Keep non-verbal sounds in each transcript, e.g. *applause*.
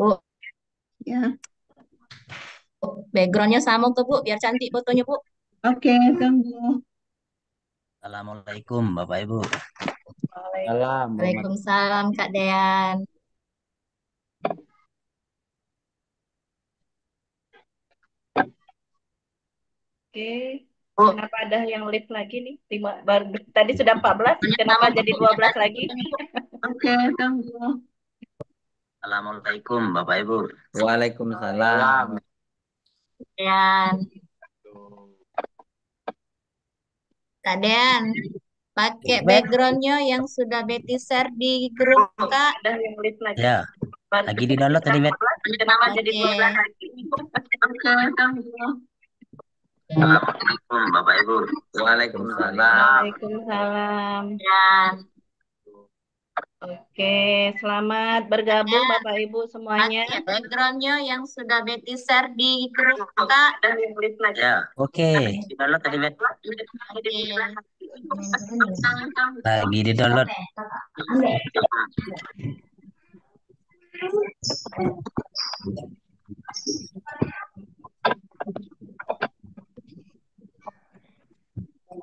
Bu, Ya, backgroundnya sama tuh Bu, biar cantik fotonya Bu. oke, tunggu. Assalamualaikum Bapak Ibu. Salam. Waalaikumsalam Kak Dean. Oke. Kenapa ada yang live lagi nih? Lima, baru, tadi sudah 14, kenapa jadi 12 lagi? Oke, tunggu. Assalamualaikum Bapak Ibu. Waalaikumsalam. Dean. Kak Dean, pakai backgroundnya yang sudah Betty share di grup Kak. Ada yang live lagi. Ya, lagi di download tadi Bet. Kenapa jadi Oke. 12 lagi? Oke, tunggu. Assalamualaikum Bapak Ibu. Waalaikumsalam. Waalaikumsalam. Dean, Oke, selamat bergabung Bapak Ibu semuanya. pakai backgroundnya yang sudah Betty share di grup lagi. Ya, oke. Di download tadi Bet. Lagi di download.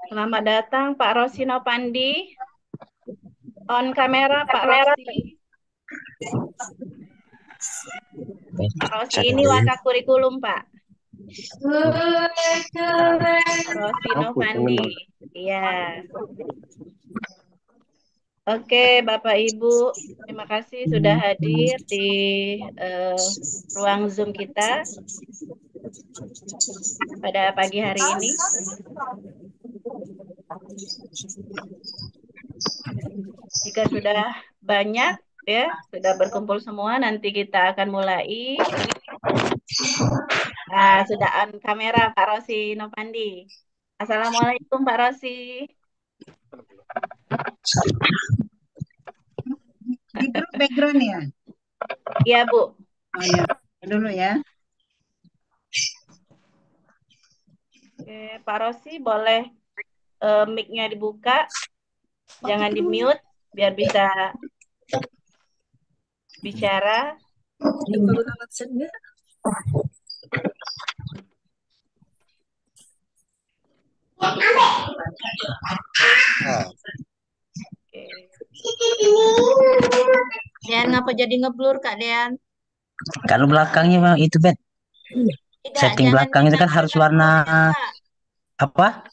Selamat datang Pak Rosino Pandi. On kamera Pak Rosi. Pak Rosi ini wakak kurikulum Pak. Rosino Pandi. Iya. Oke, Bapak Ibu, terima kasih sudah hadir di eh, ruang Zoom kita pada pagi hari ini. Jika sudah banyak ya, sudah berkumpul semua, nanti kita akan mulai. Nah, sudah on kamera Pak Rosi Novandi. Assalamualaikum Pak Rosi. Di grup background ya? Iya, Bu. Oh ya, dulu ya. Oke, Pak Rosi boleh eh, mic-nya dibuka, jangan di mute biar bisa bicara. Oke. Dean, ngapa jadi ngeblur Kak Dean? Kalau belakangnya Bang, itu Bet. Tidak, Setting belakang itu kan harus warna Kak. Apa?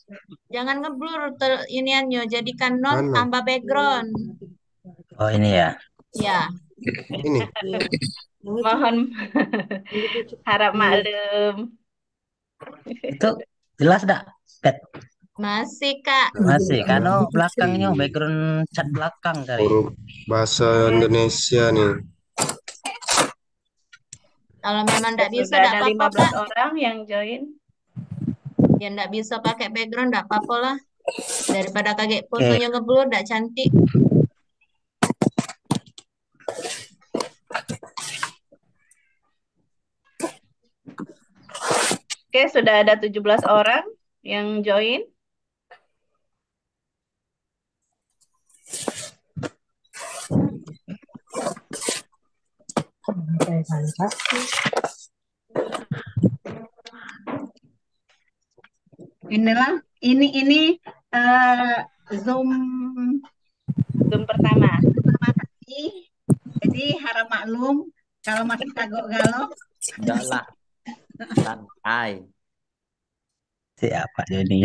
Jangan ngeblur ter- iniannya, jadikan non Mana? tambah background. Oh ini ya. Ya, Ini. Mohon harap maklum. Itu jelas dak? Bet. masih Kak. Masih. Kalau belakangnya background cat belakang kali. Huruf bahasa Indonesia nih. Kalau memang tidak bisa, tidak ada apa-apa 15 Kak. orang yang join. Ya tidak bisa pakai background, tidak apa-apa lah. Daripada kaget Oke. fotonya ngeblur, tidak cantik. Oke, sudah ada 17 orang yang join. Inilah, ini ini eh, Zoom Zoom pertama. pertama kali. Jadi harap maklum kalau masih kagok galau. Enggak lah. Santai. Siapa Joni?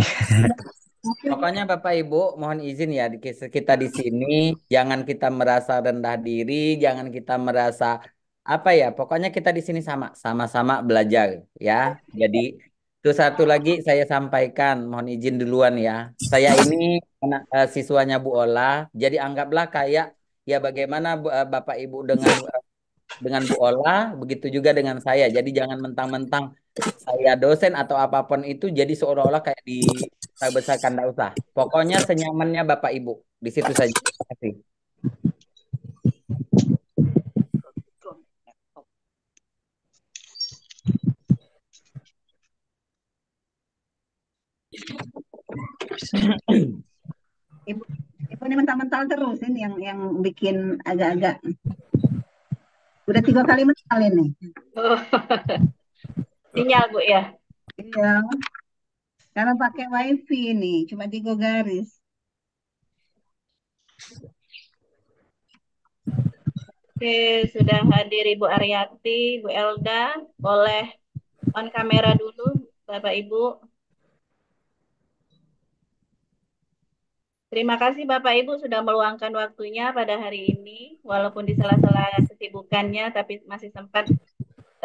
Pokoknya Bapak Ibu, mohon izin ya di- kita di sini jangan kita merasa rendah diri, jangan kita merasa apa ya, pokoknya kita di sini sama, sama-sama belajar ya. Jadi itu satu lagi saya sampaikan, mohon izin duluan ya. Saya ini anak eh, siswanya Bu Ola, jadi anggaplah kayak ya bagaimana eh, Bapak Ibu dengan eh, dengan Bu Ola, begitu juga dengan saya. Jadi jangan mentang-mentang saya dosen atau apa pun itu jadi seolah-olah kayak di besarkan enggak usah. Pokoknya senyamannya Bapak Ibu. Di situ saja. Terima kasih. Ibu, ibu ini mental-mental terus ini yang yang bikin agak-agak. Udah tiga kali mental ini. Oh. *laughs* Sinyal Bu ya. Iya. Karena pakai wifi ini, cuma tiga garis. Oke, sudah hadir Ibu Aryati, Bu Elda. Boleh on kamera dulu, Bapak Ibu. Terima kasih Bapak Ibu sudah meluangkan waktunya pada hari ini, walaupun di sela-sela kesibukannya, tapi masih sempat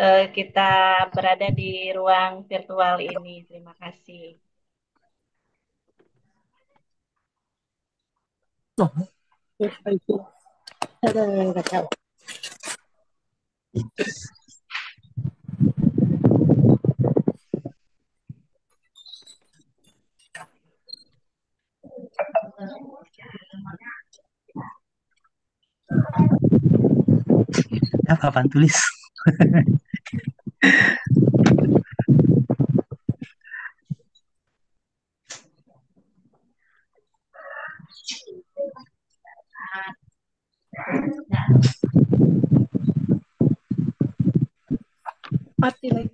eh, kita berada di ruang virtual ini. Terima kasih. Apa apaan tulis? *laughs* Mati lagi.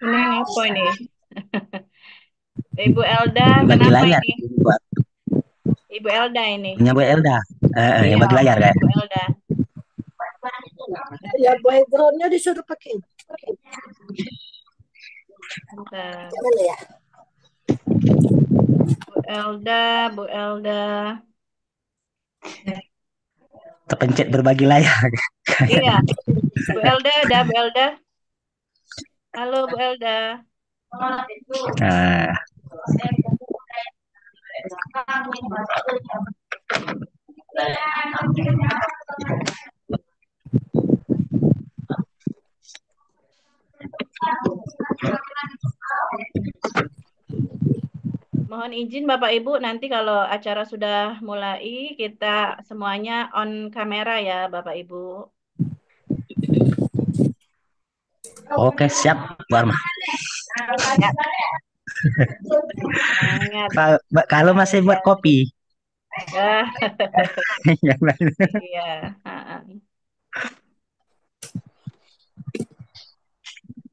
Ini apa ini? Ibu Elda, Bagi kenapa layar. ini? Buat Ibu Elda ini. punya Bu Elda. Eh, eh, yang Iya, bagi layar kan? Ibu Elda. Ya backgroundnya disuruh pakai. Bentar. Gimana ya? Bu Elda, Bu Elda. Terpencet berbagi layar. Iya. Bu Elda, ada Bu Elda. Halo Bu Elda. Nah, Mohon izin Bapak Ibu, nanti kalau acara sudah mulai, kita semuanya on kamera ya Bapak Ibu. oke siap Bu Arma. Semangat. Kalau masih buat kopi. Yang lain. *laughs* Iya.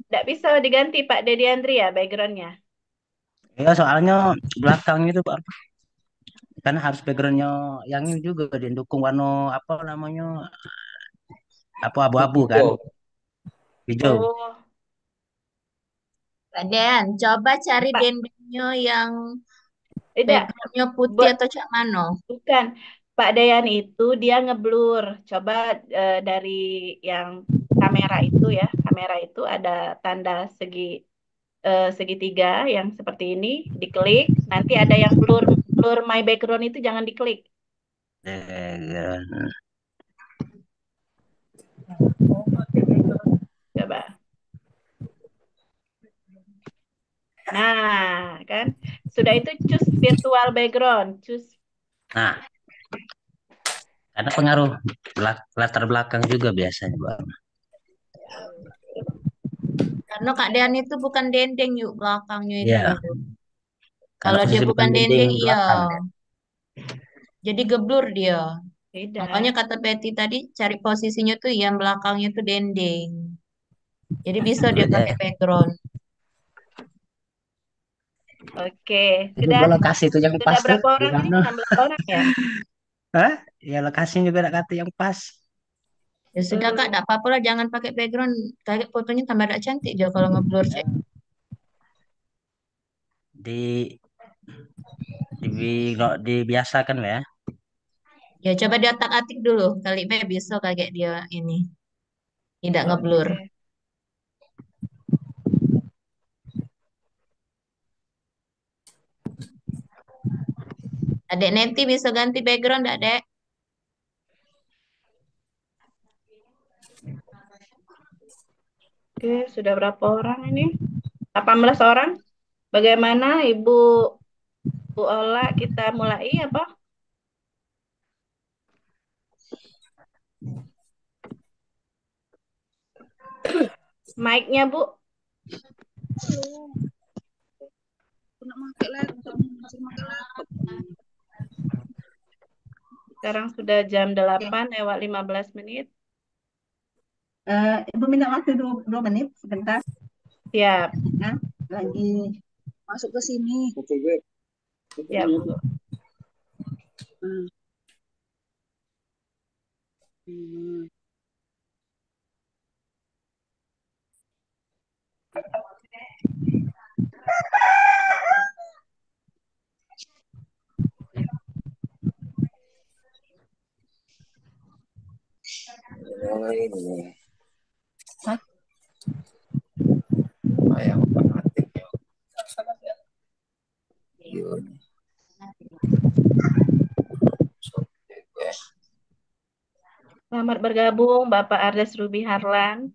Tidak bisa diganti Pak Dedi Andri ya backgroundnya. Ya soalnya belakang itu Arma. Karena harus backgroundnya yang ini juga didukung warna apa namanya apa abu-abu kan hijau. Oh, Den, coba cari Pak. dendengnya yang tidak, backgroundnya putih Buat- atau cak mano. bukan. Pak Dayan itu dia ngeblur. Coba eh, dari yang kamera itu ya, kamera itu ada tanda segi eh, segitiga yang seperti ini, diklik. Nanti ada yang blur blur my background itu jangan diklik. Background. Coba. Nah, kan? Sudah itu choose virtual background, choose Nah, karena pengaruh belak- latar belakang juga biasanya Bu Arma. Karena Kak Dean itu bukan dendeng yuk belakangnya itu. Iya. Kalau dia bukan bukan dendeng, dendeng iya. belakang. Jadi geblur dia. tidak. Makanya kata Betty tadi cari posisinya tuh yang belakangnya tuh dendeng. Jadi bisa dia Beda pakai background. Oke, sudah lokasi itu yang sudah pas berapa di orang nih? mana? 16 orang ya? *laughs* Hah? Ya lokasinya juga ada kata yang pas. Ya sudah Kak, tidak apa-apa lah jangan pakai background. Kayak fotonya tambah tidak cantik juga kalau ngeblur cek. Di Di, dibiasakan ya. Ya coba diotak-atik dulu. Kali be bisa kaget dia ini. Tidak ngeblur. Adek Neti bisa ganti background enggak, Dek? Oke, sudah berapa orang ini? 18 orang. Bagaimana Ibu Bu Ola kita mulai apa? Mic-nya Bu. Sekarang sudah jam 8 lewat 15 menit. Eh, Ibu minta waktu dua, dua menit sebentar. Siap. Nah, lagi masuk ke sini. Ya, Bu. Hmm. Hmm. Selamat bergabung Bapak Ardes Ruby Harlan.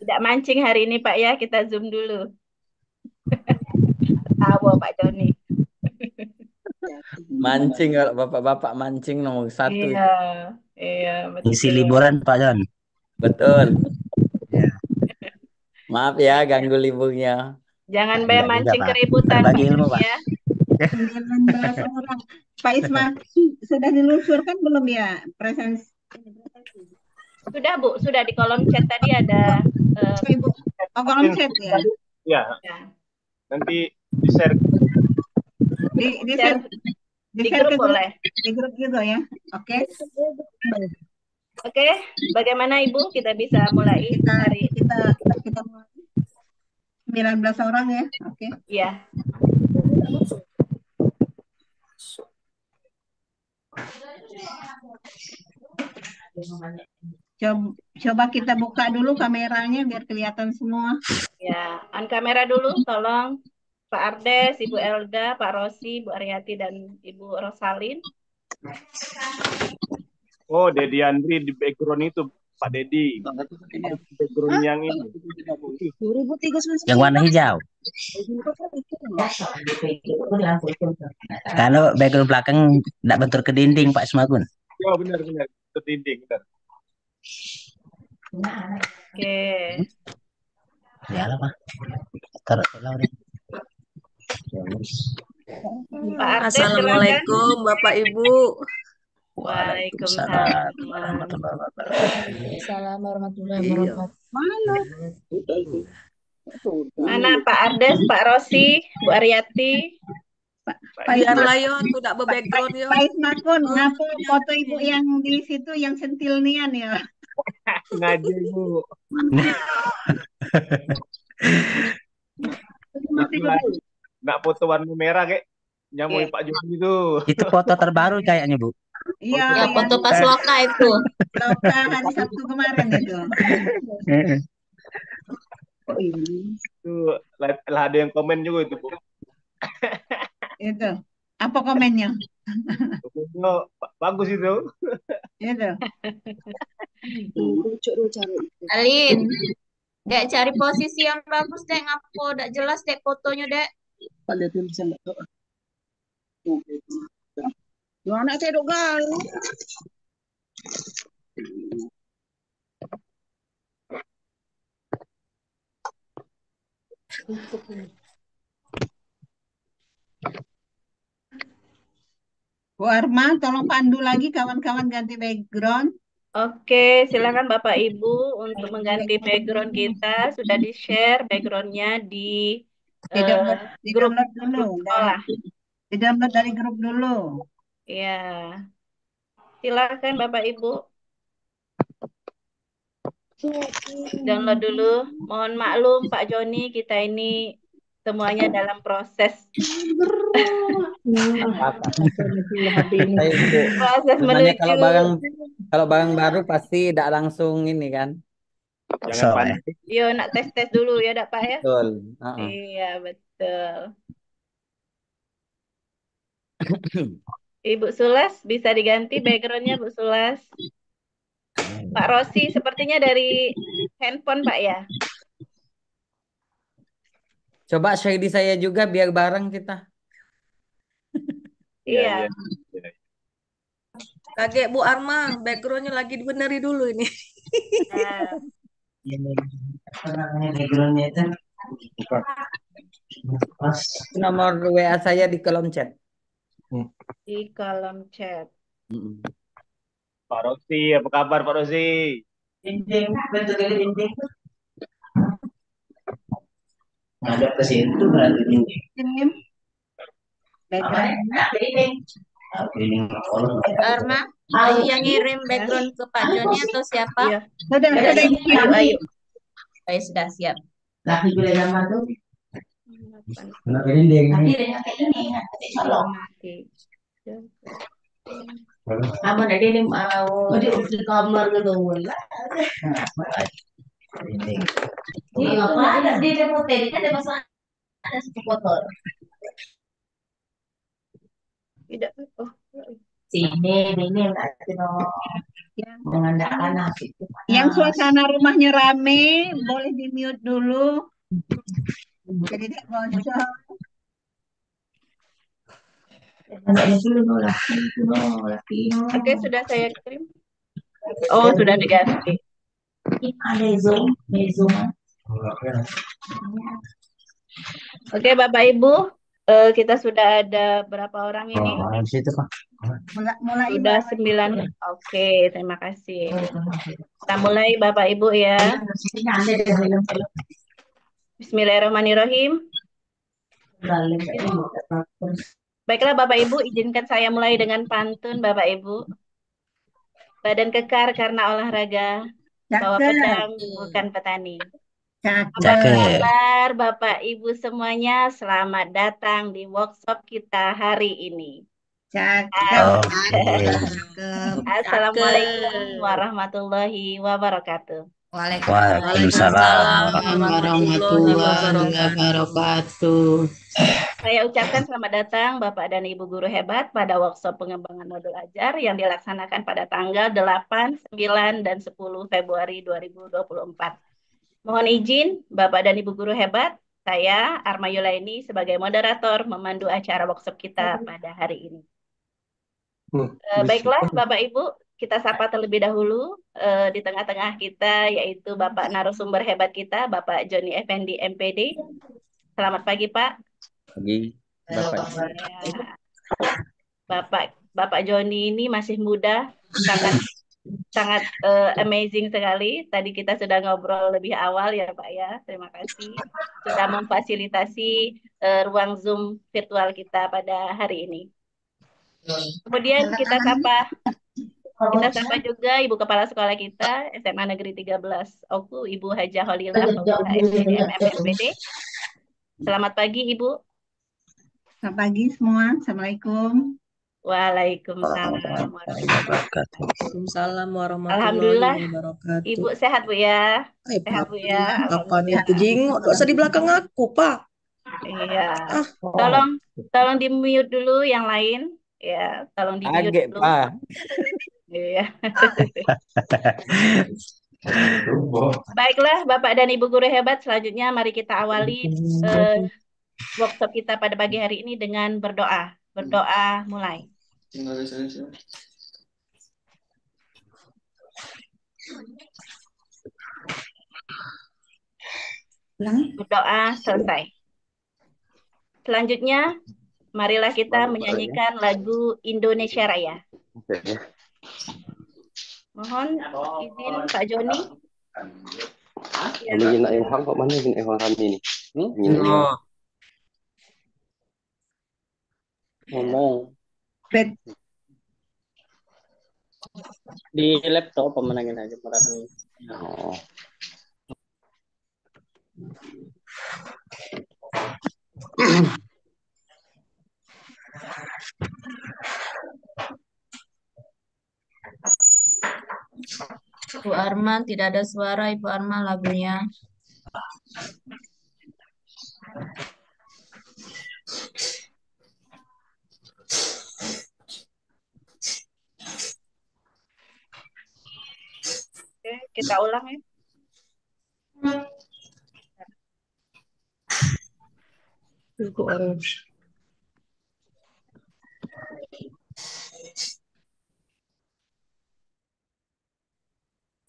Tidak mancing hari ini Pak ya, kita zoom dulu. Tahu Pak Joni. Mancing kalau bapak-bapak mancing nomor satu. Iya, iya betul. Isi liburan Pak Jon. Betul. Ya. Maaf ya ganggu liburnya. Jangan bayar juga, mancing Pak. keributan Pak ilmu, Pak. ya. 19 orang. Pak Isma sudah diluncurkan belum ya presence? Sudah Bu, sudah di kolom chat tadi ada Ibu, oh, kolom chat ya? Ya, ya. nanti di share Di, di, Share di, di share grup ke boleh. di grup juga ya. Oke. Oke, bagaimana Ibu? Kita bisa mulai Kita hari kita kita mulai 19 orang ya. Oke. ya. Coba, coba kita buka dulu kameranya biar kelihatan semua. Ya, on kamera dulu tolong Pak Ardes, Ibu Elda, Pak Rosi, Bu Aryati dan Ibu Rosalin. Oh, Dedi Andri di background itu Pak Dedi. Background yang ini. Yang warna hijau. Kalau background belakang tidak bentur ke dinding Pak Semagun. Oh, benar benar. Itu dinding, benar. Oke. Ya lah Pak. Taruh taruh deh. Pak Ardes silakan. Assalamualaikum Bapak Ibu. Waalaikumsalam. warahmatullahi wabarakatuh. Warahmatullahi Iya. wabarakatuh. Mana Pak Ardes, Pak Rosi, Bu Aryati? Pak Biar Isma, lah yo, tidak berbackground yo. Pak Isma Kun, ngapa foto ibu yang di situ yang sentil nian ya? Sengaja, Ibu. Nggak foto warna merah kayak nyamuk Oke. Pak Joni itu. Itu foto terbaru kayaknya Bu. Iya, Ya, foto pas loka itu. Loka hari Sabtu kemarin itu. Itu lah, lah ada yang komen juga itu, Bu. Itu. Apa komennya? Komennya ba- bagus itu. Itu. Alin, Dek cari posisi yang bagus, Dek. Ngapo, Dek jelas, Dek, fotonya, Dek. Anak saya dok gal. Bu Arma, tolong pandu lagi kawan-kawan ganti background. Oke, silakan Bapak Ibu untuk mengganti background kita. Sudah di-share backgroundnya Di eh, download, di grup download dulu. grup Dari, sekolah. di download dari grup dulu. Ya, silakan Bapak Ibu download dulu. Mohon maklum Pak Joni, kita ini semuanya dalam proses proses menuju kalau barang kalau barang baru pasti tidak langsung ini kan. Jangan So, panik. Yo nak tes tes dulu ya, dak Pak ya? Betul. Heeh. Iya betul. *coughs* Ibu Sulas bisa diganti backgroundnya Bu Sulas. Pak Rosi sepertinya dari handphone Pak ya. Coba share di saya juga biar bareng kita. *laughs* Iya. Iya, iya. Kaget Bu Arma, backgroundnya lagi dibeneri dulu ini. Nah, ini apa namanya backgroundnya itu pas Nomor WA saya di kolom chat. di kolom chat. Mm-mm. Pak Rosi, apa kabar Pak Rosi? dinding dinding ada ke situ berarti dinding Ini background. dinding dinding kolom Arma, Ayu yang ngirim background ke Pak Joni atau siapa? Iya. Sudah, sudah. Ayu, Ayu. Baik, sudah siap. laki bila nama tuh Delapan, anak dinding mati. Apa ada ini mau di kamar gitu mulai. dinding Iya, apa ada di demo tadi kan ada masalah ada satu kotor. Tidak. Oh, Sini, ini nanti no mengandalkan itu. Yang suasana rumahnya rame, boleh di mute dulu. Jadi tidak bocor. Oke, sudah saya kirim. Oh, sudah diganti. Ada zoom, zoom. Oke, Bapak Ibu, eh, kita sudah ada berapa orang ini? oh di situ pak Mulai, mulai Sudah sembilan. Oke, terima kasih. Kita mulai Bapak Ibu ya. Bismillahirrahmanirrahim. Baiklah Bapak Ibu, izinkan saya mulai dengan pantun Bapak Ibu. Badan kekar karena olahraga, bawa pedang bukan petani. Apa kabar Bapak Ibu semuanya? Selamat datang di workshop kita hari ini. Cakep. Cakep. Assalamualaikum warahmatullahi wabarakatuh. Waalaikumsalam warahmatullahi wabarakatuh. Saya ucapkan selamat datang Bapak dan Ibu guru hebat pada workshop pengembangan modul ajar yang dilaksanakan pada tanggal 8, 9, dan 10 Februari 2024. Mohon izin Bapak dan Ibu guru hebat, saya Arma Yulaini sebagai moderator memandu acara workshop kita pada hari ini. Eh, baiklah Bapak Ibu, kita sapa terlebih dahulu eh, di tengah-tengah kita yaitu Bapak narasumber hebat kita, Bapak Joni Effendi MPD. Selamat pagi Pak. Pagi. Bapak. Ya. Bapak Bapak Joni ini masih muda, sangat sangat eh, amazing sekali. Tadi kita sudah ngobrol lebih awal ya Pak ya. Terima kasih sudah memfasilitasi eh, ruang Zoom virtual kita pada hari ini. Kemudian kita sapa kita sapa juga Ibu Kepala Sekolah kita SMA Negeri 13 Oku Ibu SDM MSPD. Selamat pagi Ibu. Selamat pagi semua. Assalamualaikum. Waalaikumsalam warahmatullahi wabarakatuh. Waalaikumsalam warahmatullahi Alhamdulillah. wabarakatuh. Ibu sehat Bu ya? Eh, Sehat Bu ya? Apaan itu jingok? Gak usah di belakang aku, Pak. Iya. Ah, Tolong tolong di mute dulu yang lain. Ya, tolong di mute Agak, dulu. Pak. Iya. *laughs* Baiklah, Bapak dan Ibu guru hebat, selanjutnya mari kita awali eh, workshop kita pada pagi hari ini dengan berdoa. Berdoa mulai. Berdoa selesai. Selanjutnya, marilah kita menyanyikan lagu Indonesia Raya. Mohon izin Pak Joni. Ini nak hang kok? Mana ini? Yang kami ni? Ini Oh, ngomong Bet, di laptop pemenangin aja berat nih. Oh. Ibu Arman tidak ada suara Ibu Arman lagunya. Oke, kita ulang ya.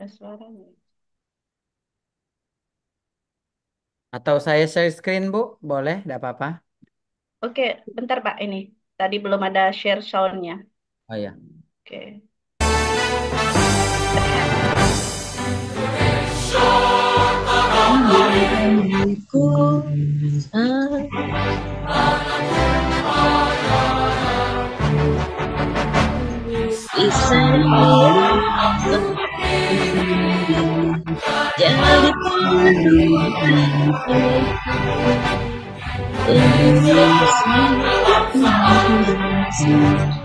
Suaranya. Atau saya share screen, Bu? Boleh, tidak apa-apa. Oke, bentar Pak ini. Tadi belum ada share sound-nya. Oh ya. Oke. diriku Jadi Terima kasih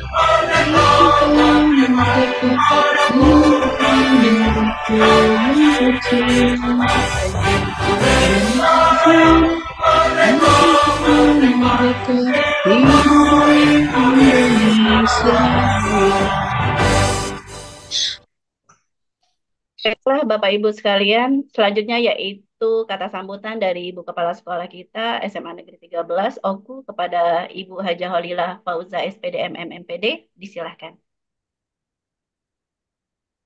Baiklah Bapak Ibu sekalian, selanjutnya yaitu kata sambutan dari Ibu Kepala Sekolah kita SMA Negeri 13 OKU kepada Ibu Hajah Holilah Fauza SPD MMMPD, disilahkan.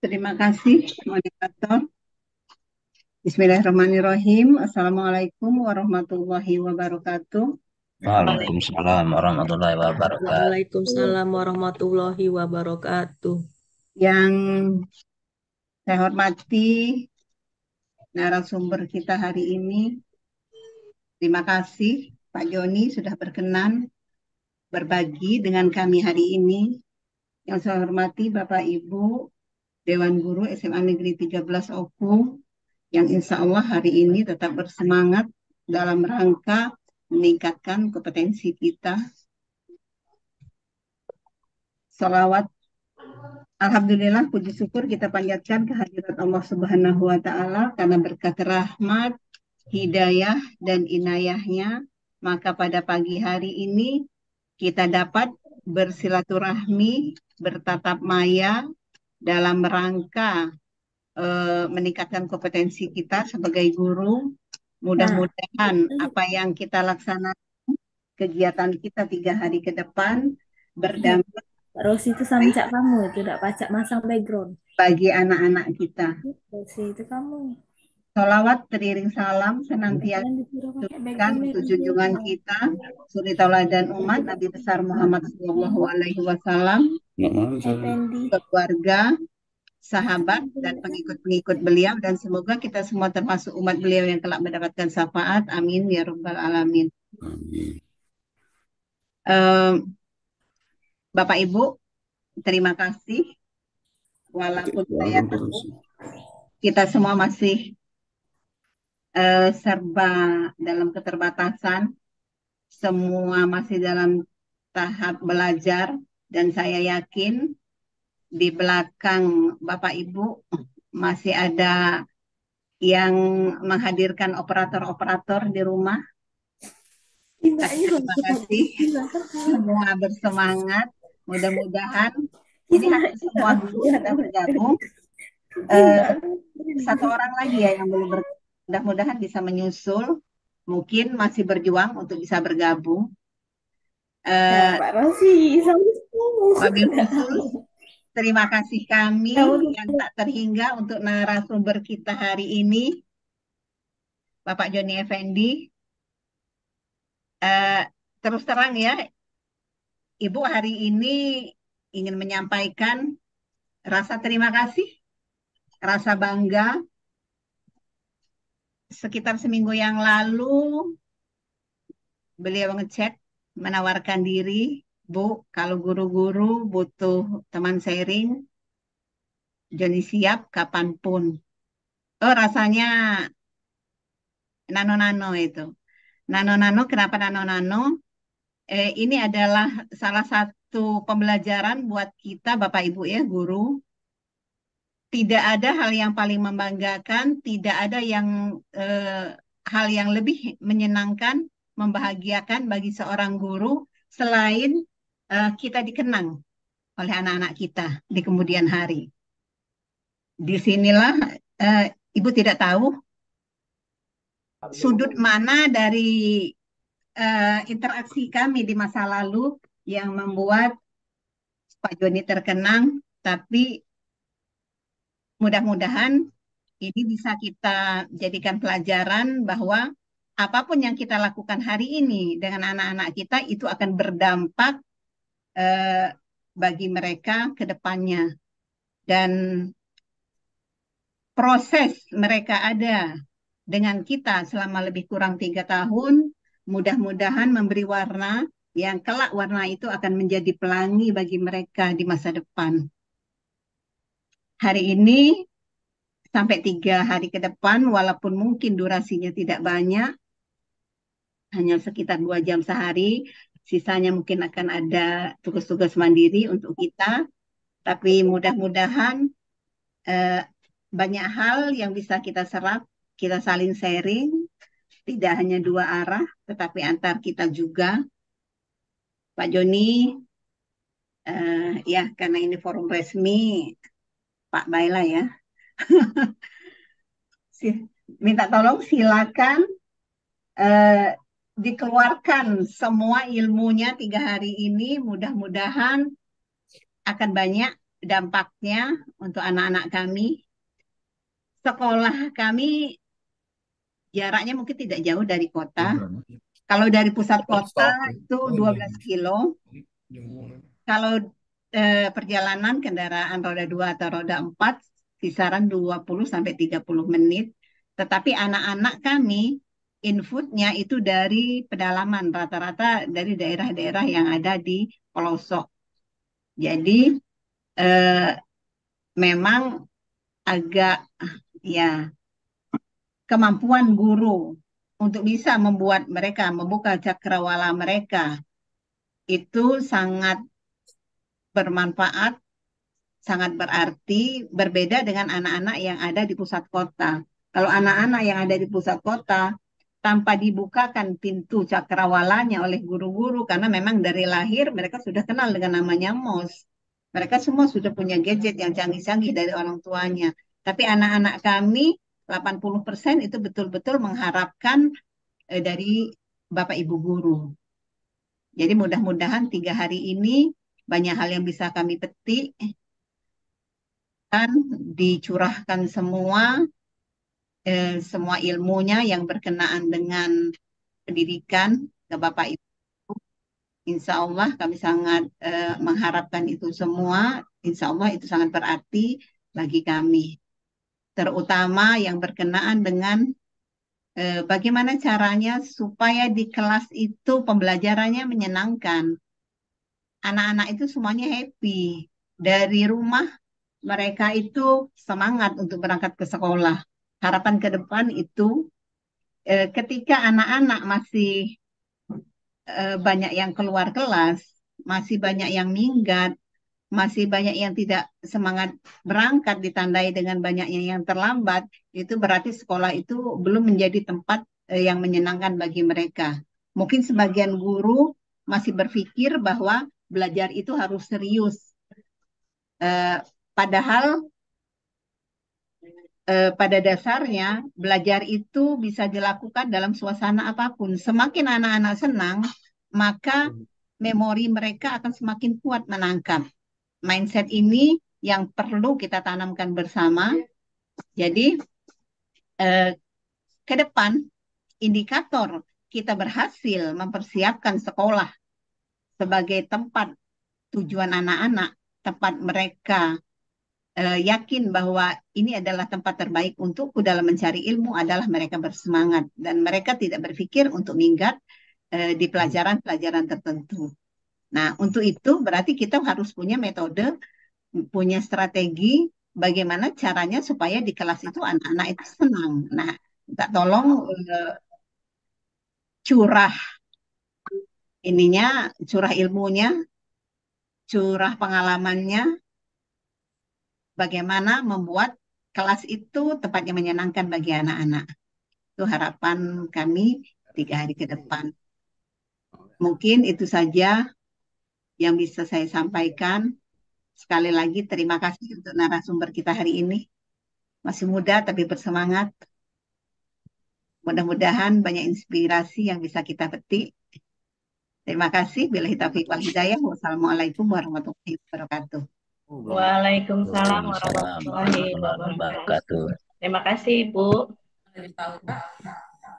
Terima kasih, moderator. Bismillahirrahmanirrahim. Assalamualaikum warahmatullahi wabarakatuh. Waalaikumsalam warahmatullahi wabarakatuh. Waalaikumsalam warahmatullahi wabarakatuh. Yang saya hormati narasumber kita hari ini. Terima kasih Pak Joni sudah berkenan berbagi dengan kami hari ini. Yang saya hormati Bapak Ibu Dewan Guru SMA Negeri 13 Oku yang insya Allah hari ini tetap bersemangat dalam rangka meningkatkan kompetensi kita. Salawat Alhamdulillah puji syukur kita panjatkan kehadirat Allah Subhanahu wa taala karena berkat rahmat, hidayah dan inayahnya maka pada pagi hari ini kita dapat bersilaturahmi, bertatap maya dalam rangka eh, meningkatkan kompetensi kita sebagai guru. Mudah-mudahan apa yang kita laksanakan kegiatan kita tiga hari ke depan berdampak Rosi itu sama cak kamu itu tidak pacak masang background. bagi anak-anak kita. Rosi itu kamu. Salawat teriring salam senantiasa untuk junjungan kita, suri tauladan umat Nabi besar Muhammad Shallallahu Alaihi Wasallam, keluarga, sahabat dan pengikut-pengikut beliau dan semoga kita semua termasuk umat beliau yang kelak mendapatkan syafaat. Amin ya robbal alamin. Em, Bapak Ibu, terima kasih. Walaupun saya tahu kita semua masih eh, serba dalam keterbatasan, semua masih dalam tahap belajar, dan saya yakin di belakang Bapak Ibu masih ada yang menghadirkan operator-operator di rumah. Terima kasih. Semua bersemangat. Mudah-mudahan Ini semua guru sudah bergabung. Eh, satu orang lagi ya yang belum ber, mudah-mudahan bisa menyusul. Mungkin masih berjuang untuk bisa bergabung. Ya, Eh, Pak Rosi, sama wabil khusus terima kasih kami yang tak terhingga untuk narasumber kita hari ini, Bapak Joni Effendi. Eh, terus terang ya, Ibu hari ini ingin menyampaikan rasa terima kasih, rasa bangga. Sekitar seminggu yang lalu, beliau ngechat, menawarkan diri, Bu, kalau guru-guru butuh teman sharing, Joni siap kapan pun. Oh, rasanya nano-nano itu. Nano-nano, kenapa nano-nano? Eh, ini adalah salah satu pembelajaran buat kita, Bapak Ibu ya, guru. Tidak ada hal yang paling membanggakan, tidak ada yang eh, hal yang lebih menyenangkan, membahagiakan bagi seorang guru selain eh, kita dikenang oleh anak-anak kita di kemudian hari. Di sinilah eh, Ibu tidak tahu sudut mana dari eh, interaksi kami di masa lalu yang membuat Pak Joni terkenang, tapi mudah-mudahan ini bisa kita jadikan pelajaran bahwa apa pun yang kita lakukan hari ini dengan anak-anak kita itu akan berdampak eh, bagi mereka ke depannya. Dan proses mereka ada dengan kita selama lebih kurang tiga tahun, mudah-mudahan memberi warna yang kelak warna itu akan menjadi pelangi bagi mereka di masa depan. Hari ini sampai tiga hari ke depan, walaupun mungkin durasinya tidak banyak, hanya sekitar dua jam sehari, sisanya mungkin akan ada tugas-tugas mandiri untuk kita, tapi mudah-mudahan eh, banyak hal yang bisa kita serap, kita saling sharing, tidak hanya dua arah, tetapi antar kita juga. Pak Joni, eh, ya karena ini forum resmi, Pak Baila ya. *laughs* Minta tolong silakan eh, dikeluarkan semua ilmunya tiga hari ini. Mudah-mudahan akan banyak dampaknya untuk anak-anak kami. Sekolah kami jaraknya mungkin tidak jauh dari kota. Kalau dari pusat kota itu 12 kilo. Kalau eh, perjalanan kendaraan roda 2 atau roda 4 kisaran 20 sampai 30 menit. Tetapi anak-anak kami inputnya itu dari pedalaman rata-rata dari daerah-daerah yang ada di pelosok. Jadi eh, memang agak ya kemampuan guru untuk bisa membuat mereka membuka cakrawala mereka itu sangat bermanfaat, sangat berarti, berbeda dengan anak-anak yang ada di pusat kota. Kalau anak-anak yang ada di pusat kota, tanpa dibukakan pintu cakrawalanya oleh guru-guru, karena memang dari lahir mereka sudah kenal dengan namanya MOS. Mereka semua sudah punya gadget yang canggih-canggih dari orang tuanya. Tapi anak-anak kami, 80% itu betul-betul mengharapkan eh, dari Bapak Ibu guru. Jadi mudah-mudahan tiga hari ini banyak hal yang bisa kami petik dan dicurahkan semua eh, semua ilmunya yang berkenaan dengan pendidikan ke Bapak Ibu. Insya Allah kami sangat eh, mengharapkan itu semua. Insya Allah itu sangat berarti bagi kami. Terutama yang berkenaan dengan eh, bagaimana caranya supaya di kelas itu pembelajarannya menyenangkan. Anak-anak itu semuanya happy. Dari rumah mereka itu semangat untuk berangkat ke sekolah. Harapan ke depan itu eh, ketika anak-anak masih eh, banyak yang keluar kelas, masih banyak yang minggat, masih banyak yang tidak semangat berangkat ditandai dengan banyaknya yang terlambat, itu berarti sekolah itu belum menjadi tempat eh, yang menyenangkan bagi mereka. Mungkin sebagian guru masih berpikir bahwa belajar itu harus serius. Eh, padahal eh, pada dasarnya belajar itu bisa dilakukan dalam suasana apa pun. Semakin anak-anak senang, maka memori mereka akan semakin kuat menangkap. Mindset ini yang perlu kita tanamkan bersama. Jadi eh, ke depan indikator kita berhasil mempersiapkan sekolah sebagai tempat tujuan anak-anak, tempat mereka eh, yakin bahwa ini adalah tempat terbaik untukku dalam mencari ilmu adalah mereka bersemangat dan mereka tidak berpikir untuk minggat eh, di pelajaran-pelajaran tertentu. Nah, untuk itu berarti kita harus punya metode, punya strategi bagaimana caranya supaya di kelas itu anak-anak itu senang. Nah, minta tolong eh, curah ininya, curah ilmunya, curah pengalamannya, bagaimana membuat kelas itu tempatnya menyenangkan bagi anak-anak. Itu harapan kami tiga hari ke depan. Mungkin itu saja yang bisa saya sampaikan. Sekali lagi terima kasih untuk narasumber kita hari ini. Masih muda tapi bersemangat. Mudah-mudahan banyak inspirasi yang bisa kita petik. Terima kasih. Bila taufiq wal hidayah. Wassalamualaikum warahmatullahi wabarakatuh. Waalaikumsalam warahmatullahi wabarakatuh. Terima kasih, Bu.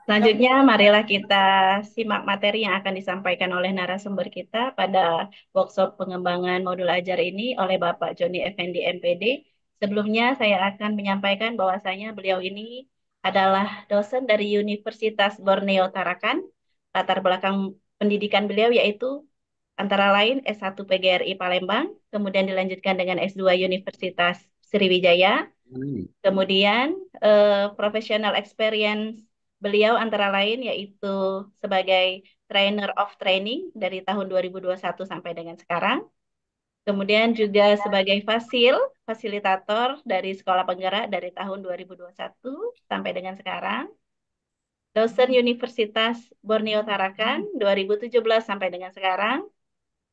Selanjutnya, marilah kita simak materi yang akan disampaikan oleh narasumber kita pada workshop pengembangan modul ajar ini oleh Bapak Joni Effendi MPD. Sebelumnya, saya akan menyampaikan bahwasanya beliau ini adalah dosen dari Universitas Borneo Tarakan. Latar belakang pendidikan beliau yaitu antara lain S1 PGRI Palembang, kemudian dilanjutkan dengan S2 Universitas Sriwijaya, kemudian eh, professional experience beliau antara lain yaitu sebagai trainer of training dari tahun 2021 sampai dengan sekarang. Kemudian juga sebagai fasil, fasilitator dari Sekolah Penggerak dari tahun 2021 sampai dengan sekarang. Dosen Universitas Borneo Tarakan 2017 sampai dengan sekarang.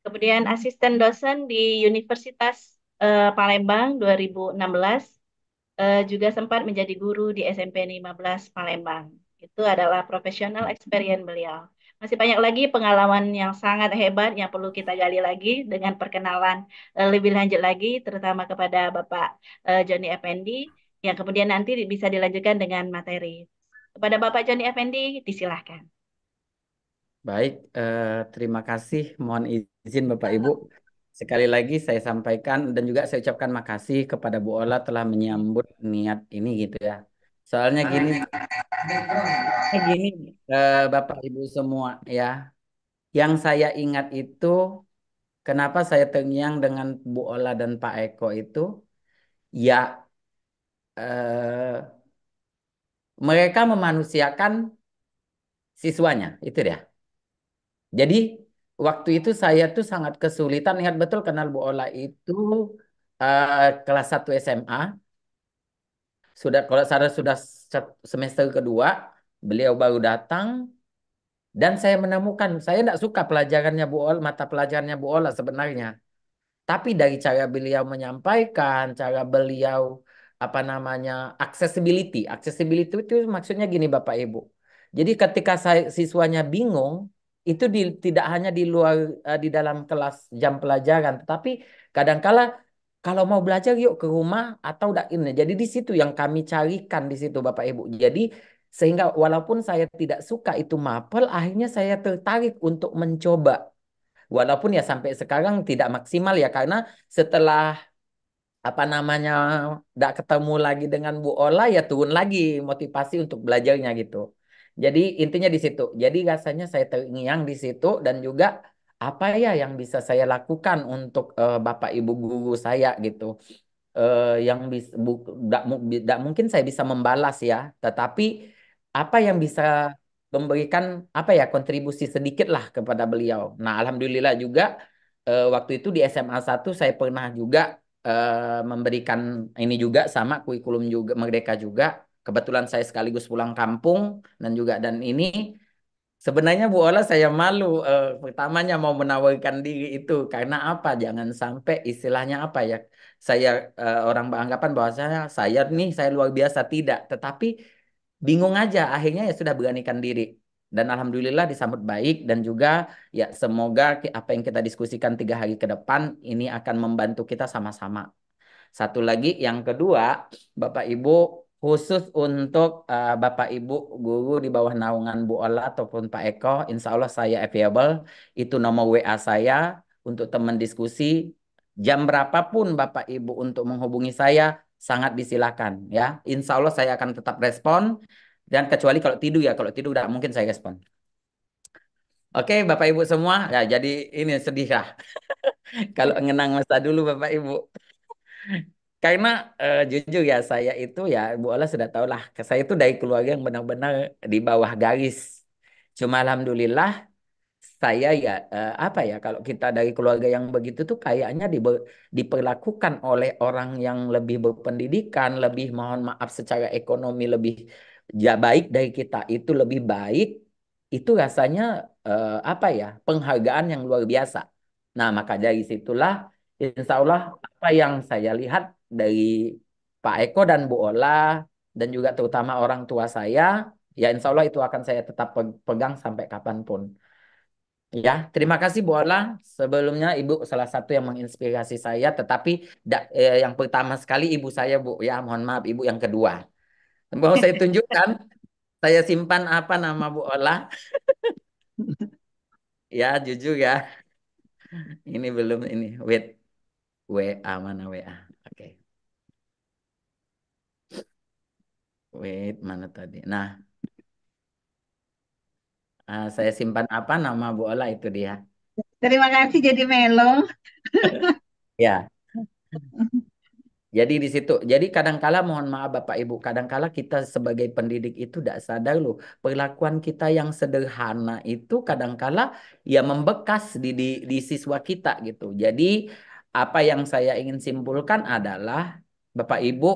Kemudian asisten dosen di Universitas uh, Palembang 2016 uh, juga sempat menjadi guru di SMP 15 Palembang. Itu adalah profesional experience beliau. Masih banyak lagi pengalaman yang sangat hebat yang perlu kita gali lagi dengan perkenalan uh, lebih lanjut lagi, terutama kepada Bapak uh, Joni Effendi, yang kemudian nanti bisa dilanjutkan dengan materi. Kepada Bapak Joni Effendi, disilahkan. Baik, eh, terima kasih. Mohon izin Bapak Ibu. Sekali lagi saya sampaikan dan juga saya ucapkan makasih kepada Bu Ola telah menyambut niat ini gitu ya. Soalnya gini, gini eh, Bapak Ibu semua ya, yang saya ingat itu kenapa saya terngiang dengan Bu Ola dan Pak Eko itu, ya eh, mereka memanusiakan siswanya, itu dia. Jadi waktu itu saya tuh sangat kesulitan ingat betul kenal Bu Ola itu uh, kelas 1 SMA. Sudah kalau saya sudah semester kedua, beliau baru datang dan saya menemukan saya tidak suka pelajarannya Bu Ola, mata pelajarannya Bu Ola sebenarnya. Tapi dari cara beliau menyampaikan, cara beliau apa namanya accessibility, accessibility itu maksudnya gini Bapak Ibu. Jadi ketika saya siswanya bingung, itu di, tidak hanya di luar uh, di dalam kelas jam pelajaran, tetapi kadangkala kalau mau belajar yuk ke rumah atau ini. Jadi di situ yang kami carikan di situ Bapak Ibu. Jadi sehingga walaupun saya tidak suka itu mapel, akhirnya saya tertarik untuk mencoba. Walaupun ya sampai sekarang tidak maksimal ya karena setelah apa namanya tidak ketemu lagi dengan Bu Ola ya turun lagi motivasi untuk belajarnya gitu. Jadi intinya di situ. Jadi rasanya saya terngiang di situ dan juga apa ya yang bisa saya lakukan untuk uh, Bapak Ibu guru saya gitu. Uh, yang bisa tidak mungkin saya bisa membalas ya, tetapi apa yang bisa memberikan apa ya kontribusi sedikit lah kepada beliau. Nah, alhamdulillah juga uh, waktu itu di SMA 1 saya pernah juga uh, memberikan ini juga sama kurikulum juga Merdeka juga kebetulan saya sekaligus pulang kampung dan juga dan ini Sebenarnya Bu Ola saya malu eh, pertamanya mau menawarkan diri itu karena apa? Jangan sampai istilahnya apa ya? Saya eh, orang beranggapan bahwa saya saya nih saya luar biasa tidak, tetapi bingung aja akhirnya ya sudah beranikan diri. Dan alhamdulillah disambut baik dan juga ya semoga apa yang kita diskusikan tiga hari ke depan ini akan membantu kita sama-sama. Satu lagi yang kedua, Bapak Ibu khusus untuk uh, Bapak Ibu guru di bawah naungan Bu Ola ataupun Pak Eko, insya Allah saya available. Itu nomor WA saya untuk teman diskusi. Jam berapapun Bapak Ibu untuk menghubungi saya sangat disilakan ya. Insya Allah saya akan tetap respon dan kecuali kalau tidur ya, kalau tidur tidak mungkin saya respon. Oke, Bapak Ibu semua, ya jadi ini sedih lah. *laughs* Kalau ngenang masa dulu Bapak Ibu. Karena eh, jujur ya saya itu ya Bu Ola sudah tahu lah saya itu dari keluarga yang benar-benar di bawah garis. Cuma alhamdulillah saya ya eh, apa ya kalau kita dari keluarga yang begitu tuh kayaknya diber- diperlakukan oleh orang yang lebih berpendidikan, lebih mohon maaf secara ekonomi lebih ya baik dari kita itu lebih baik itu rasanya eh, apa ya penghargaan yang luar biasa. Nah maka dari situlah Insya Allah apa yang saya lihat dari Pak Eko dan Bu Ola dan juga terutama orang tua saya, ya Insya Allah itu akan saya tetap pe- pegang sampai kapan pun. Ya, terima kasih Bu Ola. Sebelumnya Ibu salah satu yang menginspirasi saya, tetapi da- eh, yang pertama sekali Ibu saya Bu, ya mohon maaf Ibu yang kedua. Mau saya tunjukkan, saya simpan apa nama Bu Ola? *laughs* Ya, jujur ya. Ini belum ini. Wait. WA mana WA? Oke. Wait, mana tadi? Nah, ah, saya simpan apa nama Bu Ola itu dia. Terima kasih jadi Melo. Ya. *laughs* Jadi di situ. Jadi kadangkala mohon maaf Bapak Ibu, kadangkala kita sebagai pendidik itu tidak sadar loh, perlakuan kita yang sederhana itu kadangkala ya membekas di di, di siswa kita gitu. Jadi apa yang saya ingin simpulkan adalah Bapak Ibu,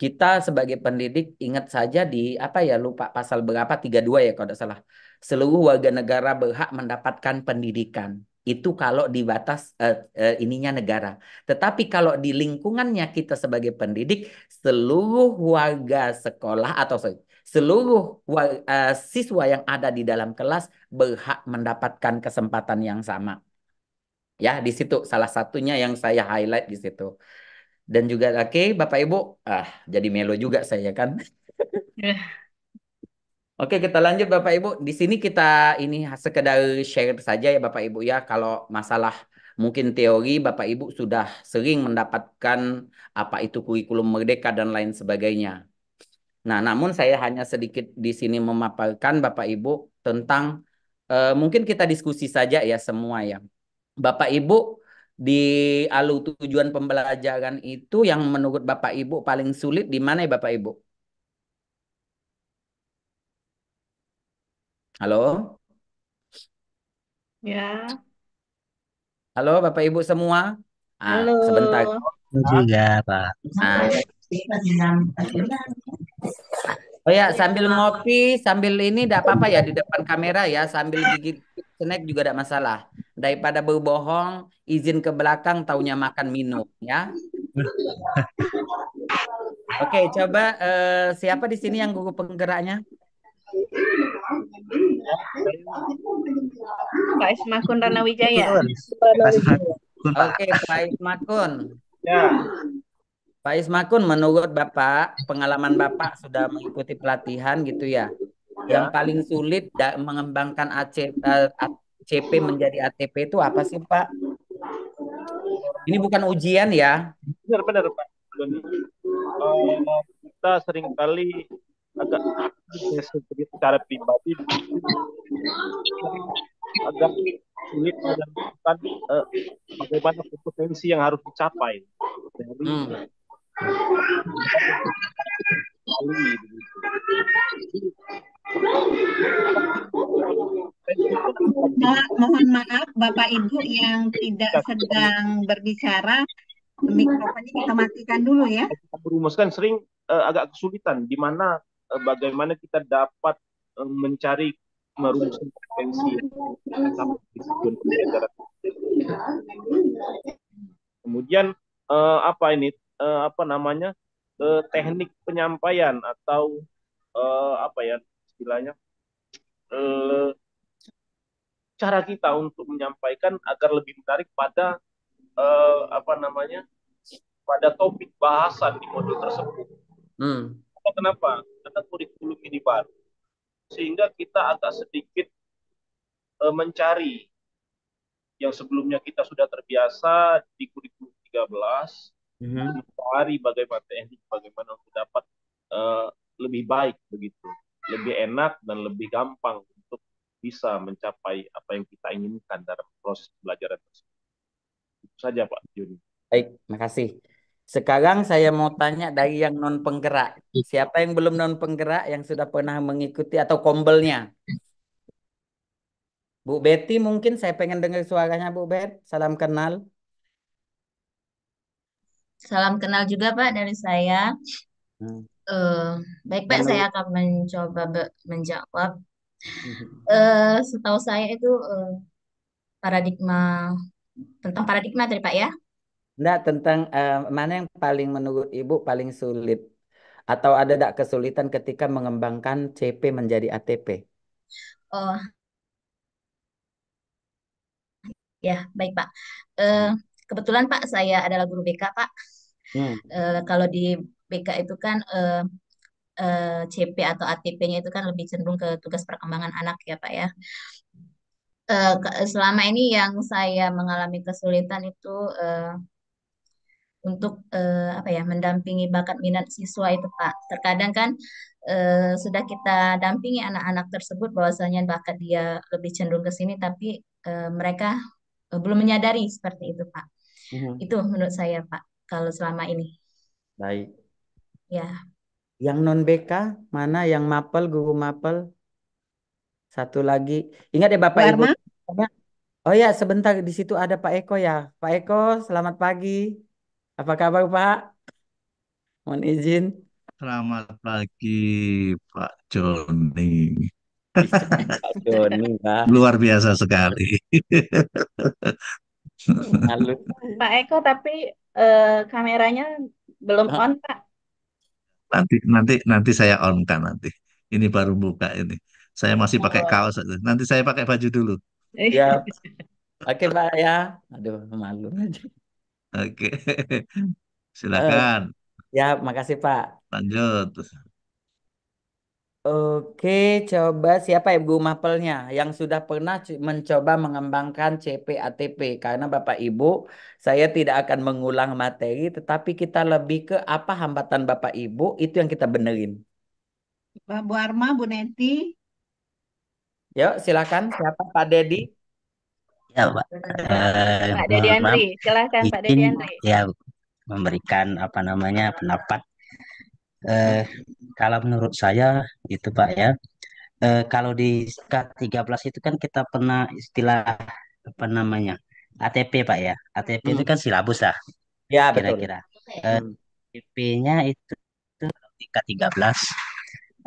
kita sebagai pendidik ingat saja di apa ya lupa pasal berapa 32 ya kalau tidak salah. Seluruh warga negara berhak mendapatkan pendidikan. Itu kalau di batas eh, eh, ininya negara. Tetapi kalau di lingkungannya kita sebagai pendidik, seluruh warga sekolah atau sorry, seluruh wa- eh, siswa yang ada di dalam kelas berhak mendapatkan kesempatan yang sama. Ya, di situ salah satunya yang saya highlight di situ. Dan juga oke, Bapak Ibu, ah jadi melo juga saya kan. *laughs* Oke, kita lanjut Bapak Ibu. Di sini kita ini sekedar share saja ya Bapak Ibu ya. Kalau masalah mungkin teori Bapak Ibu sudah sering mendapatkan apa itu kurikulum merdeka dan lain sebagainya. Nah, namun saya hanya sedikit di sini memaparkan Bapak Ibu tentang eh, mungkin kita diskusi saja ya semua ya. Bapak Ibu di alur tujuan pembelajaran itu yang menurut Bapak Ibu paling sulit di mana ya Bapak Ibu? Halo? Ya. Halo Bapak Ibu semua. Ah, Halo. sebentar. juga Pak. Nah. Oh ya, sambil ngopi, sambil ini tidak apa-apa ya di depan kamera ya, sambil gigit snack juga tidak masalah. Daripada berbohong, izin ke belakang, taunya makan minum ya. *laughs* Oke, coba eh, siapa di sini yang guru penggeraknya? Pak Ismakun Ranawijaya. Oke, Pak Ismakun. Ya. Pak Ismakun, menurut Bapak, pengalaman Bapak sudah mengikuti pelatihan gitu ya. Yang paling sulit mengembangkan AC, ACP menjadi ATP itu apa sih Pak? Ini bukan ujian ya. Benar-benar Pak. Doni. Eh, kita sering kali agak secara pribadi agak sulit menemukan eh, bagaimana kompetensi yang harus dicapai dari Hmm. mohon maaf Bapak Ibu yang tidak sedang berbicara, mikrofonnya kita matikan dulu ya. kita merumuskan sering eh, agak kesulitan di mana bagaimana kita dapat eh, mencari merumuskan pembelajaran. Kemudian eh, apa ini eh, apa namanya eh, teknik penyampaian atau eh, apa ya istilahnya eh, cara kita untuk menyampaikan agar lebih menarik pada eh, apa namanya pada topik bahasan di modul tersebut. Hmm. Kenapa? Karena kurikulum ini baru, sehingga kita agak sedikit eh, mencari yang sebelumnya kita sudah terbiasa di kurikulum 13 Mhm. mencari bagaimana teknik bagaimana untuk dapat eh, lebih baik begitu, lebih enak dan lebih gampang untuk bisa mencapai apa yang kita inginkan dalam proses pembelajaran tersebut. Itu saja Pak Juni. Baik, makasih. Sekarang saya mau tanya dari yang non penggerak. Siapa yang belum non penggerak yang sudah pernah mengikuti atau kombelnya? Bu Betty mungkin saya pengen dengar suaranya Bu Bet. Salam kenal. Salam kenal juga Pak dari saya. Hmm. Eh, baik Pak, saya akan mencoba menjawab. Eh, setahu saya itu eh, paradigma tentang paradigma tadi Pak ya. Enggak, tentang eh, mana yang paling menurut Ibu paling sulit? Atau ada tidak kesulitan ketika mengembangkan CP menjadi ATP? Oh, ya baik Pak. Eh, kebetulan Pak saya adalah guru BK Pak. Hmm. Eh, kalau di BK itu kan eh, eh, CP atau ATP-nya itu kan lebih cenderung ke tugas perkembangan anak ya Pak ya. Eh, ke- selama ini yang saya mengalami kesulitan itu eh, untuk eh, apa ya mendampingi bakat minat siswa itu Pak. Terkadang kan eh, sudah kita dampingi anak-anak tersebut bahwasanya bakat dia lebih cenderung ke sini, tapi eh, mereka eh, belum menyadari seperti itu Pak. Mhm. Itu menurut saya Pak. Kalau selama ini Baik. ya. Yang non BK mana yang mapel, guru mapel? Satu lagi. Ingat ya Bapak Bu Ibu. Oh ya, sebentar di situ ada Pak Eko ya. Pak Eko, selamat pagi. Apa kabar Pak? Mohon izin. Selamat pagi, Pak Joni. Pak Joni, Pak. Luar biasa sekali. Malu. Pak Eko tapi eh, kameranya belum on Pak. Nanti nanti nanti saya on kan nanti. Ini baru buka ini. Saya masih pakai Oh. kaos. Nanti saya pakai baju dulu. Ya. Oke Pak ya. Aduh, malu aja. Oke. *laughs* Eh, Silakan ya, makasih Pak. lanjut. Oke, coba siapa Ibu Mapelnya yang sudah pernah mencoba mengembangkan CP ATP? Karena Bapak Ibu, saya tidak akan mengulang materi, tetapi kita lebih ke apa hambatan Bapak Ibu, itu yang kita benerin. Bu Arma, Bu Neti. Yuk, silakan. Siapa Pak Dedi? Ya, Pak. Eh, Pak Dedi Andri, silahkan Pak Dedi Andri. ya memberikan apa namanya pendapat. Eh, kalau menurut saya itu Pak ya, eh, kalau di K13 itu kan kita pernah istilah apa namanya ATP Pak ya. ATP itu Hmm. kan silabus lah Ya, betul. kira-kira. Eh. ATP-nya itu di K13.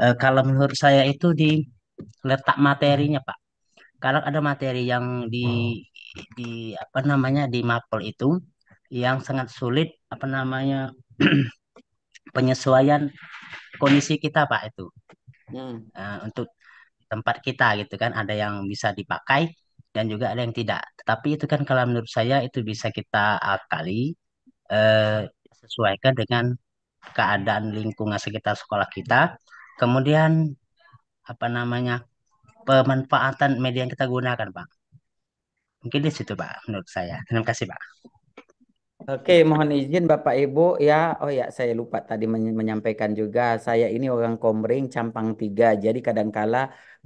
Eh, kalau menurut saya itu di letak materinya Pak. Kalau ada materi yang di di apa namanya di mapel itu yang sangat sulit apa namanya *clears throat* penyesuaian kondisi kita Pak itu Hmm. Eh, untuk tempat kita gitu kan ada yang bisa dipakai dan juga ada yang tidak. Tetapi itu kan kalau menurut saya itu bisa kita akali eh, sesuaikan dengan keadaan lingkungan sekitar sekolah kita. Kemudian apa namanya pemanfaatan media yang kita gunakan Pak. Mungkin di situ Pak menurut saya. Terima kasih Pak. Oke, mohon izin Bapak Ibu ya. Oh ya, saya lupa tadi men- menyampaikan juga. Saya ini orang Komering Campang Tiga. Jadi kadangkala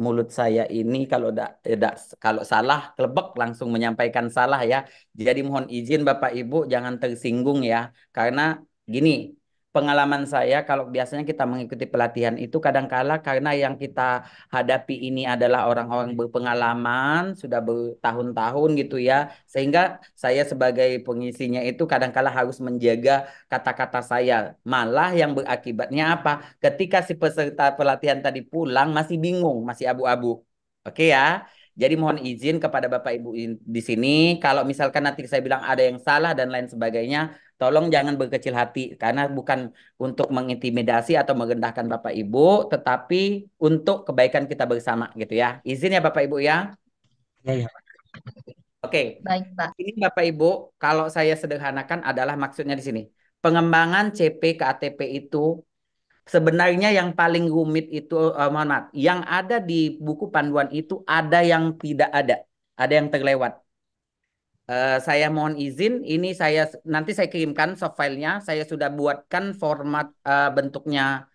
mulut saya ini kalau da, eh, da- kalau salah klebek langsung menyampaikan salah ya. Jadi mohon izin Bapak Ibu jangan tersinggung ya. Karena gini, pengalaman saya kalau biasanya kita mengikuti pelatihan itu kadangkala karena yang kita hadapi ini adalah orang-orang berpengalaman, sudah bertahun-tahun gitu ya. Sehingga saya sebagai pengisinya itu kadangkala harus menjaga kata-kata saya. Malah yang berakibatnya apa? Ketika si peserta pelatihan tadi pulang masih bingung, masih abu-abu. Oke ya. Jadi mohon izin kepada Bapak Ibu di sini kalau misalkan nanti saya bilang ada yang salah dan lain sebagainya, tolong jangan berkecil hati karena bukan untuk mengintimidasi atau merendahkan Bapak Ibu, tetapi untuk kebaikan kita bersama gitu ya. Izin ya Bapak Ibu ya. Iya, iya. Oke. Baik, Pak. Ini Bapak Ibu, kalau saya sederhanakan adalah maksudnya di sini. Pengembangan CP ke ATP itu sebenarnya yang paling rumit itu, eh, mohon maaf, yang ada di buku panduan itu ada yang tidak ada, ada yang terlewat. Eh, saya mohon izin, ini saya nanti saya kirimkan soft filenya. Saya sudah buatkan format eh, bentuknya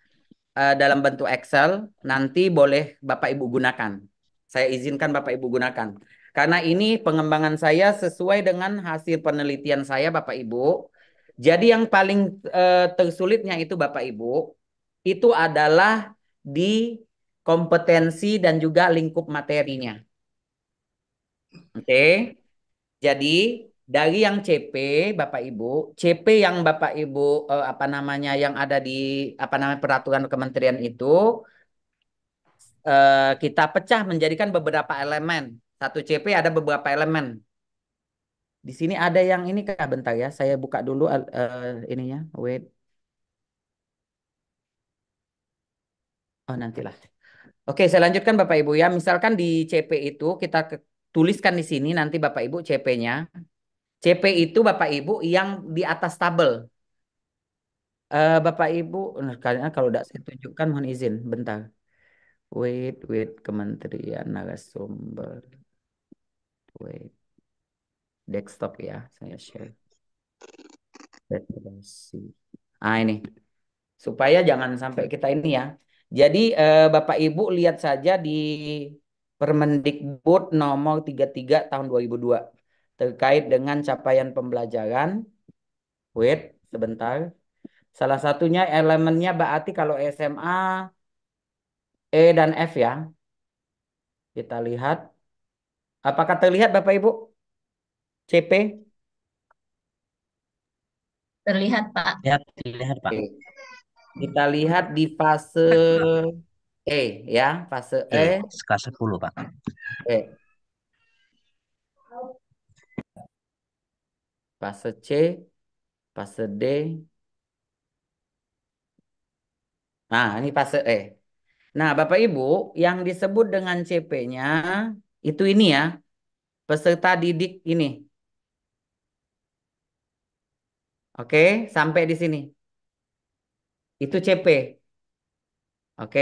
eh, dalam bentuk Excel. Nanti boleh Bapak Ibu gunakan. Saya izinkan Bapak Ibu gunakan. Karena ini pengembangan saya sesuai dengan hasil penelitian saya Bapak Ibu. Jadi yang paling eh, tersulitnya itu Bapak Ibu, itu adalah di kompetensi dan juga lingkup materinya. Oke. Jadi dari yang CP Bapak Ibu, CP yang Bapak Ibu eh, apa namanya yang ada di apa namanya peraturan kementerian itu eh, kita pecah menjadikan beberapa elemen. Satu CP ada beberapa elemen. Di sini ada yang ini kah bentar ya, saya buka dulu eh, ininya. Wait. Oh nantilah. Oke, saya lanjutkan Bapak Ibu ya. Misalkan di CP itu kita tuliskan di sini nanti Bapak Ibu CP-nya. CP itu Bapak Ibu yang di atas tabel. Eh, Bapak Ibu, nah, karena kalau tidak saya tunjukkan mohon izin, bentar. Wait, wait, Kementerian Narasumber. Wait. Desktop ya, saya share. Dekorasi. Ah ini. Supaya jangan sampai kita ini ya. Jadi eh, Bapak Ibu lihat saja di Permendikbud nomor 33 tahun 2002 terkait dengan capaian pembelajaran. Wait, sebentar. Salah satunya elemennya berarti kalau SMA E dan F ya. Kita lihat. Apakah terlihat Bapak Ibu? CP? Terlihat, Pak. Lihat, lihat Pak. Oke. Kita lihat di fase E ya, fase E. Eh, kelas 10 Pak. E. Fase C, fase D. Nah, ini fase E. Nah, Bapak Ibu, yang disebut dengan CP-nya itu ini ya, peserta didik ini. Oke, sampai di sini. Itu CP. Oke.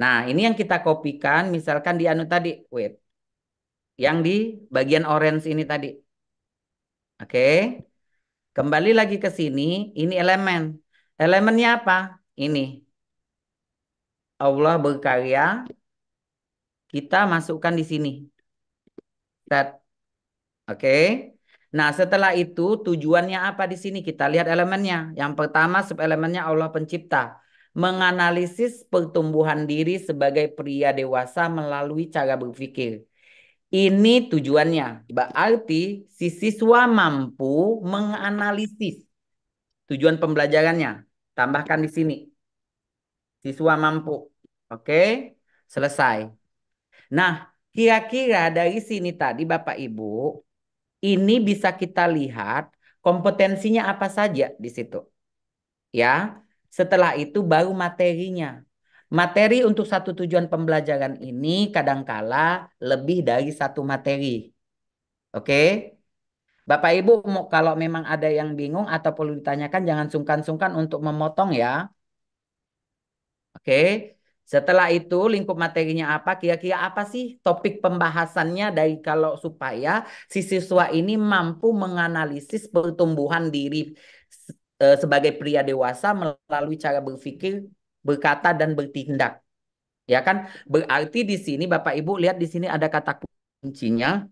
Nah, ini yang kita kopikan misalkan di anu tadi, wait. Yang di bagian orange ini tadi. Oke. Kembali lagi ke sini, ini elemen. Elemennya apa? Ini. Allah berkarya. Kita masukkan di sini. Oke. Nah, setelah itu tujuannya apa di sini? Kita lihat elemennya. Yang pertama subelemennya Allah pencipta. Menganalisis pertumbuhan diri sebagai pria dewasa melalui cara berpikir. Ini tujuannya. Berarti si siswa mampu menganalisis tujuan pembelajarannya. Tambahkan di sini. Siswa mampu. Oke, selesai. Nah, kira-kira dari sini tadi Bapak Ibu, ini bisa kita lihat kompetensinya apa saja di situ. Ya, setelah itu baru materinya. Materi untuk satu tujuan pembelajaran ini kadangkala lebih dari satu materi. Oke? Bapak Ibu kalau memang ada yang bingung atau perlu ditanyakan jangan sungkan-sungkan untuk memotong ya. Oke. Setelah itu lingkup materinya apa? Kira-kira apa sih topik pembahasannya dari kalau supaya si siswa ini mampu menganalisis pertumbuhan diri eh, sebagai pria dewasa melalui cara berpikir, berkata dan bertindak. Ya kan? Berarti di sini Bapak Ibu lihat di sini ada kata kuncinya.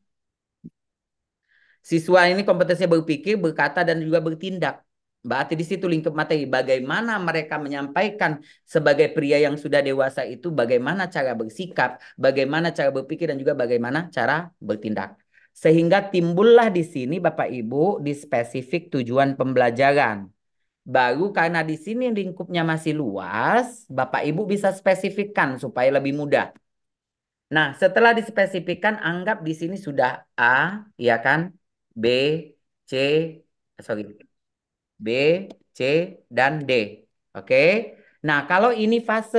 Siswa ini kompetensi berpikir, berkata dan juga bertindak. Berarti di situ lingkup materi bagaimana mereka menyampaikan sebagai pria yang sudah dewasa itu bagaimana cara bersikap, bagaimana cara berpikir dan juga bagaimana cara bertindak. Sehingga timbullah di sini Bapak Ibu di spesifik tujuan pembelajaran. Baru karena di sini lingkupnya masih luas, Bapak Ibu bisa spesifikkan supaya lebih mudah. Nah, setelah dispesifikkan, anggap di sini sudah A, ya kan? B, C, sorry, B, C, dan D. Oke. Nah, kalau ini fase.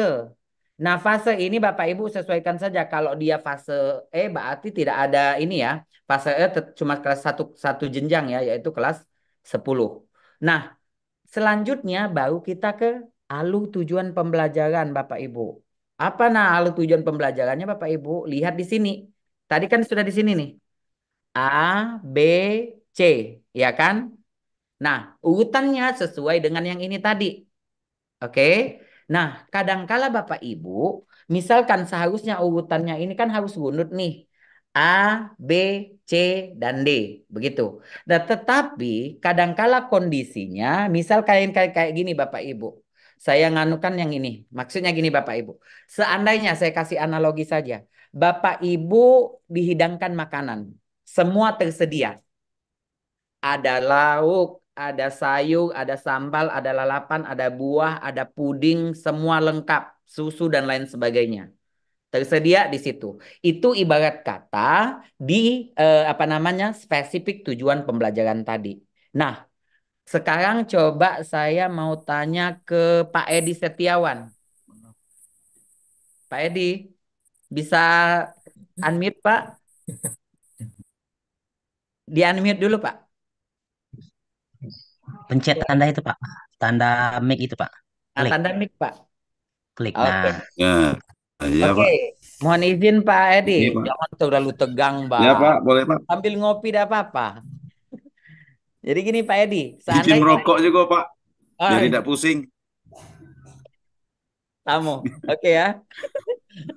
Nah, fase ini Bapak Ibu sesuaikan saja. Kalau dia fase E berarti tidak ada ini ya. Fase E cuma kelas satu, satu jenjang ya, yaitu kelas 10. Nah, selanjutnya baru kita ke alur tujuan pembelajaran Bapak Ibu. Apa nah alur tujuan pembelajarannya Bapak Ibu? Lihat di sini. Tadi kan sudah di sini nih. A, B, C, ya kan? Nah, urutannya sesuai dengan yang ini tadi. Oke. Nah, kadangkala Bapak Ibu, misalkan seharusnya urutannya ini kan harus runut nih. A, B, C, dan D. Begitu. Nah, tetapi kadangkala kondisinya, misal kayak, kayak, kayak gini Bapak Ibu. Saya nganukan yang ini. Maksudnya gini Bapak Ibu. Seandainya saya kasih analogi saja. Bapak Ibu dihidangkan makanan. Semua tersedia. Ada lauk, ada sayur, ada sambal, ada lalapan, ada buah, ada puding, semua lengkap, susu dan lain sebagainya. Tersedia di situ. Itu ibarat kata di eh, apa namanya spesifik tujuan pembelajaran tadi. Nah, sekarang coba saya mau tanya ke Pak Edi Setiawan. Pak Edi, bisa unmute Pak? Di unmute dulu Pak. Pencet tanda itu Pak. Tanda mic itu Pak. Nah, tanda mic Pak. Klik. Oke. Nah. Ya, ya Oke, Pak. mohon izin Pak Edi. Iya, Pak. Jangan terlalu tegang, Bang. Ya Pak, boleh Pak. Sambil ngopi tidak apa-apa. Jadi gini Pak Edi, Izin merokok juga Pak, Oh, biar tidak pusing. tamu. Oke ya. *laughs*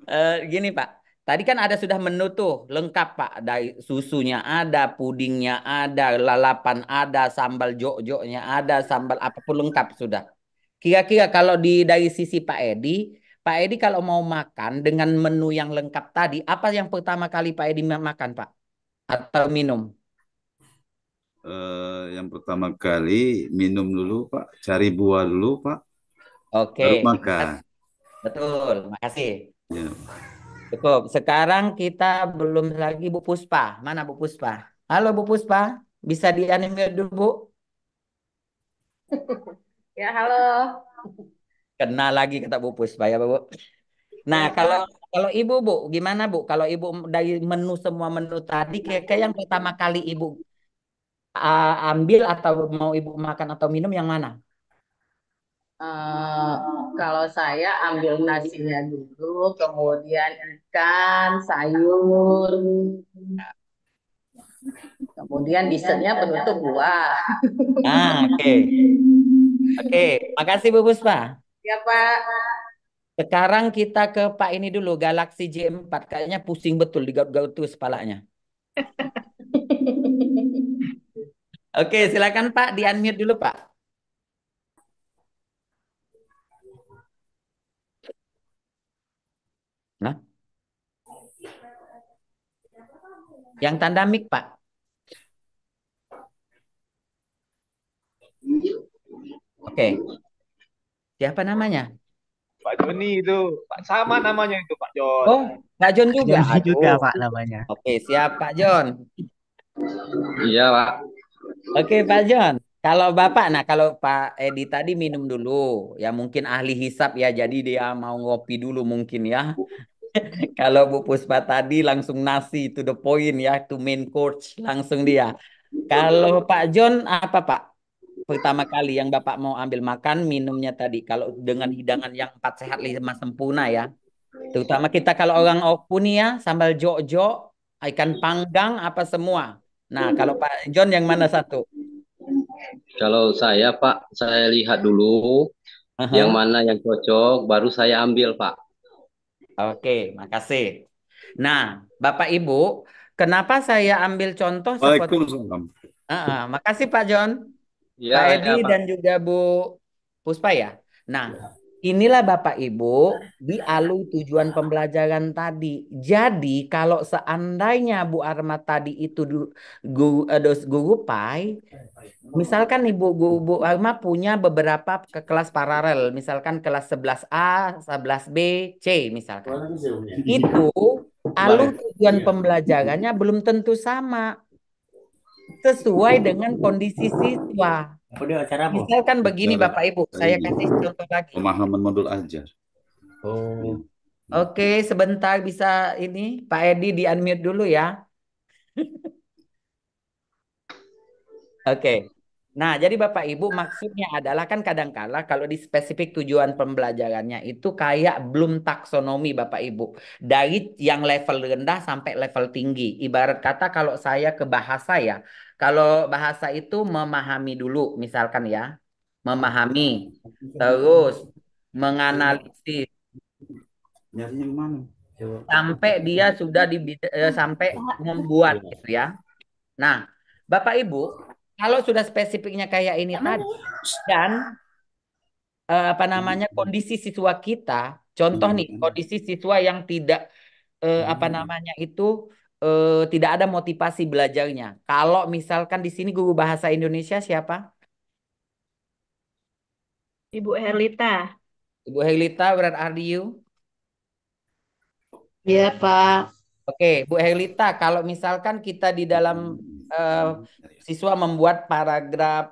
Eh, gini Pak, tadi kan ada sudah menu tuh lengkap Pak. Dari susunya ada, pudingnya ada, lalapan ada, sambal jok-joknya ada, sambal apa pun lengkap sudah. Kira-kira kalau di dari sisi Pak Edi, Pak Edi kalau mau makan dengan menu yang lengkap tadi, apa yang pertama kali Pak Edi makan Pak? Atau minum? Eh, yang pertama kali minum dulu Pak, cari buah dulu Pak, Oke, baru makan. betul. Makasih. Ya. Cukup. Sekarang kita belum lagi Bu Puspa. Mana Bu Puspa? Halo Bu Puspa, bisa di-unmute dulu Bu? *laughs* Ya, halo. Kenal lagi kata Bu Puspa ya Bu. Nah, kalau kalau Ibu Bu, gimana Bu? Kalau Ibu dari menu semua menu tadi, kayak yang pertama kali Ibu uh, ambil atau mau Ibu makan atau minum yang mana? Eh, kalau saya ambil nasinya dulu, kemudian ikan, sayur, kemudian dessertnya penutup buah. Ah, oke. Oke, makasih Bu Puspa. Ya, Pak. Sekarang kita ke Pak ini dulu, Galaxy J4. Kayaknya pusing betul digaut-gaut terus kepalanya. *laughs* Oke, silakan Pak, di-unmute dulu Pak. Nah. Yang tanda mic, Pak. Oke. Siapa namanya? Pak Joni itu, Pak sama namanya itu Pak Jon. Oh, Pak John juga. Juga. Pak namanya. Oke, siap Pak John. Iya, Pak. Oke, Pak John. Kalau Bapak, nah kalau Pak Edi tadi minum dulu, ya mungkin ahli hisap ya, jadi dia mau ngopi dulu mungkin ya. *laughs* Kalau Bu Puspa tadi langsung nasi to the point ya, to main course langsung dia. Kalau Pak John apa Pak? Pertama kali yang Bapak mau ambil makan minumnya tadi, kalau dengan hidangan yang empat sehat lima sempurna ya. Terutama kita kalau orang Oku nih ya, sambal jok-jok, ikan panggang apa semua. Nah, kalau Pak John yang mana satu? Kalau saya, Pak, saya lihat dulu Aha. yang mana yang cocok, baru saya ambil, Pak. Oke, makasih. Nah, Bapak Ibu, kenapa saya ambil contoh seperti Waalaikumsalam. Ah, makasih Pak John, Iya, Pak iya, Edi Pak. dan juga Bu Puspa ya. Nah, Inilah Bapak Ibu di alur tujuan pembelajaran tadi. Jadi kalau seandainya Bu Arma tadi itu guru, eh, dos- guru PAI, misalkan Ibu guru Bu Arma punya beberapa ke kelas paralel, misalkan kelas 11A, 11B, C misalkan. Itu alur tujuan pembelajarannya belum tentu sama sesuai dengan kondisi siswa. Misalkan begini Bapak Ibu, saya ini, kasih contoh lagi. Pemahaman modul ajar. Oh. Oke, sebentar bisa ini Pak Edi di unmute dulu ya. *laughs* Oke. Nah, jadi Bapak Ibu maksudnya adalah kan kadangkala kalau di spesifik tujuan pembelajarannya itu kayak belum taksonomi Bapak Ibu. Dari yang level rendah sampai level tinggi. Ibarat kata kalau saya ke bahasa ya. Kalau bahasa itu memahami dulu misalkan ya. Memahami. Terus menganalisis Nyarinya sampai dia sudah di eh, sampai membuat gitu ya. Nah, Bapak Ibu, kalau sudah spesifiknya kayak ini tadi dan eh, apa namanya kondisi siswa kita, contoh nih kondisi siswa yang tidak eh, apa namanya itu eh, tidak ada motivasi belajarnya. Kalau misalkan di sini guru bahasa Indonesia siapa? Ibu Herlita. Ibu Helita, where are you? Iya, Pak. Oke, Bu Helita, kalau misalkan kita di dalam eh, siswa membuat paragraf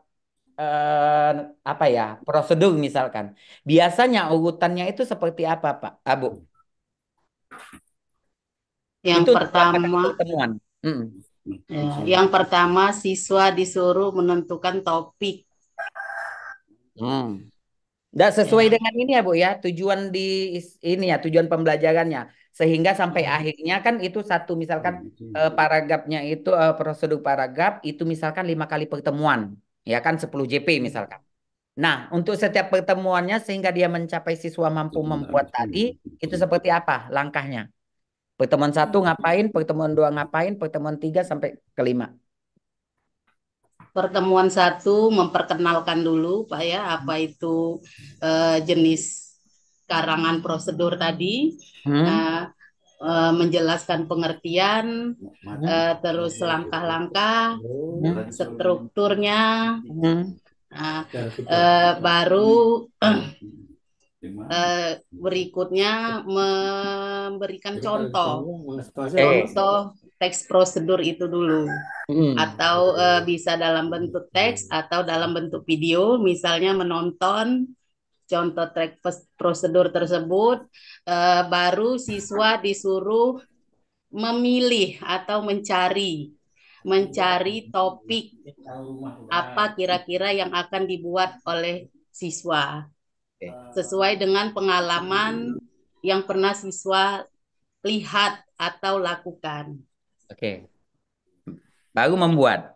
eh, apa ya prosedur misalkan, biasanya urutannya itu seperti apa, Pak? Abu? Yang Itu pertama, pertemuan. Mm. ya, yang pertama siswa disuruh menentukan topik. Hmm. Sesuai Ya, dengan ini ya, Bu ya, tujuan di ini ya, tujuan pembelajarannya. Sehingga sampai akhirnya kan itu satu misalkan eh, paragrafnya itu eh, prosedur paragraf itu misalkan lima kali pertemuan, ya kan 10 JP misalkan. Nah, untuk setiap pertemuannya sehingga dia mencapai siswa mampu membuat tadi, itu seperti apa langkahnya? Pertemuan satu ngapain, pertemuan dua ngapain, pertemuan tiga sampai kelima. pertemuan satu memperkenalkan dulu, Pak ya, apa itu eh, jenis karangan prosedur tadi, Hmm. eh, eh, menjelaskan pengertian, Hmm. eh, terus langkah-langkah, Hmm. strukturnya, Hmm. nah, eh, baru *clears throat* eh, berikutnya memberikan contoh, contoh teks prosedur itu dulu, Hmm. atau eh, bisa dalam bentuk teks atau dalam bentuk video, misalnya menonton contoh teks prosedur tersebut, eh, baru siswa disuruh memilih atau mencari mencari topik apa kira-kira yang akan dibuat oleh siswa Oke. sesuai dengan pengalaman yang pernah siswa lihat atau lakukan. Oke. Baru membuat.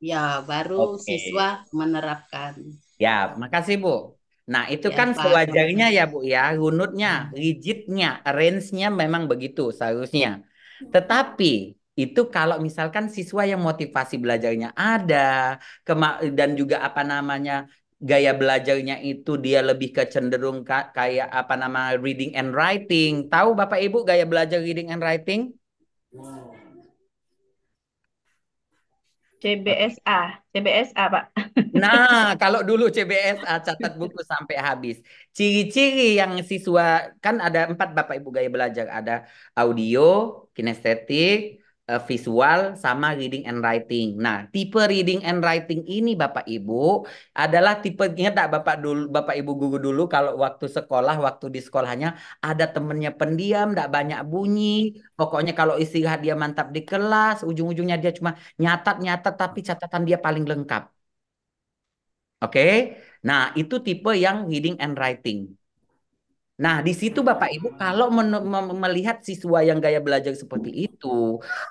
Ya, baru Oke. siswa menerapkan. Ya, makasih Bu. Nah, itu Ya, kan Pak. sewajarnya ya Bu ya, runutnya, rigidnya, arrange-nya memang begitu seharusnya. Tetapi itu kalau misalkan siswa yang motivasi belajarnya ada, kema- dan juga apa namanya gaya belajarnya itu dia lebih kecenderung ka- kayak apa nama reading and writing. Tahu Bapak Ibu gaya belajar reading and writing? CBSA, CBSA Pak. *laughs* Nah, kalau dulu CBSA catat buku sampai habis. Ciri-ciri yang siswa kan ada empat Bapak Ibu gaya belajar. Ada audio, kinestetik, eh, visual, sama reading and writing. Nah, tipe reading and writing ini Bapak Ibu adalah tipe ingat tak Bapak dulu Bapak Ibu guru dulu kalau waktu sekolah, waktu di sekolahnya ada temennya pendiam, tidak banyak bunyi. Pokoknya kalau istirahat dia mantap di kelas, ujung-ujungnya dia cuma nyatat-nyatat tapi catatan dia paling lengkap. Oke, nah itu tipe yang reading and writing. Nah, di situ Bapak Ibu kalau melihat siswa yang gaya belajar seperti itu,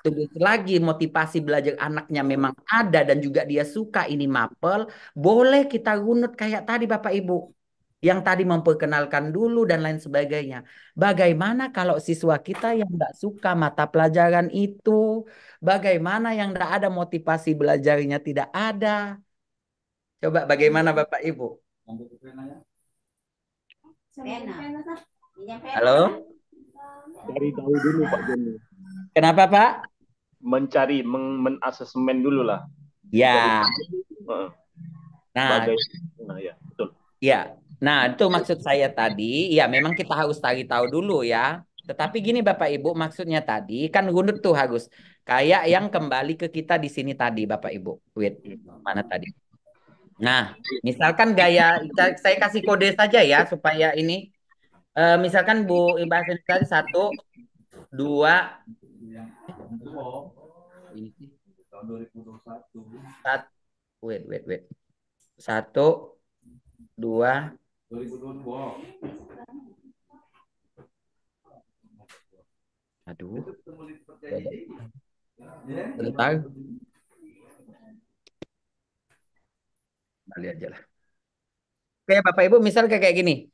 terus lagi motivasi belajar anaknya memang ada dan juga dia suka ini mapel, boleh kita runut kayak tadi Bapak Ibu. Yang tadi memperkenalkan dulu dan lain sebagainya. Bagaimana kalau siswa kita yang tidak suka mata pelajaran itu? Bagaimana yang tidak ada motivasi belajarnya tidak ada? Coba bagaimana Bapak Ibu? Halo? Cari tahu dulu Pak Joni. Kenapa, Pak? Mencari, meng menasesmen dulu lah. Ya. Heeh. Nah, nah ya betul. ya. Nah, itu maksud saya tadi. Ya, memang kita harus cari tahu dulu ya. Tetapi gini Bapak Ibu, maksudnya tadi kan gunut tuh Agus. Kayak yang kembali ke kita di sini tadi Bapak Ibu. Wait, mana tadi? Nah, misalkan gaya saya kasih kode saja ya supaya ini eh, misalkan Bu bahasa tadi satu, dua, ini sih. Sat, wait, wait, wait. Satu, dua, aduh. Kembali aja lah. Oke, Bapak Ibu, misal kayak gini.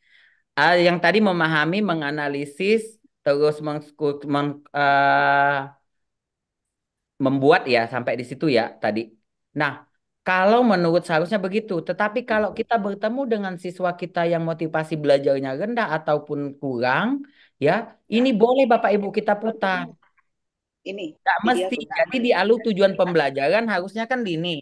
Ah, yang tadi memahami, menganalisis, terus meng, meng, eh, membuat ya sampai di situ ya tadi. Nah, kalau menurut seharusnya begitu. Tetapi kalau kita bertemu dengan siswa kita yang motivasi belajarnya rendah ataupun kurang, ya ini boleh Bapak Ibu kita putar. Ini. Nggak mesti. Jadi di alur tujuan pembelajaran harusnya kan di ini.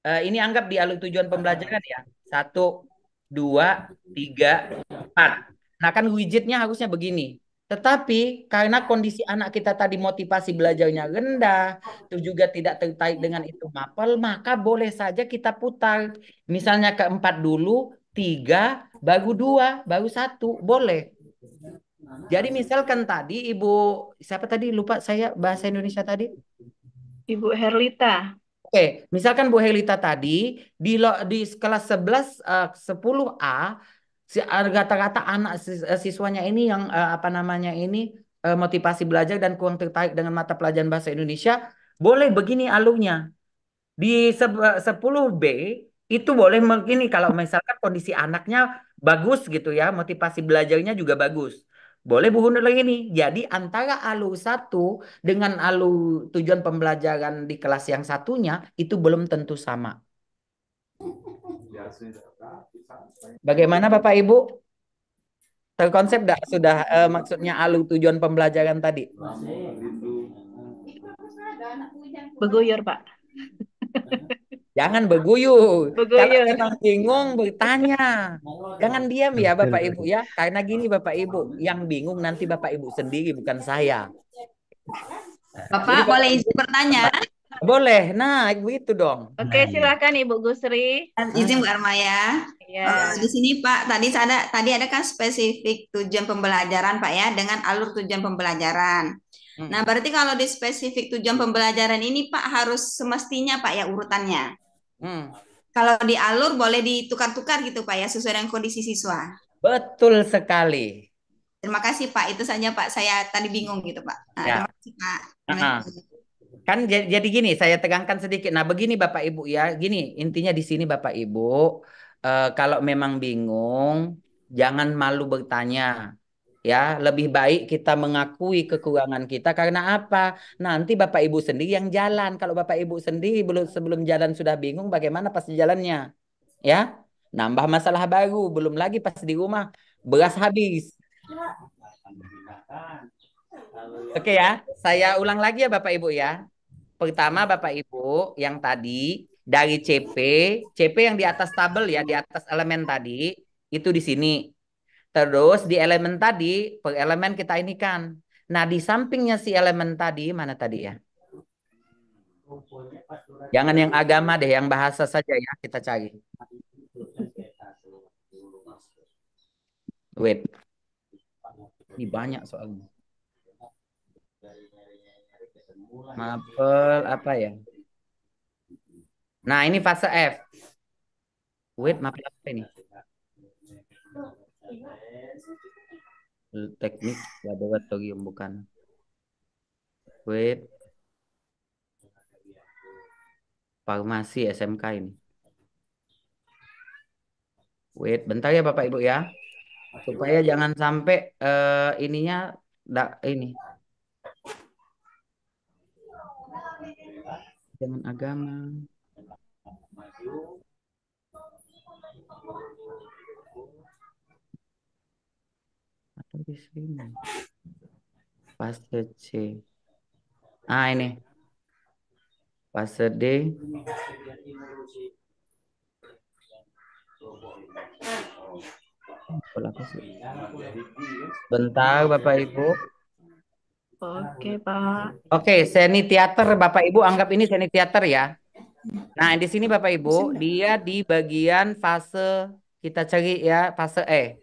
Eh, ini anggap di alur tujuan pembelajaran ya. Satu, dua, tiga, empat. Nah kan widgetnya harusnya begini. Tetapi karena kondisi anak kita tadi motivasi belajarnya rendah, terus juga tidak tertarik dengan itu mapel, maka boleh saja kita putar. Misalnya keempat dulu, tiga, baru dua, baru satu, boleh. Jadi misalkan tadi Ibu, siapa tadi lupa saya bahasa Indonesia tadi? Ibu Herlita. Oke, misalkan Bu Helita tadi di lo- di kelas 11 eh, 10A si rata-rata anak eh, siswanya ini yang eh, apa namanya ini eh, motivasi belajar dan kurang tertarik dengan mata pelajaran bahasa Indonesia, boleh begini alurnya. Di seb- 10B itu boleh begini kalau misalkan kondisi anaknya bagus gitu ya, motivasi belajarnya juga bagus. Boleh Bu Hunur lagi nih. Jadi antara alur satu dengan alur tujuan pembelajaran di kelas yang satunya itu belum tentu sama. Bagaimana Bapak Ibu? Terkonsep enggak sudah eh, maksudnya alur tujuan pembelajaran tadi? Beguyur, Pak. *laughs* Jangan berguyur. Kalau memang bingung bertanya. Jangan diam ya Bapak Ibu ya. Karena gini Bapak Ibu, yang bingung nanti Bapak Ibu sendiri bukan saya. Bapak boleh izin bertanya? Boleh. Nah, begitu dong. Oke, silakan Ibu Gusri. Izin Bu Arma ya. Eh, di sini Pak, tadi ada tadi ada kan spesifik tujuan pembelajaran Pak ya dengan alur tujuan pembelajaran. Nah, berarti kalau di spesifik tujuan pembelajaran ini Pak harus semestinya Pak ya urutannya. Hmm. Kalau di alur boleh ditukar-tukar gitu Pak ya sesuai dengan kondisi siswa. Betul sekali. Terima kasih Pak, itu saja Pak. Saya tadi bingung gitu Pak. Nah, Ya. terima kasih Pak. Kan ja- jadi gini, saya tekankan sedikit. Nah, begini Bapak Ibu ya, gini intinya di sini Bapak Ibu, eh, kalau memang bingung, jangan malu bertanya. Ya, lebih baik kita mengakui kekurangan kita karena apa? Nanti Bapak Ibu sendiri yang jalan. Kalau Bapak Ibu sendiri belum sebelum jalan sudah bingung, bagaimana pas jalannya? Ya, nambah masalah baru. Belum lagi pas di rumah beras habis. Oke ya, saya ulang lagi ya Bapak Ibu ya. Pertama Bapak Ibu yang tadi dari CP, CP yang di atas tabel ya, di atas elemen tadi, itu di sini. Terus di elemen tadi, elemen kita ini kan. Nah di sampingnya si elemen tadi, mana tadi ya? Jangan yang agama deh, yang bahasa saja ya kita cari. Wait. Ini banyak soalnya. Mapel apa ya? Nah, ini fase F. Wait, mapel apa ini? Teknik laboratorium bukan. Wait. Farmasi SMK ini. Wait, bentar ya Bapak Ibu ya. Supaya jangan sampai eh, ininya da, ini. Jangan agama. Di sini. Fase C. Ah, ini. Fase D. Bentar, Bapak Ibu. Oke, Pak. Oke, seni teater Bapak Ibu anggap ini seni teater ya. Nah, di sini Bapak Ibu, dia di bagian fase kita cari ya, fase E.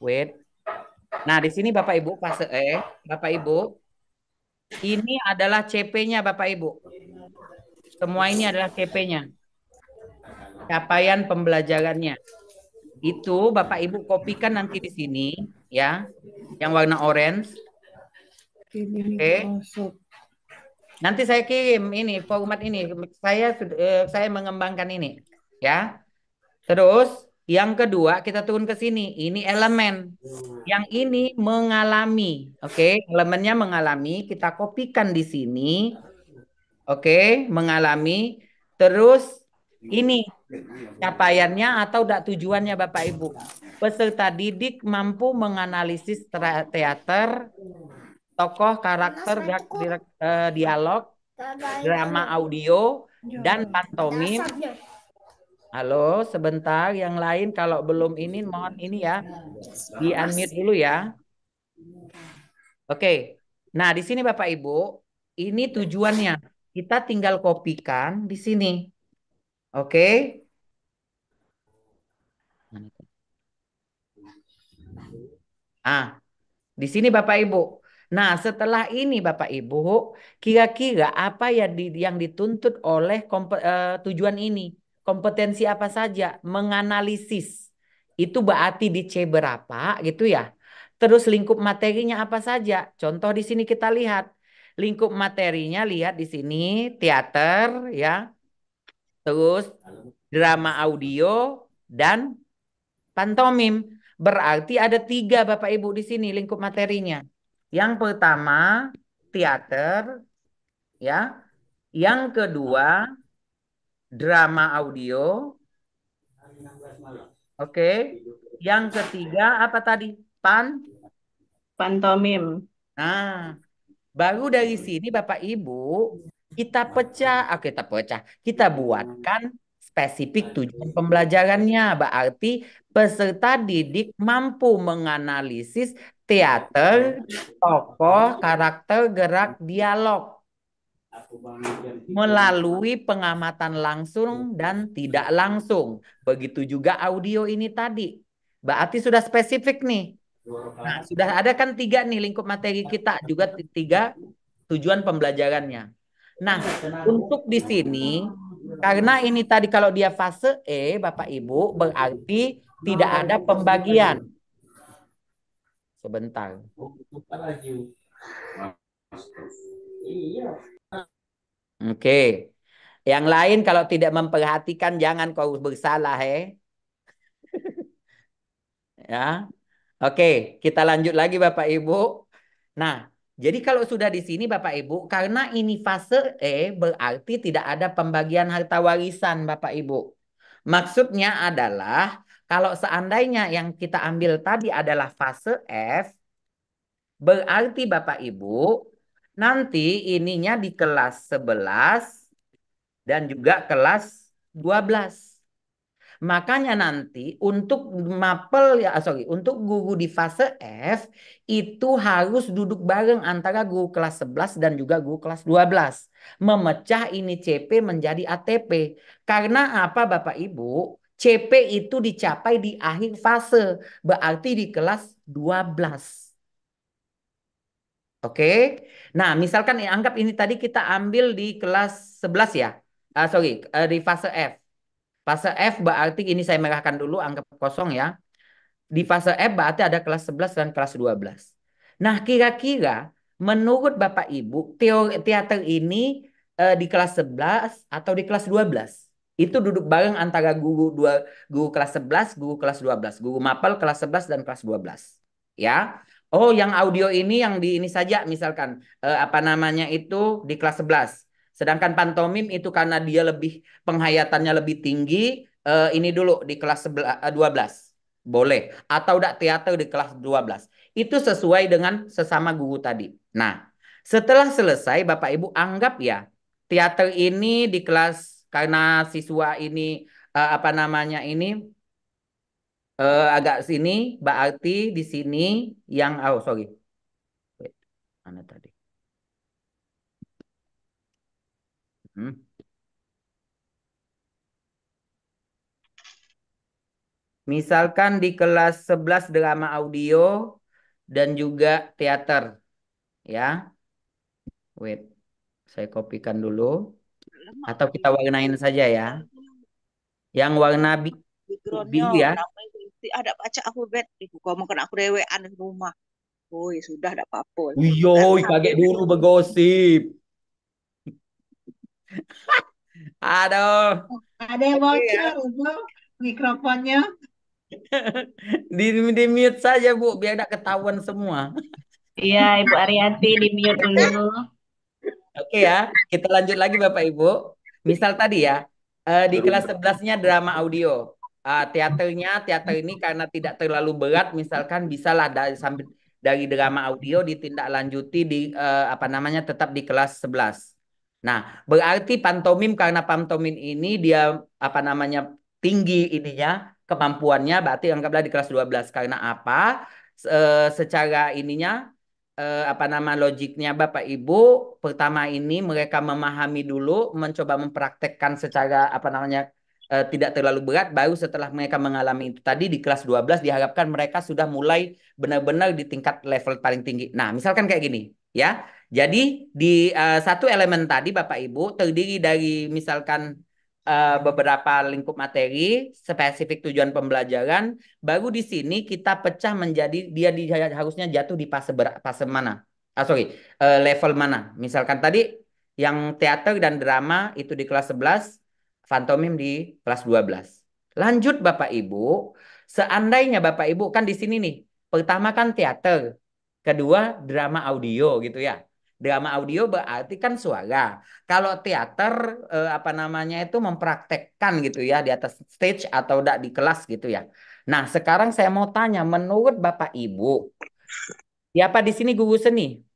Wait. Nah, di sini Bapak Ibu fase E, Bapak Ibu. Ini adalah CP-nya Bapak Ibu. Semua ini adalah CP-nya. Capaian pembelajarannya. Itu Bapak Ibu kopikan nanti di sini ya, yang warna orange. Oke. Nanti saya kirim ini format ini. Saya eh, saya mengembangkan ini, ya. Terus yang kedua kita turun ke sini. Ini elemen. Yang ini mengalami. Oke, elemennya mengalami. Kita kopikan di sini. Oke, mengalami. Terus ini capaiannya atau dak tujuannya Bapak Ibu. Peserta didik mampu menganalisis teater, tokoh, karakter, uh, dialog, drama audio, dan pantomim. Halo, sebentar. Yang lain kalau belum ini mohon ini ya di unmute dulu ya. Oke. Nah, di sini Bapak Ibu, ini tujuannya. Kita tinggal kopikan di sini. Oke. Ah, di sini Bapak Ibu. Nah, setelah ini Bapak Ibu, kira-kira apa ya yang dituntut oleh uh, tujuan ini? Kompetensi apa saja? Menganalisis. Itu berarti di C berapa gitu ya. Terus lingkup materinya apa saja? Contoh di sini kita lihat. Lingkup materinya lihat di sini teater ya. Terus drama audio dan pantomim. Berarti ada tiga Bapak Ibu di sini lingkup materinya. Yang pertama teater, ya. Yang kedua drama audio. Oke. Yang ketiga apa tadi? Pan? Pantomim. Nah, baru dari sini Bapak Ibu kita pecah, ah, kita pecah, kita buatkan spesifik tujuan pembelajarannya. Berarti peserta didik mampu menganalisis teater, tokoh, karakter, gerak, dialog melalui pengamatan langsung dan tidak langsung. Begitu juga audio ini tadi. Berarti sudah spesifik nih. Nah, sudah ada kan tiga nih lingkup materi kita juga tiga tujuan pembelajarannya. Nah, untuk di sini karena ini tadi kalau dia fase E, Bapak Ibu, berarti tidak ada pembagian. Sebentar. Oke. Yang lain kalau tidak memperhatikan jangan kau bersalah he. *laughs* ya. Oke, kita lanjut lagi Bapak Ibu. Nah, jadi kalau sudah di sini Bapak Ibu, karena ini fase E berarti tidak ada pembagian harta warisan Bapak Ibu. Maksudnya adalah kalau seandainya yang kita ambil tadi adalah fase F, berarti Bapak Ibu, nanti ininya di kelas 11 dan juga kelas 12. Makanya nanti untuk mapel ya sorry, untuk guru di fase F itu harus duduk bareng antara guru kelas 11 dan juga guru kelas 12. Memecah ini CP menjadi ATP. Karena apa Bapak Ibu? CP itu dicapai di akhir fase, berarti di kelas 12. Oke. Nah, misalkan anggap ini tadi kita ambil di kelas 11 ya. Uh, sorry, uh, di fase F. Fase F berarti ini saya merahkan dulu anggap kosong ya. Di fase F berarti ada kelas 11 dan kelas 12. Nah, kira-kira menurut Bapak Ibu, teori teater ini uh, di kelas 11 atau di kelas 12? Itu duduk bareng antara guru dua guru kelas 11, guru kelas 12, guru mapel kelas 11 dan kelas 12. Ya. Oh, yang audio ini yang di ini saja misalkan eh, apa namanya itu di kelas 11. Sedangkan pantomim itu karena dia lebih penghayatannya lebih tinggi, eh, ini dulu di kelas 11, 12. Eh, boleh. Atau udah teater di kelas 12. Itu sesuai dengan sesama guru tadi. Nah, setelah selesai Bapak Ibu anggap ya teater ini di kelas karena siswa ini uh, apa namanya ini uh, agak sini berarti di sini yang oh sorry. Wait, mana tadi? Hmm. Misalkan di kelas 11 drama audio dan juga teater. Ya. Wait. Saya kopikan dulu. Atau kita warnain saja ya. Yang warna bi biru ya. Ada baca aku bed. Kau makan aku dewean di rumah. Woi, sudah ada apa-apa. Wih, kaget dulu begosip. *laughs* Aduh. Ada yang bocor, Bu, mikrofonnya. *laughs* di, di mute saja, Bu, biar tidak ketahuan semua. Iya, Ibu Ariati di mute dulu. Oke ya, kita lanjut lagi Bapak Ibu. Misal tadi ya, uh, di kelas 11-nya drama audio. Uh, teaternya, teater ini karena tidak terlalu berat, misalkan bisalah dari sambil dari drama audio ditindaklanjuti di uh, apa namanya tetap di kelas 11. Nah, berarti pantomim karena pantomim ini dia apa namanya tinggi ininya kemampuannya berarti anggaplah di kelas 12 karena apa? E, secara ininya eh, apa nama logiknya Bapak Ibu pertama ini mereka memahami dulu mencoba mempraktekkan secara apa namanya eh, tidak terlalu berat baru setelah mereka mengalami itu tadi di kelas 12 diharapkan mereka sudah mulai benar-benar di tingkat level paling tinggi. Nah, misalkan kayak gini ya. Jadi di uh, satu elemen tadi Bapak Ibu terdiri dari misalkan uh, beberapa lingkup materi, spesifik tujuan pembelajaran, baru di sini kita pecah menjadi dia di, harusnya jatuh di fase ber, fase mana? Ah sorry, uh, level mana? Misalkan tadi yang teater dan drama itu di kelas 11, fantomim di kelas 12. Lanjut Bapak Ibu, seandainya Bapak Ibu kan di sini nih, pertama kan teater, kedua drama audio gitu ya drama audio berarti kan suara. Kalau teater eh, apa namanya itu mempraktekkan gitu ya di atas stage atau tidak di kelas gitu ya. Nah, sekarang saya mau tanya menurut Bapak Ibu, siapa di sini guru seni?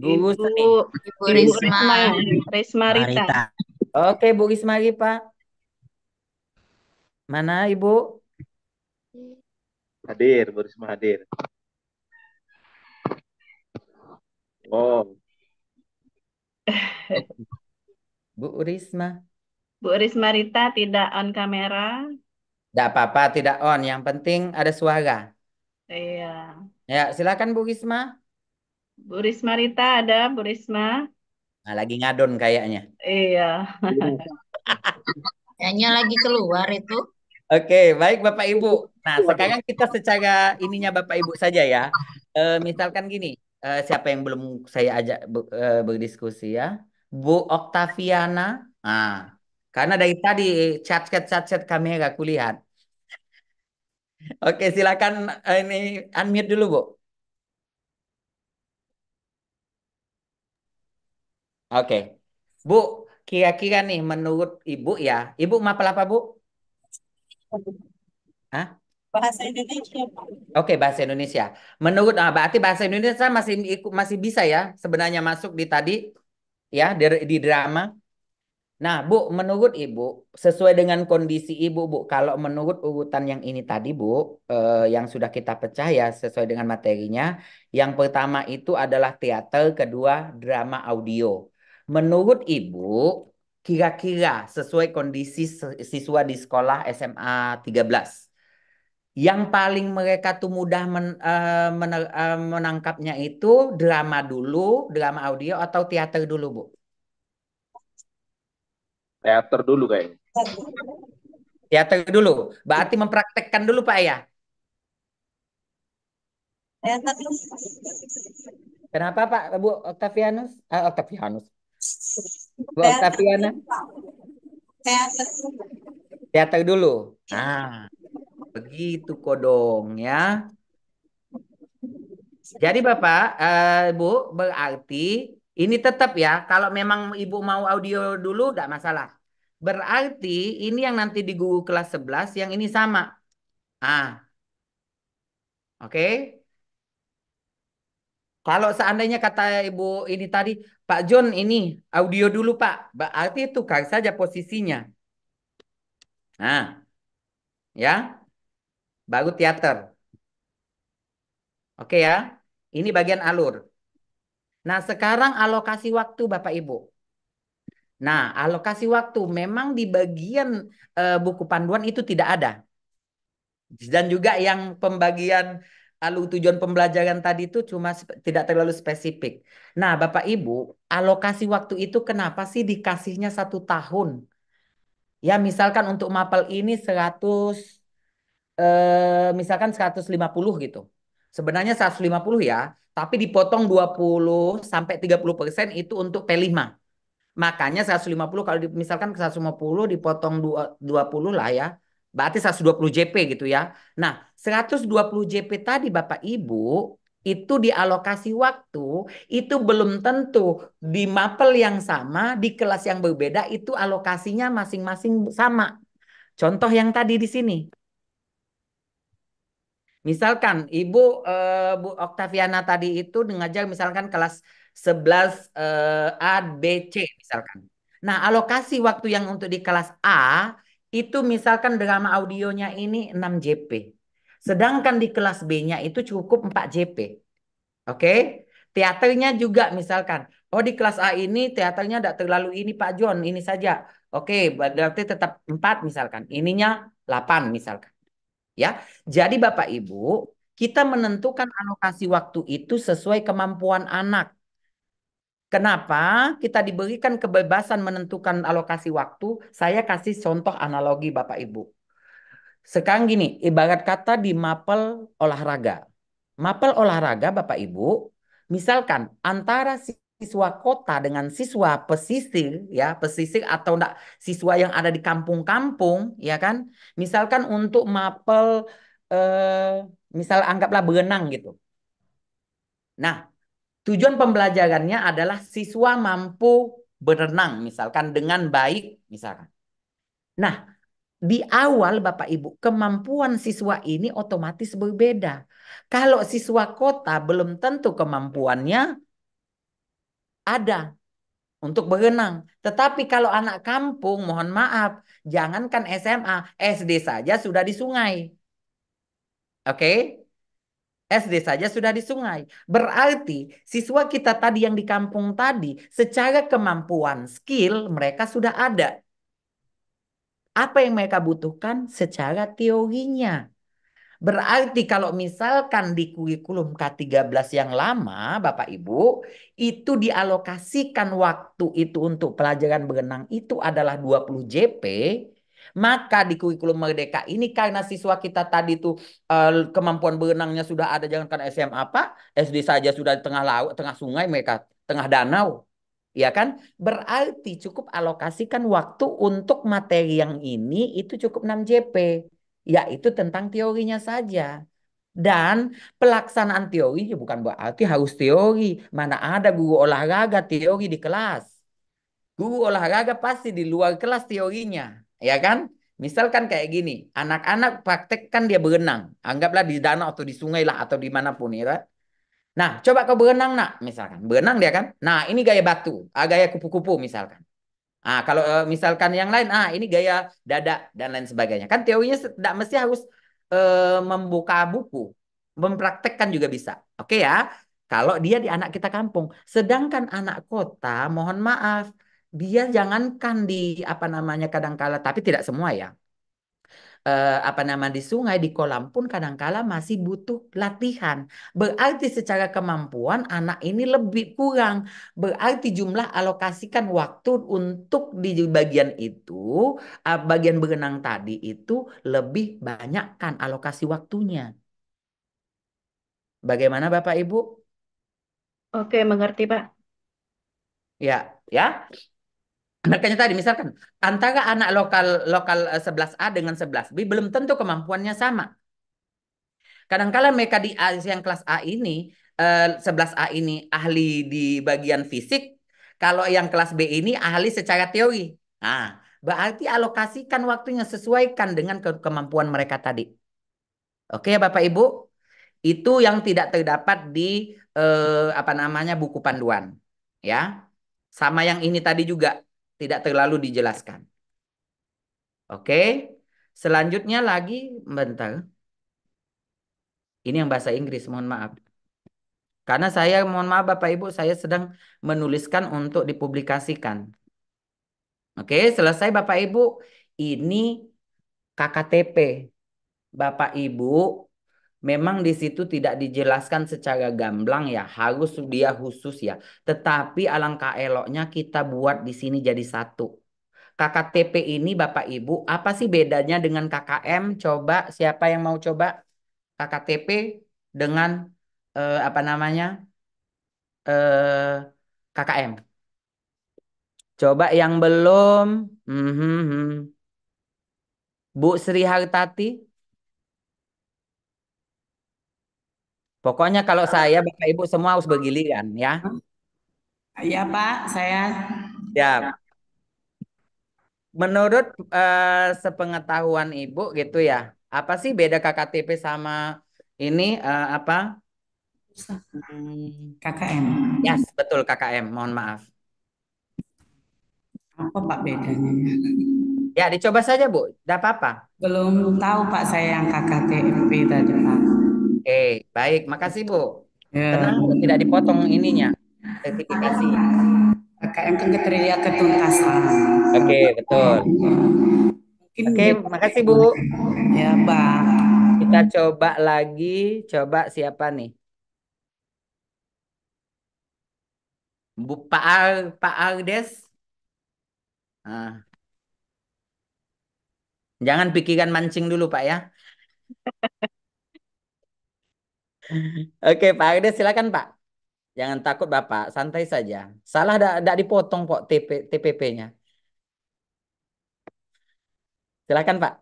Ibu, seni. Ibu Risma. Risma Rita. Oke, Bu Risma Pak. Mana Ibu? Hadir, Bu Risma hadir. Oh. *laughs* Bu Risma. Bu Risma Rita tidak on kamera. Tidak apa-apa, tidak on. Yang penting ada suara. Iya. Ya, silakan Bu Risma. Bu Risma Rita ada, Bu Risma. Nah, lagi ngadon kayaknya. Iya. *laughs* Kayaknya lagi keluar itu. Oke, baik Bapak Ibu. Nah, sekarang kita secara ininya Bapak Ibu saja ya. E, misalkan gini, uh, siapa yang belum saya ajak uh, berdiskusi ya? Bu Oktaviana. Ah, karena dari tadi chat-chat chat-chat kamera kulihat. Oke, silakan uh, ini unmute dulu, Bu. Oke. Bu, kira-kira nih menurut Ibu ya, Ibu mapel apa, Bu? Hah? Bahasa Indonesia. Oke, bahasa Indonesia. Menurut ah, berarti bahasa Indonesia masih masih bisa ya sebenarnya masuk di tadi ya di, di drama. Nah, Bu, menurut Ibu sesuai dengan kondisi Ibu, Bu, kalau menurut urutan yang ini tadi, Bu, eh, yang sudah kita pecah ya sesuai dengan materinya, yang pertama itu adalah teater, kedua drama audio. Menurut Ibu, kira-kira sesuai kondisi siswa di sekolah SMA 13 yang paling mereka tuh mudah men, uh, men, uh, menangkapnya itu drama dulu, drama audio atau teater dulu, Bu? Teater dulu kayaknya. Teater dulu. Berarti mempraktekkan dulu, Pak ya? Kenapa, Pak? Bu Octavianus? Ah, Octavianus. Bu Octaviana? Teater. Teater dulu. Ah. Begitu kodong ya. Jadi Bapak, uh, Bu, berarti ini tetap ya, kalau memang Ibu mau audio dulu, tidak masalah. Berarti ini yang nanti di Google kelas 11, yang ini sama. Ah. Oke. Kalau seandainya kata Ibu ini tadi, Pak John ini audio dulu Pak. Berarti tukar saja posisinya. Nah. Ya. Baru teater. Oke ya. Ini bagian alur. Nah, sekarang alokasi waktu Bapak Ibu. Nah, alokasi waktu memang di bagian uh, buku panduan itu tidak ada. Dan juga yang pembagian alur tujuan pembelajaran tadi itu cuma tidak terlalu spesifik. Nah, Bapak Ibu, alokasi waktu itu kenapa sih dikasihnya satu tahun? Ya, misalkan untuk mapel ini 100, eh, misalkan 150 gitu. Sebenarnya 150 ya, tapi dipotong 20 sampai 30 persen itu untuk P5. Makanya 150 kalau misalkan 150 dipotong 20 lah ya. Berarti 120 JP gitu ya. Nah, 120 JP tadi Bapak Ibu itu dialokasi waktu itu belum tentu di mapel yang sama di kelas yang berbeda itu alokasinya masing-masing sama. Contoh yang tadi di sini. Misalkan Ibu uh, Bu Oktaviana tadi itu mengajar misalkan kelas 11 uh, A, B, C misalkan. Nah, alokasi waktu yang untuk di kelas A itu misalkan drama audionya ini 6 JP. Sedangkan di kelas B-nya itu cukup 4 JP. Oke? Teaternya juga misalkan, oh di kelas A ini teaternya tidak terlalu ini Pak John, ini saja. Oke, berarti tetap 4 misalkan. Ininya 8 misalkan. Ya, jadi Bapak Ibu, kita menentukan alokasi waktu itu sesuai kemampuan anak. Kenapa kita diberikan kebebasan menentukan alokasi waktu? Saya kasih contoh analogi Bapak Ibu. Sekarang gini, ibarat kata di mapel olahraga. Mapel olahraga Bapak Ibu, misalkan antara siswa kota dengan siswa pesisir ya pesisir atau enggak siswa yang ada di kampung-kampung ya kan? Misalkan untuk mapel eh, misal anggaplah berenang gitu. Nah tujuan pembelajarannya adalah siswa mampu berenang misalkan dengan baik misalkan. Nah di awal Bapak Ibu kemampuan siswa ini otomatis berbeda kalau siswa kota belum tentu kemampuannya ada untuk berenang. Tetapi kalau anak kampung, mohon maaf, jangankan SMA, SD saja sudah di sungai. Oke? SD saja sudah di sungai. Berarti siswa kita tadi yang di kampung tadi, secara kemampuan, skill mereka sudah ada. Apa yang mereka butuhkan secara teorinya. Berarti kalau misalkan di kurikulum K13 yang lama, Bapak Ibu, itu dialokasikan waktu itu untuk pelajaran berenang itu adalah 20 JP, maka di kurikulum Merdeka ini karena siswa kita tadi tuh uh, kemampuan berenangnya sudah ada jangankan SMA Pak, SD saja sudah di tengah laut, tengah sungai mereka, tengah danau. Ya kan? Berarti cukup alokasikan waktu untuk materi yang ini itu cukup 6 JP yaitu tentang teorinya saja. Dan pelaksanaan teori bukan berarti harus teori. Mana ada guru olahraga teori di kelas. Guru olahraga pasti di luar kelas teorinya. Ya kan? Misalkan kayak gini. Anak-anak praktekkan dia berenang. Anggaplah di danau atau di sungai lah atau di mana pun ya. Kan? Nah, coba kau berenang nak. Misalkan. Berenang dia kan. Nah, ini gaya batu. Ah, gaya kupu-kupu misalkan. Ah, kalau uh, misalkan yang lain, ah ini gaya dada dan lain sebagainya. Kan teorinya tidak mesti harus uh, membuka buku, mempraktekkan juga bisa. Oke ya. Kalau dia di anak kita kampung, sedangkan anak kota, mohon maaf, dia jangankan di apa namanya kadangkala, tapi tidak semua ya eh, apa nama di sungai di kolam pun kadangkala masih butuh latihan. Berarti secara kemampuan anak ini lebih kurang. Berarti jumlah alokasikan waktu untuk di bagian itu, uh, bagian berenang tadi itu lebih banyak kan alokasi waktunya. Bagaimana Bapak Ibu? Oke, mengerti Pak. Ya, ya. Makanya tadi misalkan antara anak lokal lokal 11A eh, dengan 11B belum tentu kemampuannya sama. Kadang-kala mereka di yang kelas A ini 11A eh, ini ahli di bagian fisik, kalau yang kelas B ini ahli secara teori. Nah, Berarti alokasikan waktunya sesuaikan dengan ke kemampuan mereka tadi. Oke ya Bapak Ibu? Itu yang tidak terdapat di eh, apa namanya buku panduan. Ya. Sama yang ini tadi juga tidak terlalu dijelaskan. Oke. Selanjutnya lagi bentar. Ini yang bahasa Inggris, mohon maaf. Karena saya mohon maaf Bapak Ibu, saya sedang menuliskan untuk dipublikasikan. Oke, selesai Bapak Ibu. Ini KKTP. Bapak Ibu, memang di situ tidak dijelaskan secara gamblang ya, harus dia khusus ya. Tetapi alangkah eloknya kita buat di sini jadi satu. KKTP ini Bapak Ibu, apa sih bedanya dengan KKM? Coba siapa yang mau coba KKTP dengan eh, apa namanya? Eh, KKM. Coba yang belum. Mhm. Bu Sri Hartati. Pokoknya kalau saya, Bapak Ibu semua harus bergiliran ya. Iya Pak, saya. Ya. Menurut eh, sepengetahuan Ibu gitu ya, apa sih beda KKTP sama ini eh, apa? KKM. Yes, betul KKM. Mohon maaf. Apa Pak bedanya? Ya, dicoba saja Bu. Tidak apa-apa. Belum tahu Pak saya yang KKTP tadi Pak. Oke, baik. Makasih Bu. Ya. Tenang, Bu, tidak dipotong ininya, sertifikasinya. KKM kan kriteria ketuntasan. Oke, betul. Oke, makasih Bu. Ya Pak. Kita coba lagi. Coba siapa nih? Bu Pak Al, Pak Aldes. Ah. Jangan pikiran mancing dulu Pak ya. Oke Pak Aldes silakan Pak. Jangan takut Bapak, santai saja. Salah tidak dipotong kok TP, TPP-nya. Silakan Pak.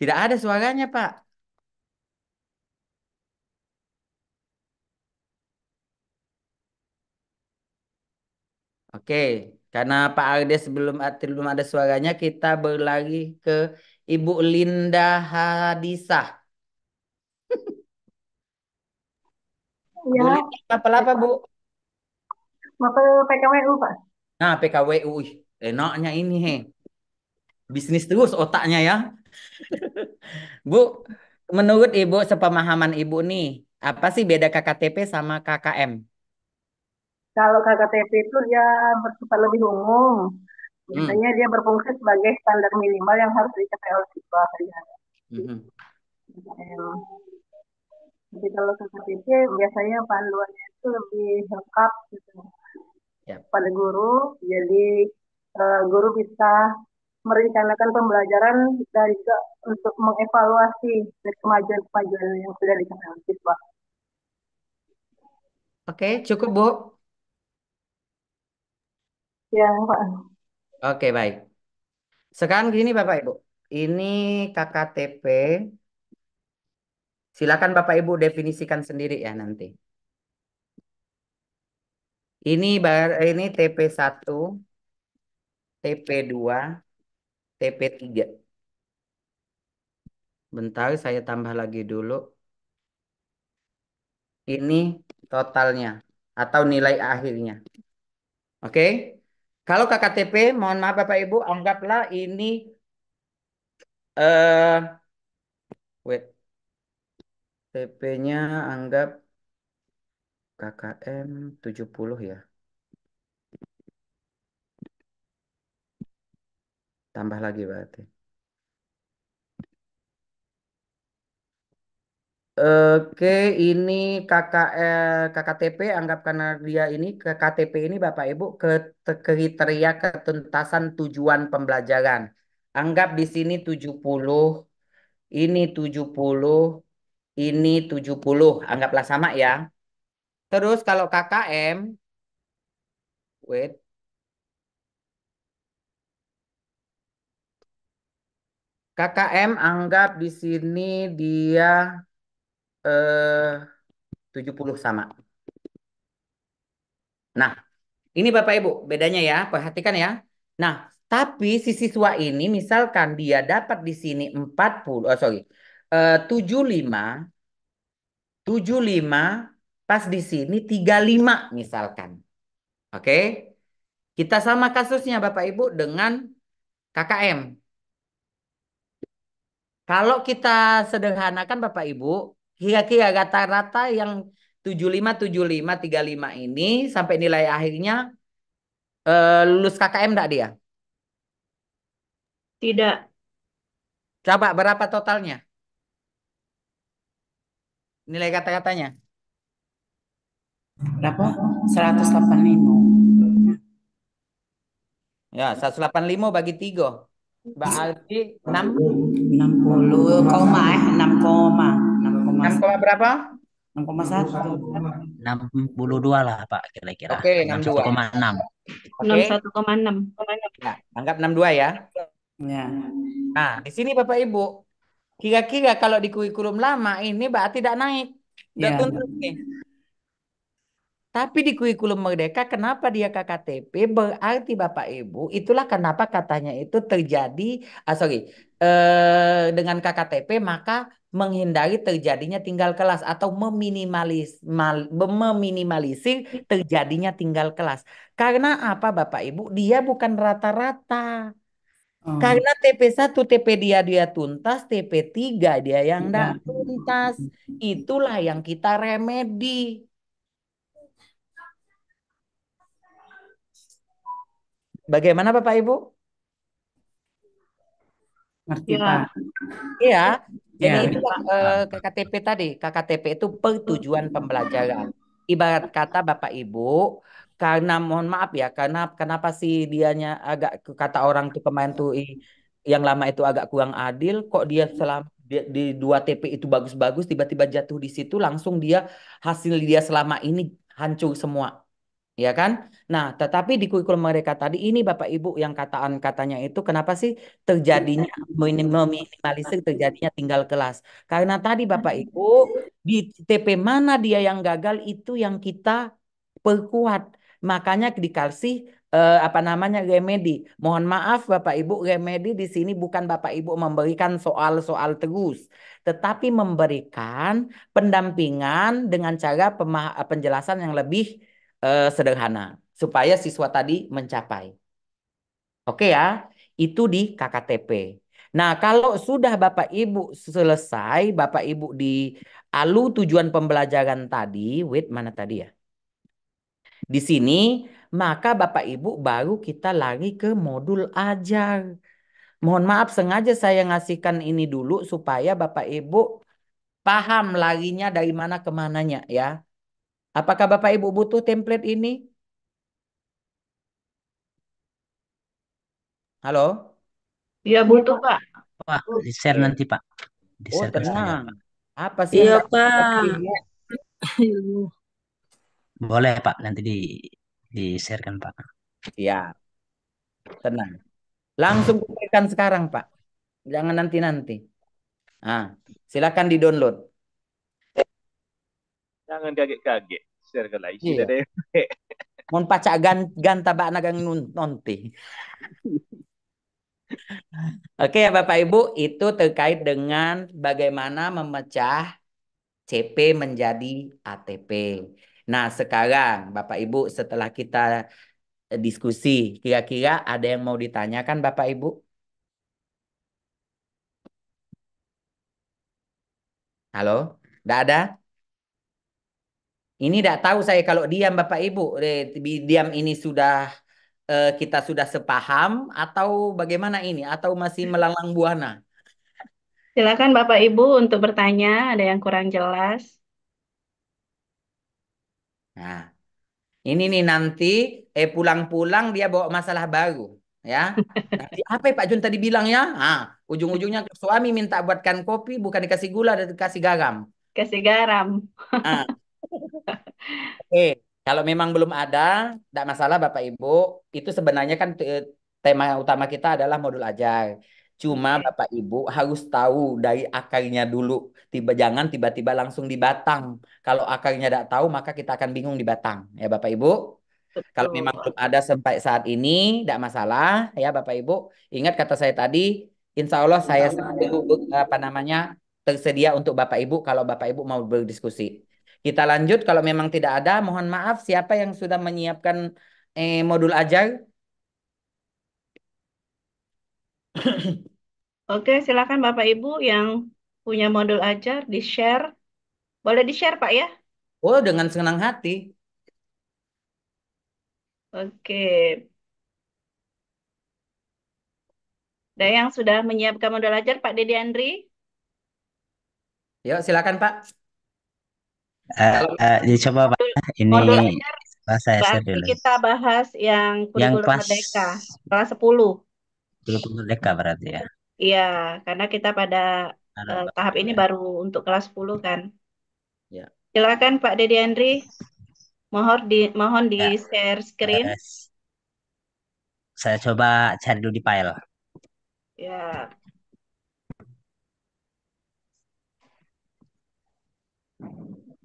Tidak ada suaranya Pak. Oke, karena Pak Aldes belum belum ada suaranya, kita berlari ke Ibu Linda Hadisah. Ya, apa-apa Bu? mau ke PKWU, Pak. Nah, PKWU. Enaknya ini, he. Bisnis terus otaknya ya. *laughs* Bu, menurut Ibu, sepemahaman Ibu nih, apa sih beda KKTP sama KKM? Kalau KKTP itu dia bersifat lebih umum. Hmm. Biasanya dia berfungsi sebagai standar minimal yang harus dicapai oleh siswa. Mhm. PKM. Jadi kalau KKTP biasanya panduannya itu lebih lengkap gitu Ya. pada guru. Jadi eh, guru bisa merencanakan pembelajaran dan juga untuk mengevaluasi kemajuan-kemajuan yang sudah dicapai oleh siswa. Oke, cukup Bu. Ya, Pak. Oke, baik. Sekarang gini Bapak Ibu. Ini KKTP. Silakan Bapak Ibu definisikan sendiri ya nanti. Ini bar- ini TP1, TP2, TP3. Bentar saya tambah lagi dulu. Ini totalnya atau nilai akhirnya. Oke. Kalau KKTP, mohon maaf Bapak Ibu, anggaplah ini eh wait. TP-nya anggap KKM 70 ya. Tambah lagi berarti. Oke, ini KKL, KKTP anggap karena dia ini KKTP ini Bapak Ibu ke kriteria ketuntasan tujuan pembelajaran. Anggap di sini 70, ini 70, ini 70, anggaplah sama ya. Terus kalau KKM wait. KKM anggap di sini dia eh 70 sama. Nah, ini Bapak Ibu, bedanya ya, perhatikan ya. Nah, tapi si siswa ini misalkan dia dapat di sini 40, oh sorry, eh, 75, 75, pas di sini 35 misalkan. Oke? Kita sama kasusnya Bapak Ibu dengan KKM. Kalau kita sederhanakan Bapak Ibu, kira-kira rata-rata yang 75, 75, 35 ini sampai nilai akhirnya eh, lulus KKM enggak dia? Tidak. Coba berapa totalnya? Nilai kata-katanya? Berapa? 185. Ya, 185 bagi 3. Berarti 6 60 koma eh 6 koma 6 koma 6, koma berapa? 6,1 62 lah Pak kira-kira. Oke, 62. 61,6. Oke. 61,6. Ya, anggap 62 ya. Ya. Nah, di sini Bapak Ibu, kira-kira kalau di kurikulum lama ini berarti tidak naik. Tidak Ya. nih. Tapi di kurikulum Merdeka, kenapa dia KKTP? Berarti Bapak Ibu, itulah kenapa katanya itu terjadi, ah sorry, eh, dengan KKTP maka menghindari terjadinya tinggal kelas atau meminimalis, mal- meminimalisir terjadinya tinggal kelas. Karena apa Bapak Ibu? Dia bukan rata-rata. Oh. Karena TP1 TP dia dia tuntas, TP3 dia yang tidak tuntas. Itulah yang kita remedi. Bagaimana Bapak Ibu? Ngerti Ya. Pak. Iya. Jadi Ya. itulah eh, KKTP tadi. KKTP itu pertujuan pembelajaran. Ibarat kata Bapak Ibu, karena mohon maaf ya, karena kenapa sih dianya agak kata orang tuh kemarin tuh yang lama itu agak kurang adil, kok dia selama di, di dua TP itu bagus-bagus, tiba-tiba jatuh di situ, langsung dia hasil dia selama ini hancur semua. Ya kan? Nah, tetapi di kurikulum mereka tadi ini Bapak Ibu yang kataan katanya itu kenapa sih terjadinya minim- meminimalisir terjadinya tinggal kelas? Karena tadi Bapak Ibu di TP mana dia yang gagal itu yang kita perkuat. Makanya dikasih eh, apa namanya remedi. Mohon maaf Bapak Ibu, remedi di sini bukan Bapak Ibu memberikan soal-soal terus, tetapi memberikan pendampingan dengan cara penjelasan yang lebih eh, sederhana supaya siswa tadi mencapai. Oke ya, itu di KKTP. Nah, kalau sudah Bapak Ibu selesai, Bapak Ibu di ALU tujuan pembelajaran tadi, wait mana tadi ya? Di sini, maka Bapak Ibu baru kita lari ke modul ajar. Mohon maaf, sengaja saya ngasihkan ini dulu supaya Bapak Ibu paham larinya dari mana ke mananya ya. Apakah Bapak Ibu butuh template ini? Halo? Iya butuh Pak. Pak, di-share nanti Pak. Oh, Di-share ke saya tenang. Pak. Apa sih Iya Pak. Boleh Pak, nanti di di-sharekan Pak. Ya, tenang. Langsung berikan sekarang, Pak. Jangan nanti-nanti. Ah, silakan di-download. Jangan kaget-kaget. Share ke lah. Isi Iya. dah deh. *laughs* Mon pacak gan ganta bak nagang nonti. Oke ya Bapak Ibu, itu terkait dengan bagaimana memecah CP menjadi ATP. Nah, sekarang Bapak Ibu setelah kita eh, diskusi, kira-kira ada yang mau ditanyakan Bapak Ibu? Halo? Tidak ada? Ini tidak tahu saya kalau diam Bapak Ibu. Diam ini sudah eh, kita sudah sepaham atau bagaimana ini? Atau masih melanglang buana? Silakan Bapak Ibu untuk bertanya, ada yang kurang jelas. Nah, ini nih nanti eh pulang-pulang dia bawa masalah baru, ya. *laughs* Nanti apa ya Pak Jun tadi bilang ya? Ah, ujung-ujungnya suami minta buatkan kopi bukan dikasih gula dan dikasih garam. Kasih garam. Ah, oke. Kalau memang belum ada, tidak masalah Bapak Ibu. Itu sebenarnya kan eh, tema utama kita adalah modul ajar. Cuma Bapak Ibu harus tahu dari akarnya dulu. Tiba jangan tiba-tiba langsung di batang. Kalau akarnya tidak tahu, maka kita akan bingung di batang. Ya Bapak Ibu. Kalau memang belum ada sampai saat ini, tidak masalah ya Bapak Ibu. Ingat kata saya tadi, Insya Allah saya selalu apa namanya tersedia untuk Bapak Ibu kalau Bapak Ibu mau berdiskusi. Kita lanjut kalau memang tidak ada, mohon maaf siapa yang sudah menyiapkan eh, modul ajar? *coughs* Oke, silakan Bapak Ibu yang punya modul ajar di-share. Boleh di-share Pak ya? Oh, dengan senang hati. Oke. Ada yang sudah menyiapkan modul ajar Pak Dedi Andri? Yuk, silakan Pak. Eh, eh, dicoba Pak. Ini saya share dulu. kita bahas yang Yang kurikulum kelas merdeka, kelas 10. kurikulum merdeka berarti ya. Iya, karena kita pada Ada Pak. tahap ini Ya. baru untuk kelas 10 kan. Ya. Silakan Pak Dedi Andri, mohon di mohon di Ya. share screen. Saya coba cari dulu di file. Ya.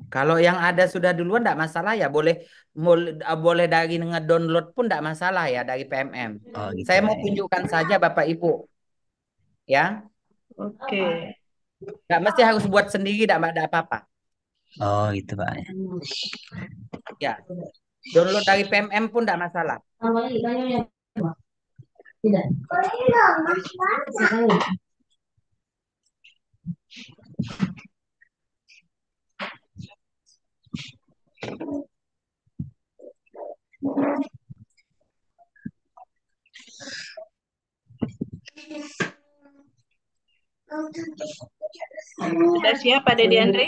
Kalau yang ada sudah duluan tidak masalah ya, boleh boleh, boleh dari ngedownload pun tidak masalah ya dari PMM. Oh gitu. Saya mau tunjukkan saja Bapak Ibu, ya. Oke. Nggak mesti harus buat sendiri, tidak ada apa-apa. Oh gitu Pak. ya. Ya, download dari PMM pun tidak masalah. Tidak. Sudah siap Pak Dedi Andri?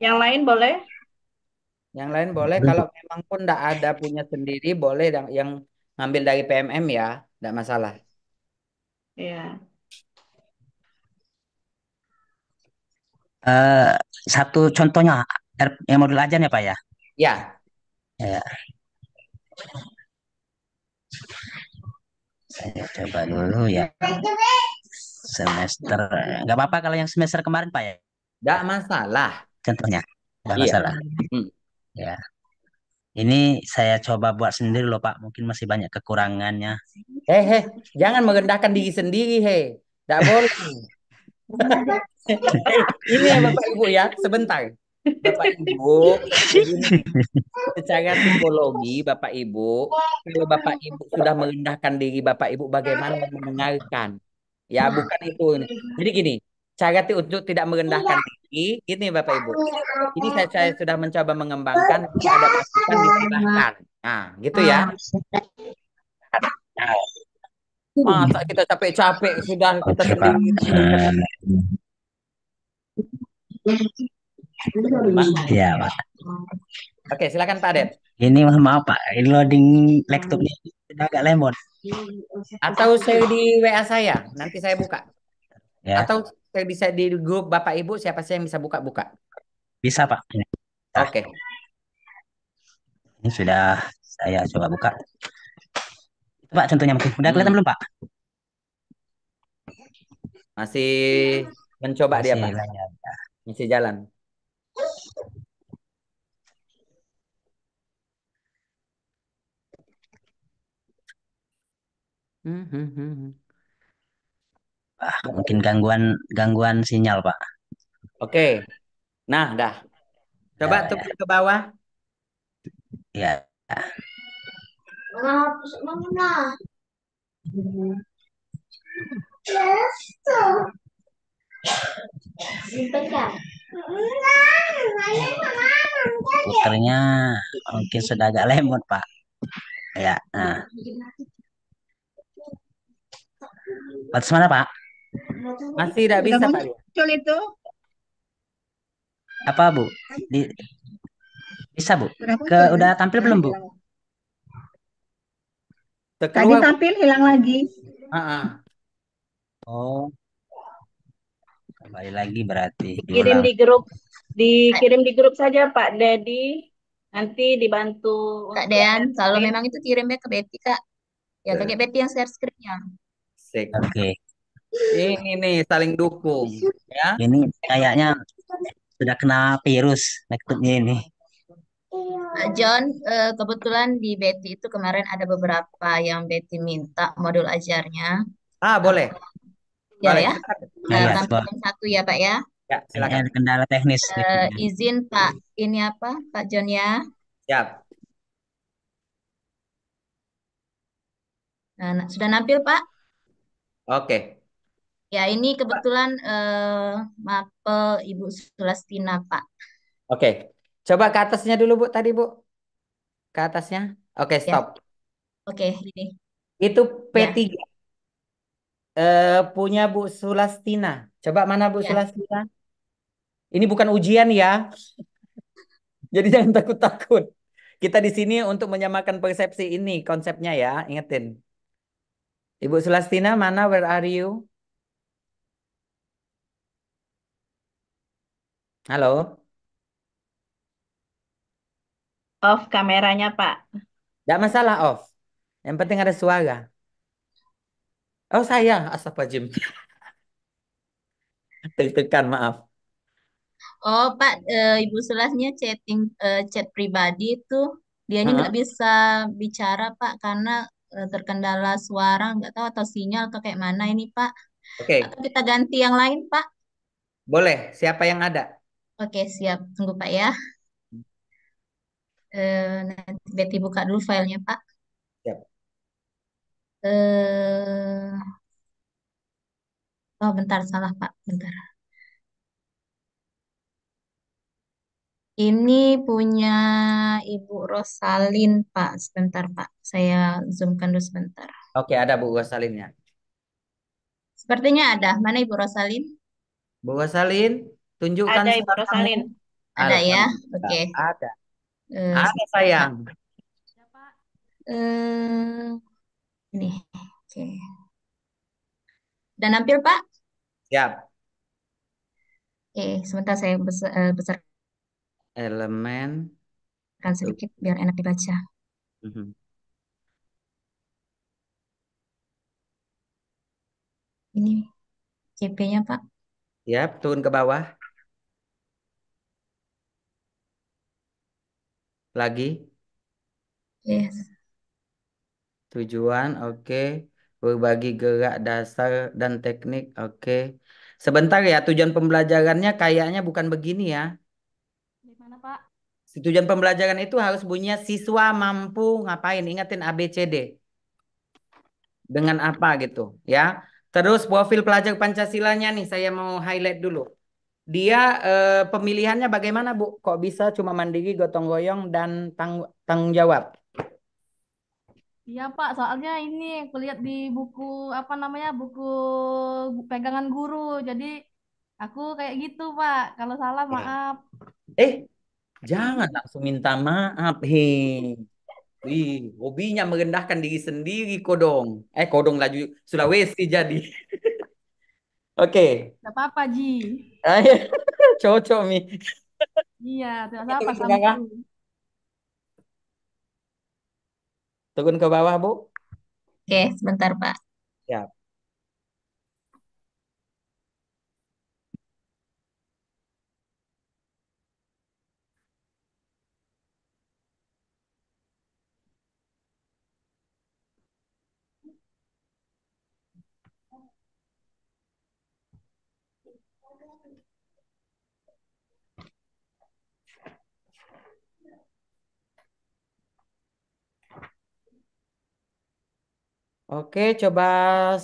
Yang lain boleh? Yang lain boleh, kalau memang pun tidak ada punya sendiri, boleh yang, yang ngambil dari PMM ya, tidak masalah. Ya. Eh, satu contohnya yang modul aja nih Pak ya. Ya, Ya. Saya coba dulu ya. Semester nggak apa-apa kalau yang semester kemarin Pak ya. tidak masalah. Contohnya nggak Iya. masalah. Hmm. Ya. Ini saya coba buat sendiri loh Pak. Mungkin masih banyak kekurangannya. Hei, hei, jangan merendahkan diri sendiri, hei. Tidak boleh. *laughs* Ini ya Bapak Ibu ya, sebentar. Bapak Ibu, begini, secara psikologi Bapak Ibu, kalau Bapak Ibu sudah merendahkan diri Bapak Ibu, bagaimana mendengarkan? Ya, bukan itu. Jadi gini, cara untuk tidak merendahkan diri, ini Bapak Ibu. Ini saya, saya sudah mencoba mengembangkan, ada masukan disilahkan. Nah, gitu ya. Masa kita capek-capek sudah kita Oke Pak. Eh, ya Pak. Oke, silakan Pak Adet. Ini mohon maaf Pak. Ini loading laptopnya sudah agak lemot. Atau share di WA saya, nanti saya buka. Ya. Atau share bisa di grup Bapak Ibu, siapa sih yang bisa buka-buka? Bisa Pak. Oke. ini sudah saya coba buka. Pak contohnya mungkin. Udah kelihatan Hmm. belum Pak? Masih mencoba dia, Masih Pak. layar. Masih jalan. Hmm, hmm, hmm, hmm. Ah, mungkin gangguan gangguan sinyal Pak. Oke. Nah, dah. Coba Ya, turun ke bawah. ya. Puternya mungkin sudah agak lemot Pak. Ya. Nah. Batas mana Pak? Masih tidak bisa, Pak. muncul itu? Apa Bu? Di, bisa Bu? Ke udah tampil belum Bu? hilang. Tadi tampil hilang lagi. Ah, ah. Oh, kembali lagi berarti Kirim di grup, dikirim di grup saja Pak Dedi. Nanti dibantu Kak Dean, kalau memang itu kirimnya ke Betty, Kak. Ya, Kakek Betty yang share screen-nya. Oke, Ini nih saling dukung, ya. ini kayaknya sudah kena virus laptopnya ini. Pak John, eh, kebetulan di Betty itu kemarin ada beberapa yang Betty minta modul ajarnya. Ah, boleh. Ya Boleh. ya. Ya, Eh, ya, tampilkan satu ya Pak ya. Ya, silakan. Ada kendala teknis. Eh, izin Pak, ini apa Pak John ya? Siap. Nah, nah, sudah nampil Pak? Oke. Ya ini kebetulan eh, mapel Ibu Sulastina Pak. Oke. Coba ke atasnya dulu, Bu, tadi, Bu. Ke atasnya. Oke, Ya, stop. oke ini. Itu Ya, P3 eh, punya Bu Sulastina. Coba mana Bu ya. Sulastina? Ini bukan ujian ya. Jadi *laughs* jangan takut-takut. Kita di sini untuk menyamakan persepsi ini konsepnya ya, ingetin. Ibu Sulastina mana? Where are you? Halo. Off kameranya, Pak. Gak masalah off. Yang penting ada suara. Oh saya, astagfirullahaladzim. Tertekan, maaf. Oh Pak, eh, Ibu Sulasnya chatting eh, chat pribadi itu dia ini nggak bisa bicara Pak karena eh, terkendala suara nggak tahu atau sinyal atau kayak mana ini Pak. Oke, Atau kita ganti yang lain Pak? boleh. Siapa yang ada? Oke siap, tunggu Pak ya. Eh, nanti Betty buka dulu filenya Pak. Eh, oh bentar salah Pak, bentar. Ini punya Ibu Rosalin Pak. Sebentar Pak, saya zoomkan dulu sebentar. Oke, ada Bu Rosalinnya. Sepertinya ada. Mana Ibu Rosalin? Bu Rosalin, tunjukkan Ada Ibu. Rosalin. Ada ya? Oke. ada. Eh, Ada sebentar, Pak. sayang. Eh, ini. Oke. Dan nampil Pak? Siap. Oke, sebentar saya besar, eh, besarkan Elemen. sedikit biar enak dibaca. Mhm. Ini CP-nya Pak. Siap, turun ke bawah. Lagi. Yes. Tujuan, oke. Berbagi gerak dasar dan teknik, oke. Sebentar ya, tujuan pembelajarannya kayaknya bukan begini ya. Gimana, Pak? Tujuan pembelajaran itu harus bunyinya siswa mampu ngapain? Ingatin ABCD. Dengan apa gitu ya. Terus profil pelajar Pancasilanya nih saya mau highlight dulu. Dia eh, pemilihannya bagaimana Bu? Kok bisa cuma mandiri, gotong royong dan tang- tanggung jawab? Iya Pak, soalnya ini aku lihat di buku apa namanya buku pegangan guru. Jadi aku kayak gitu Pak. Kalau salah maaf. Eh, jangan langsung minta maaf. Hei. Wih, hobinya merendahkan diri sendiri kodong. Eh, kodong laju Sulawesi jadi. *laughs* Oke. Tidak apa-apa Ji. Ayo, *laughs* cocok mi. Iya, tidak Turun apa ke bawah. santu. Turun ke bawah, Bu. Oke, sebentar Pak. Siap. Oke, coba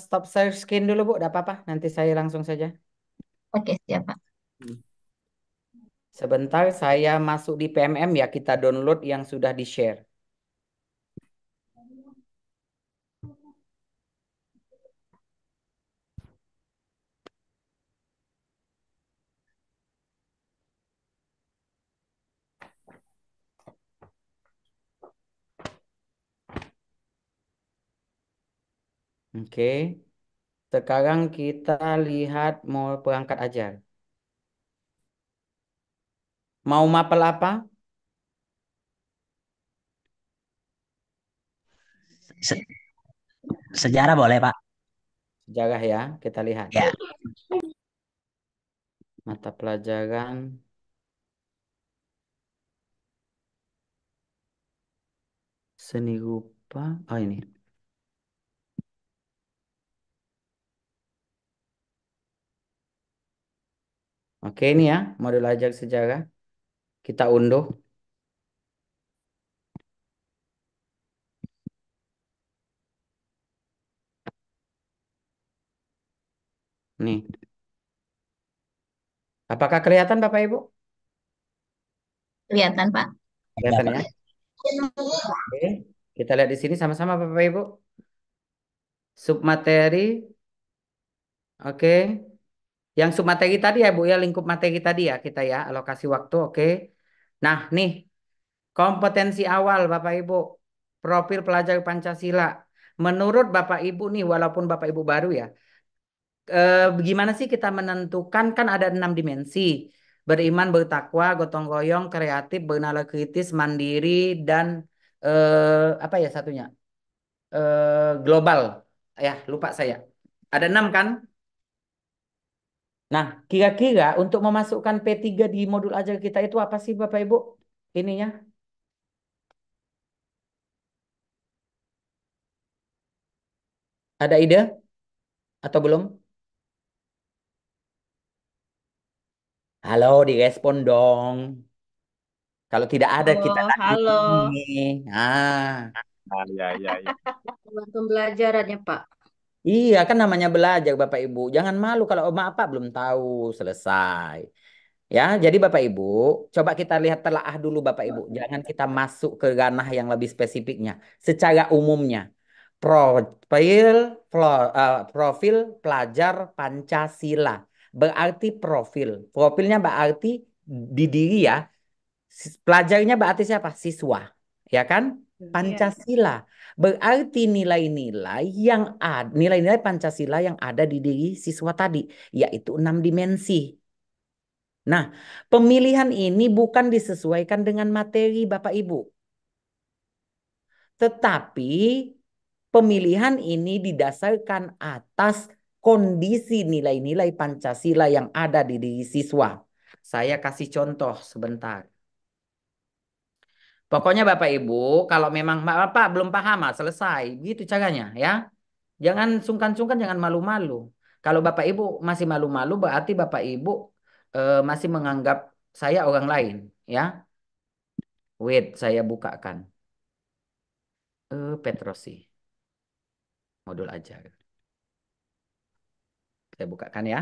stop share screen dulu, Bu. Tidak apa-apa. Nanti saya langsung saja. Oke, siap Pak. Sebentar, saya masuk di PMM ya. Kita download yang sudah di-share. Oke. Sekarang kita lihat mau perangkat ajar. Mau mapel apa? Se- sejarah boleh, Pak? Sejarah ya, kita lihat. Ya. Mata pelajaran. Seni rupa. Oh ini. Oke ini ya modul ajar sejarah. Kita unduh. Nih. Apakah kelihatan Bapak Ibu? Kelihatan, Pak. Kelihatan ya? Oke. Kita lihat di sini sama-sama Bapak Ibu. Submateri. Oke. Yang submateri tadi ya Bu ya, lingkup materi tadi ya kita ya, alokasi waktu oke. Nah, nih. Kompetensi awal Bapak Ibu. Profil pelajar Pancasila. Menurut Bapak Ibu nih, walaupun Bapak Ibu baru ya, eh, gimana sih kita menentukan kan ada enam dimensi. Beriman, bertakwa, gotong royong, kreatif, bernalar kritis, mandiri, dan eh, apa ya satunya? Eh, global. Ya, lupa saya. Ada enam kan? Nah, kira-kira untuk memasukkan P3 di modul ajar kita itu apa sih Bapak Ibu? Ininya? Ada ide? Atau belum? Halo, direspon dong. Kalau tidak ada kita Halo, lanjut halo. ini. Ah. Ah, ya, ya, ya. Pembelajarannya, Pak. Iya, kan namanya belajar Bapak Ibu. Jangan malu kalau oh, maaf Pak belum tahu selesai. Ya, jadi Bapak Ibu, coba kita lihat telaah dulu Bapak Ibu. Jangan kita masuk ke ranah yang lebih spesifiknya. Secara umumnya, profil eh, profil pelajar Pancasila. Berarti profil. Profilnya berarti di diri ya. Pelajarnya berarti siapa? Siswa. Ya kan? Pancasila. Berarti nilai-nilai yang ada, nilai-nilai Pancasila yang ada di diri siswa tadi, yaitu enam dimensi. Nah, pemilihan ini bukan disesuaikan dengan materi Bapak Ibu. Tetapi pemilihan ini didasarkan atas kondisi nilai-nilai Pancasila yang ada di diri siswa. Saya kasih contoh sebentar. Pokoknya Bapak Ibu, kalau memang Bapak belum paham, ah, selesai. Gitu caranya ya. Jangan sungkan-sungkan, jangan malu-malu. Kalau Bapak Ibu masih malu-malu, berarti Bapak Ibu eh, masih menganggap saya orang lain, ya. Wait, saya bukakan. Eh, Petrosi. Modul ajar. Saya bukakan ya.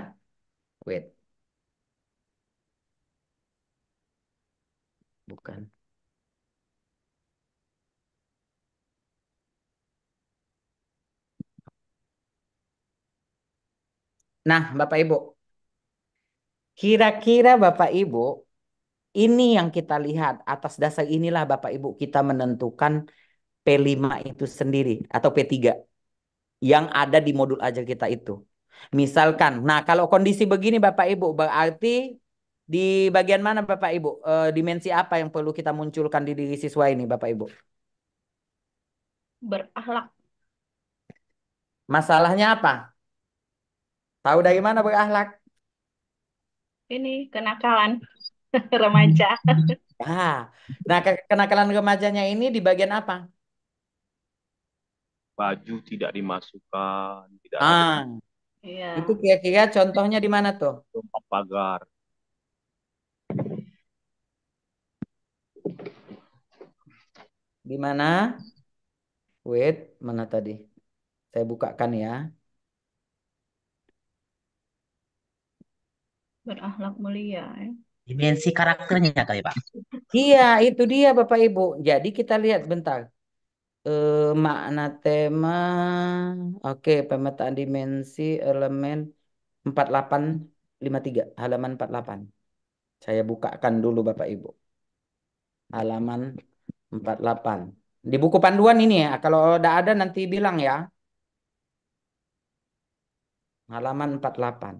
Wait. Bukan. Nah, Bapak Ibu. Kira-kira Bapak Ibu, ini yang kita lihat. Atas dasar inilah Bapak Ibu kita menentukan P5 itu sendiri atau P3 yang ada di modul ajar kita itu. Misalkan, nah kalau kondisi begini Bapak Ibu, berarti di bagian mana Bapak Ibu? Eh, dimensi apa yang perlu kita munculkan di diri siswa ini Bapak Ibu? Berakhlak. Masalahnya apa? Tahu dari mana berakhlak? Ini kenakalan *laughs* remaja. *laughs* Ah, nah ke- kenakalan remajanya ini di bagian apa? Baju tidak dimasukkan, tidak ada Ah, Iya. itu kira-kira contohnya di mana tuh? tempat pagar. Di mana? Wait, mana tadi? Saya bukakan ya. Berakhlak mulia. ya. Dimensi karakternya kali Pak. Iya, itu dia Bapak Ibu. Jadi kita lihat bentar. Eh, makna tema. Oke, pemetaan dimensi elemen 4853, halaman 48. Saya bukakan dulu Bapak Ibu. Halaman 48. Di buku panduan ini ya. Kalau udah ada nanti bilang ya. Halaman 48.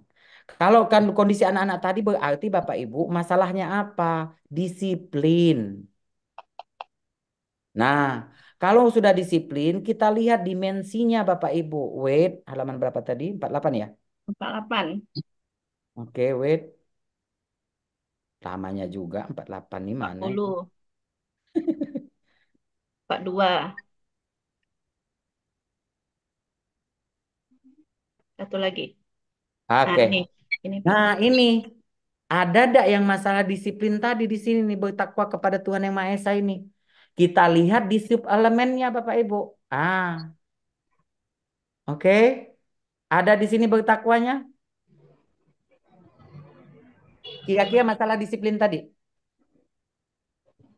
Kalau kan kondisi anak-anak tadi berarti Bapak Ibu masalahnya apa? Disiplin. Nah, kalau sudah disiplin, kita lihat dimensinya Bapak Ibu. Wait, halaman berapa tadi? 48 ya? 48. Oke, okay, wait. Lamanya juga 48 nih mana? 40. 42. *laughs* Satu lagi. Oke. Okay. Nah, ini. Nah, ini ada ndak yang masalah disiplin tadi di sini nih bertakwa kepada Tuhan Yang Maha Esa ini. Kita lihat di sub elemennya Bapak Ibu. Ah. Oke. Ada di sini bertakwanya? Kira-kira masalah disiplin tadi.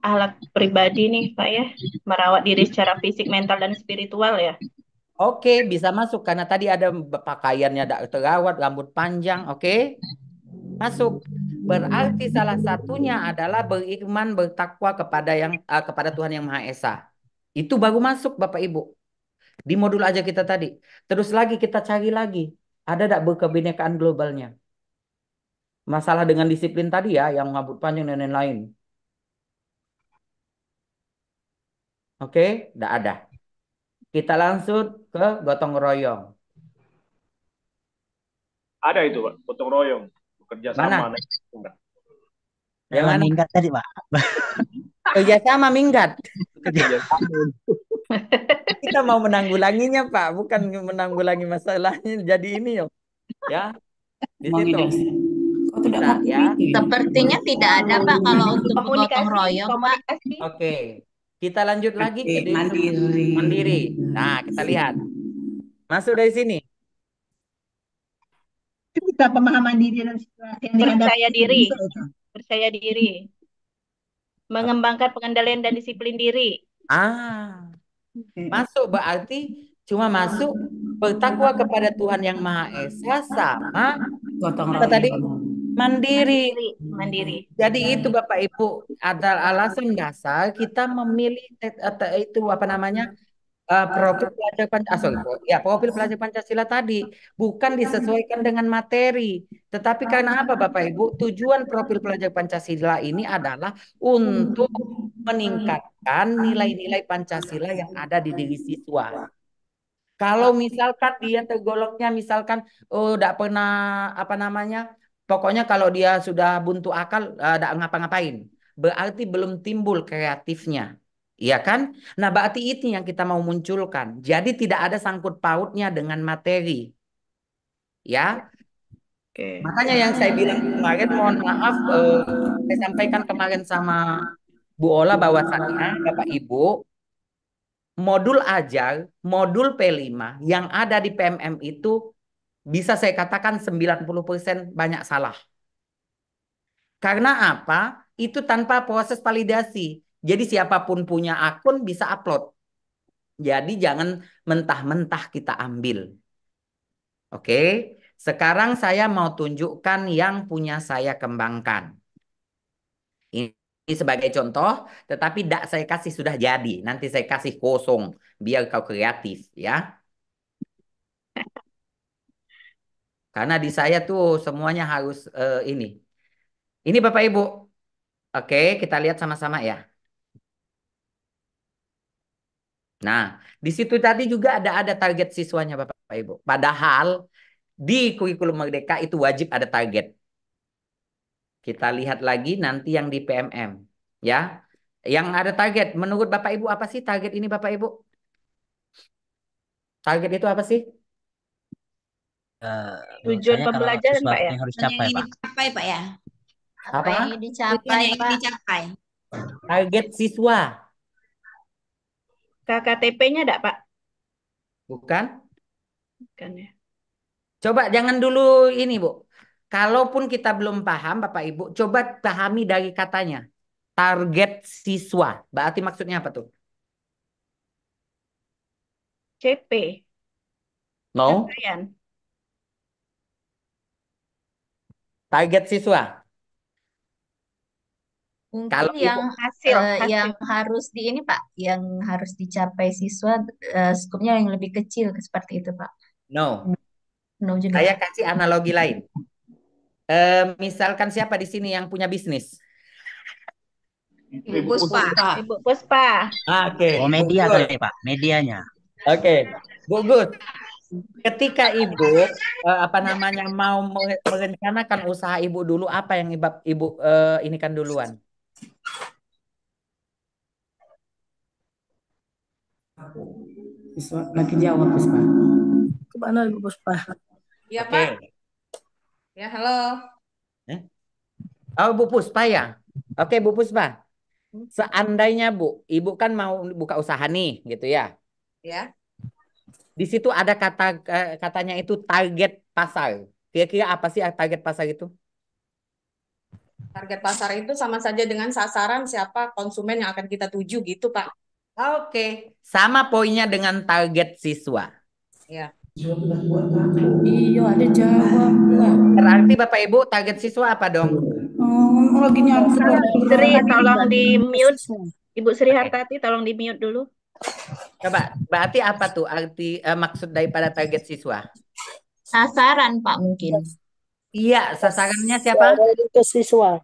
Alat pribadi nih Pak ya. Merawat diri secara fisik, mental, dan spiritual ya. Oke, bisa masuk karena tadi ada pakaiannya tidak terawat, rambut panjang, oke? Masuk. Berarti salah satunya adalah beriman, bertakwa kepada yang eh, kepada Tuhan Yang Maha Esa. Itu baru masuk Bapak Ibu. Di modul aja kita tadi. Terus lagi kita cari lagi. Ada tidak berkebinekaan globalnya? Masalah dengan disiplin tadi ya, yang rambut panjang dan lain-lain. Oke, tidak ada. Kita langsung ke gotong royong. Ada itu Pak, gotong royong, bekerja Mana? sama. Nah, Yang mana? minggat tadi pak Kerjasama minggat. Kerja sama. *laughs* Kita mau menanggulanginya, Pak, bukan menanggulangi masalahnya. Jadi ini yo. Ya. Di situ. Bisa, ya. Sepertinya tidak ada Pak kalau untuk gotong royong Pak. Oke. Kita lanjut lagi ke mandiri. mandiri. Nah, kita lihat. Masuk dari sini. Itu kita pemahaman diri dan situasi yang dihadapi. Percaya diri. Percaya diri. Mengembangkan pengendalian dan disiplin diri. Ah, masuk berarti cuma masuk bertakwa kepada Tuhan yang Maha Esa sama Gotong tadi? Mandiri. Mandiri. Mandiri. Jadi itu Bapak Ibu ada alasan dasar kita memilih atau itu apa namanya eh, profil pelajar Pancasila, ah, sorry, ya profil pelajar Pancasila tadi bukan disesuaikan dengan materi, tetapi karena apa Bapak Ibu? Tujuan profil pelajar Pancasila ini adalah untuk meningkatkan nilai-nilai Pancasila yang ada di diri siswa. Kalau misalkan dia tergolongnya misalkan oh tidak pernah apa namanya pokoknya kalau dia sudah buntu akal tidak ngapa-ngapain berarti belum timbul kreatifnya Iya kan? Nah, berarti itu yang kita mau munculkan. Jadi tidak ada sangkut pautnya dengan materi. Ya, Oke. makanya yang saya bilang kemarin, mohon maaf, eh, saya sampaikan kemarin sama Bu Ola bahwasannya, Bapak Ibu, modul ajar, modul P5 yang ada di PMM itu bisa saya katakan 90% banyak salah. Karena apa? Itu tanpa proses validasi. Jadi siapa pun punya akun bisa upload. Jadi jangan mentah-mentah kita ambil. Oke, sekarang saya mau tunjukkan yang punya saya kembangkan. Ini sebagai contoh, tetapi tidak saya kasih sudah jadi. Nanti saya kasih kosong biar kau kreatif ya. Karena di saya tuh semuanya harus eh, ini. Ini Bapak Ibu. Oke, kita lihat sama-sama ya. Nah, di situ tadi juga ada ada target siswanya Bapak Ibu. Padahal di kurikulum Merdeka itu wajib ada target. Kita lihat lagi nanti yang di PMM, ya. Yang ada target. Menurut Bapak Ibu apa sih target ini Bapak Ibu? Target itu apa sih? Eh, Tujuan pembelajaran, Pak, ya? yang harus Yang ingin pak dicapai Pak ya. Apa Apa? yang dicapai yang ingin Pak? dicapai. Target siswa, KKTP-nya enggak, Pak? bukan? Bukan ya. Coba jangan dulu ini, Bu. Kalaupun kita belum paham, Bapak Ibu, coba pahami dari katanya. Target siswa. Berarti maksudnya apa tuh? CP. No, Capaian. Target siswa. Mungkin Kalau yang Ibu Hasil, eh, hasil. yang harus di ini Pak, yang harus dicapai siswa eh, skupnya yang lebih kecil seperti itu Pak. no, No juga. saya kasih analogi lain. Eh, misalkan siapa di sini yang punya bisnis? Ibu Puspa. Ibu Puspa. Ah, Oke, oh media Bu kali pak medianya Oke, Bu Gus. Ketika ibu eh, apa namanya mau mere- merencanakan usaha ibu dulu, apa yang ibu, ibu eh, ini kan duluan? Puspa, lagi jawab Puspa. Ke mana Ibu Puspa? Iya, Oke. Pak. Ya, halo. Eh? Oh, Bu Puspa ya? Oke, Bu Puspa. Seandainya Bu, Ibu kan mau buka usaha nih, gitu ya. Ya. Di situ ada kata eh, katanya itu target pasar. Kira-kira apa sih target pasar itu? Target pasar itu sama saja dengan sasaran siapa konsumen yang akan kita tuju gitu, Pak. Oke, sama poinnya dengan target siswa. Ya. Iya, ada jawabnya. Berarti Bapak Ibu target siswa apa dong? Oh, lagi nyampe. Sri, tolong di mute. Ibu Sri Hartati, tolong di mute dulu. Coba, berarti apa tuh arti eh, maksud daripada target siswa? Sasaran, Pak, mungkin. Iya, sasarannya siapa? ke siswa.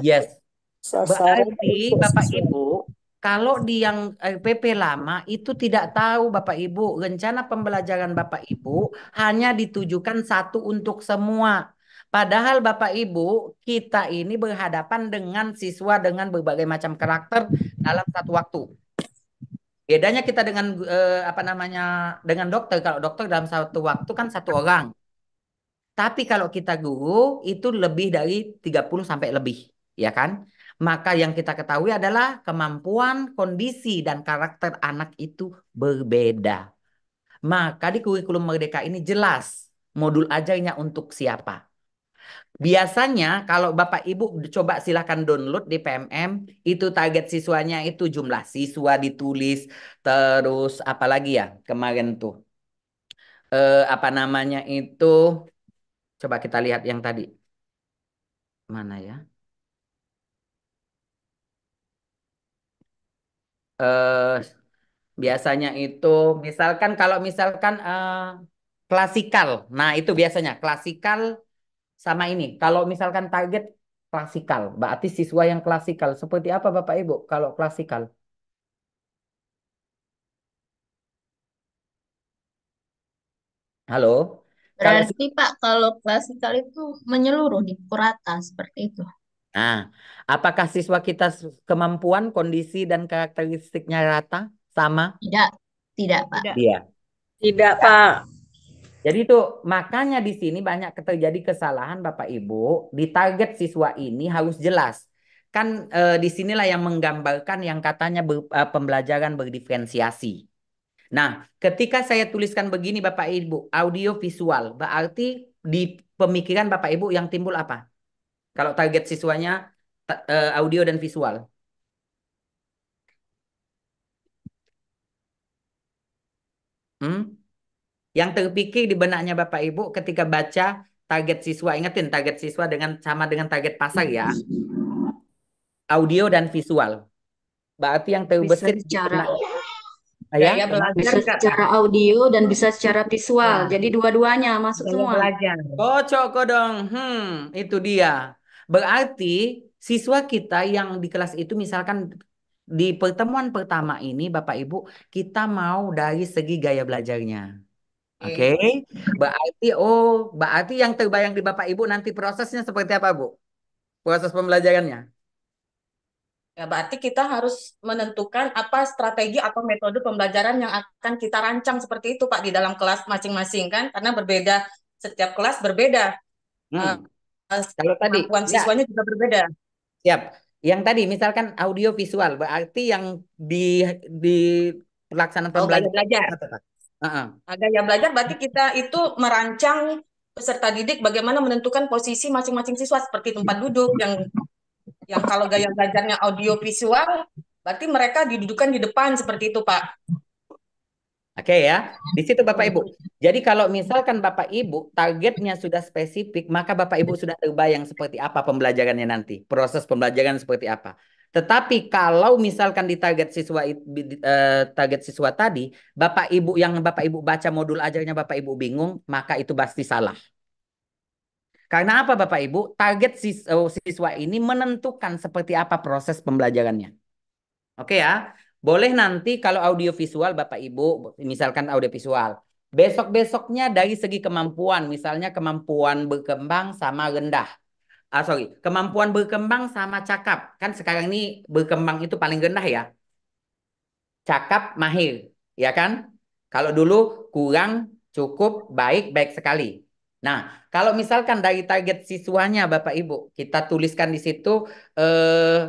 Yes. Sasaran Berarti Bapak. Ibu, kalau di yang PP lama itu tidak tahu Bapak Ibu, rencana pembelajaran Bapak Ibu hanya ditujukan satu untuk semua. Padahal Bapak Ibu, kita ini berhadapan dengan siswa dengan berbagai macam karakter dalam satu waktu. Bedanya kita dengan eh, apa namanya dengan dokter. Kalau dokter dalam satu waktu kan satu orang. Tapi kalau kita guru itu lebih dari 30 sampai lebih, ya kan? Maka yang kita ketahui adalah kemampuan, kondisi dan karakter anak itu berbeda. Maka di kurikulum Merdeka ini jelas modul ajarnya untuk siapa. Biasanya kalau Bapak Ibu coba silahkan download di PMM, itu target siswanya itu jumlah siswa ditulis, terus apalagi ya kemarin tuh. Eh, apa namanya itu Coba kita lihat yang tadi. Mana ya? Eh, biasanya itu misalkan kalau misalkan eh, klasikal. Nah, itu biasanya klasikal sama ini. Kalau misalkan target klasikal, berarti siswa yang klasikal. Seperti apa Bapak Ibu kalau klasikal? Halo? Kalau Berarti, Pak, kalau klasikal itu menyeluruh di pukul rata seperti itu. Nah, apakah siswa kita kemampuan, kondisi, dan karakteristiknya rata? Sama? Tidak, tidak, Pak. Iya. Tidak, Pak. Jadi itu makanya di sini banyak terjadi kesalahan Bapak Ibu. Di target siswa ini harus jelas. Kan eh, di sinilah yang menggambarkan yang katanya ber- eh, pembelajaran berdiferensiasi. Nah, ketika saya tuliskan begini Bapak Ibu, audio visual, berarti di pemikiran Bapak Ibu yang timbul apa? Kalau target siswanya eh, audio dan visual. Hmm? Yang terpikir di benaknya Bapak Ibu ketika baca target siswa, ingetin target siswa dengan sama dengan target pasar ya. Audio dan visual. Berarti yang Bisa terbesit di secara ya? Gaya belajar bisa secara audio dan bisa secara visual. Nah, Jadi dua-duanya masuk semua. belajar. Kocok kodong. Hmm, itu dia. Berarti siswa kita yang di kelas itu misalkan di pertemuan pertama ini Bapak Ibu kita mau dari segi gaya belajarnya. Oke. Berarti oh, berarti yang terbayang di Bapak Ibu nanti prosesnya seperti apa, Bu? Proses pembelajarannya. Ya, berarti kita harus menentukan apa strategi atau metode pembelajaran yang akan kita rancang seperti itu, Pak, di dalam kelas masing-masing kan? Karena berbeda, setiap kelas berbeda. Hmm. Eh, Kalau tadi kemampuan ya, siswanya juga berbeda. siap. Yang tadi misalkan audio visual berarti yang di di pelaksanaan Oh, pembelajaran belajar. Heeh. Nah, gaya belajar berarti kita itu merancang peserta didik bagaimana menentukan posisi masing-masing siswa seperti tempat duduk yang yang kalau gaya belajarnya audio visual berarti mereka didudukan di depan seperti itu, Pak. Oke ya, di situ Bapak Ibu. Jadi kalau misalkan Bapak Ibu targetnya sudah spesifik, maka Bapak Ibu sudah terbayang seperti apa pembelajarannya nanti, proses pembelajaran seperti apa. Tetapi kalau misalkan di target siswa eh, target siswa tadi, Bapak Ibu yang Bapak Ibu baca modul ajarnya Bapak Ibu bingung, maka itu pasti salah. Karena apa Bapak Ibu? Target oh, siswa ini menentukan seperti apa proses pembelajarannya. Oke ya. Boleh nanti kalau audio visual Bapak Ibu, misalkan audio visual. Besok-besoknya dari segi kemampuan, misalnya kemampuan berkembang sama rendah. Ah, sorry, kemampuan berkembang sama cakap. Kan sekarang ini berkembang itu paling rendah ya. Cakap, mahir. Ya kan? Kalau dulu kurang, cukup, baik, baik sekali. Nah, kalau misalkan dari target siswanya Bapak Ibu, kita tuliskan di situ eh,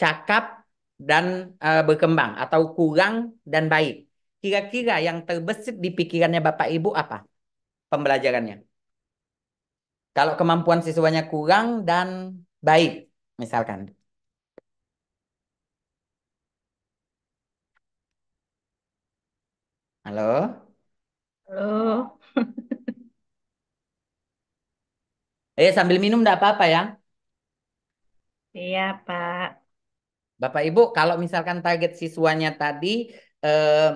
cakap dan eh, berkembang atau kurang dan baik. Kira-kira yang terbesit di pikirannya Bapak Ibu apa pembelajarannya? Kalau kemampuan siswanya kurang dan baik, misalkan. Halo? Halo. *laughs* Eh, sambil minum enggak apa-apa ya. Iya, Pak. Bapak Ibu, kalau misalkan target siswanya tadi eh,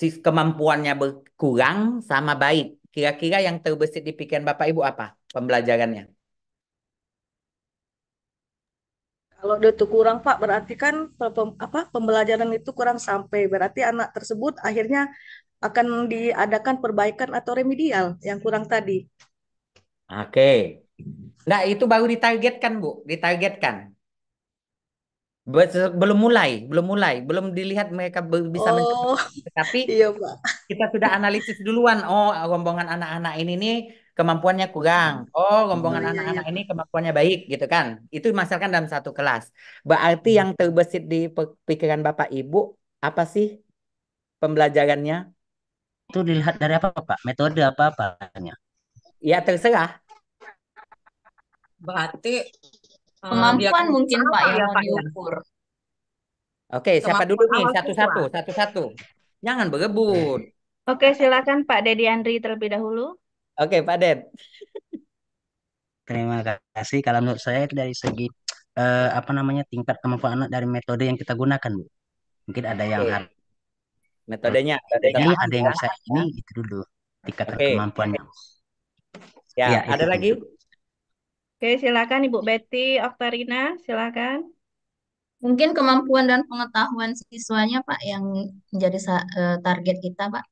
sis kemampuannya berkurang sama baik, kira-kira yang terbesit di pikiran Bapak Ibu apa pembelajarannya? Kalau itu kurang, Pak, berarti kan pem- apa pembelajaran itu kurang sampai. Berarti anak tersebut akhirnya akan diadakan perbaikan atau remedial yang kurang tadi. Oke. Nah, itu baru ditargetkan, Bu. Ditargetkan. Be- Belum mulai, belum mulai, belum dilihat mereka bisa mencapai. Oh, Tapi *laughs* iya, Pak. kita sudah analisis duluan. Oh, rombongan anak-anak ini nih kemampuannya kurang. Oh, rombongan Oh, iya, anak-anak iya. ini kemampuannya baik, gitu kan? Itu misalkan dalam satu kelas. Berarti yang terbesit di pikiran Bapak Ibu apa sih pembelajarannya? Itu dilihat dari apa, Pak? Metode apa apanya? Ya terserah. Berarti Kemampuan kan mungkin Pak yang ya mau Pak ya? diukur. Oke, siapa dulu Kemampuan nih? Satu-satu, satu-satu. Jangan berebut. Oke, silakan Pak Dedi Andri terlebih dahulu. Oke, Pak Ded. Terima kasih. Kalau menurut saya itu dari segi eh, apa namanya tingkat kemampuan anak dari metode yang kita gunakan, Bu. Mungkin ada yang Oke. harus Metodenya, ini, metodenya ada yang bisa ini, itu dulu tingkatan Oke. kemampuannya. Ya, Ya, ada itu lagi? dulu. Oke, silakan Ibu Betty Oktarina, silakan. Mungkin kemampuan dan pengetahuan siswanya Pak yang menjadi eh, target kita Pak.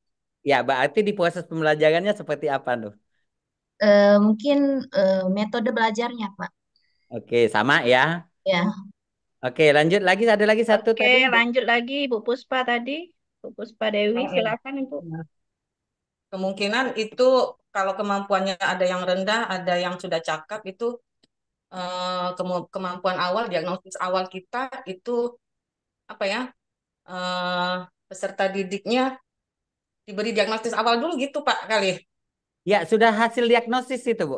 Ya, berarti di proses pembelajarannya seperti apa tuh? Eh, mungkin eh, metode belajarnya Pak. Oke, sama ya. Ya. Oke, lanjut lagi. Ada lagi satu Oke, tadi. lanjut lagi Ibu Puspa tadi. Bu Puspa Dewi, silakan Ibu. Kemungkinan itu kalau kemampuannya ada yang rendah, ada yang sudah cakap itu eh, kemu- kemampuan awal, diagnosis awal kita itu apa ya? eh, peserta didiknya diberi diagnosis awal dulu gitu Pak kali. Ya, sudah hasil diagnosis itu, Bu.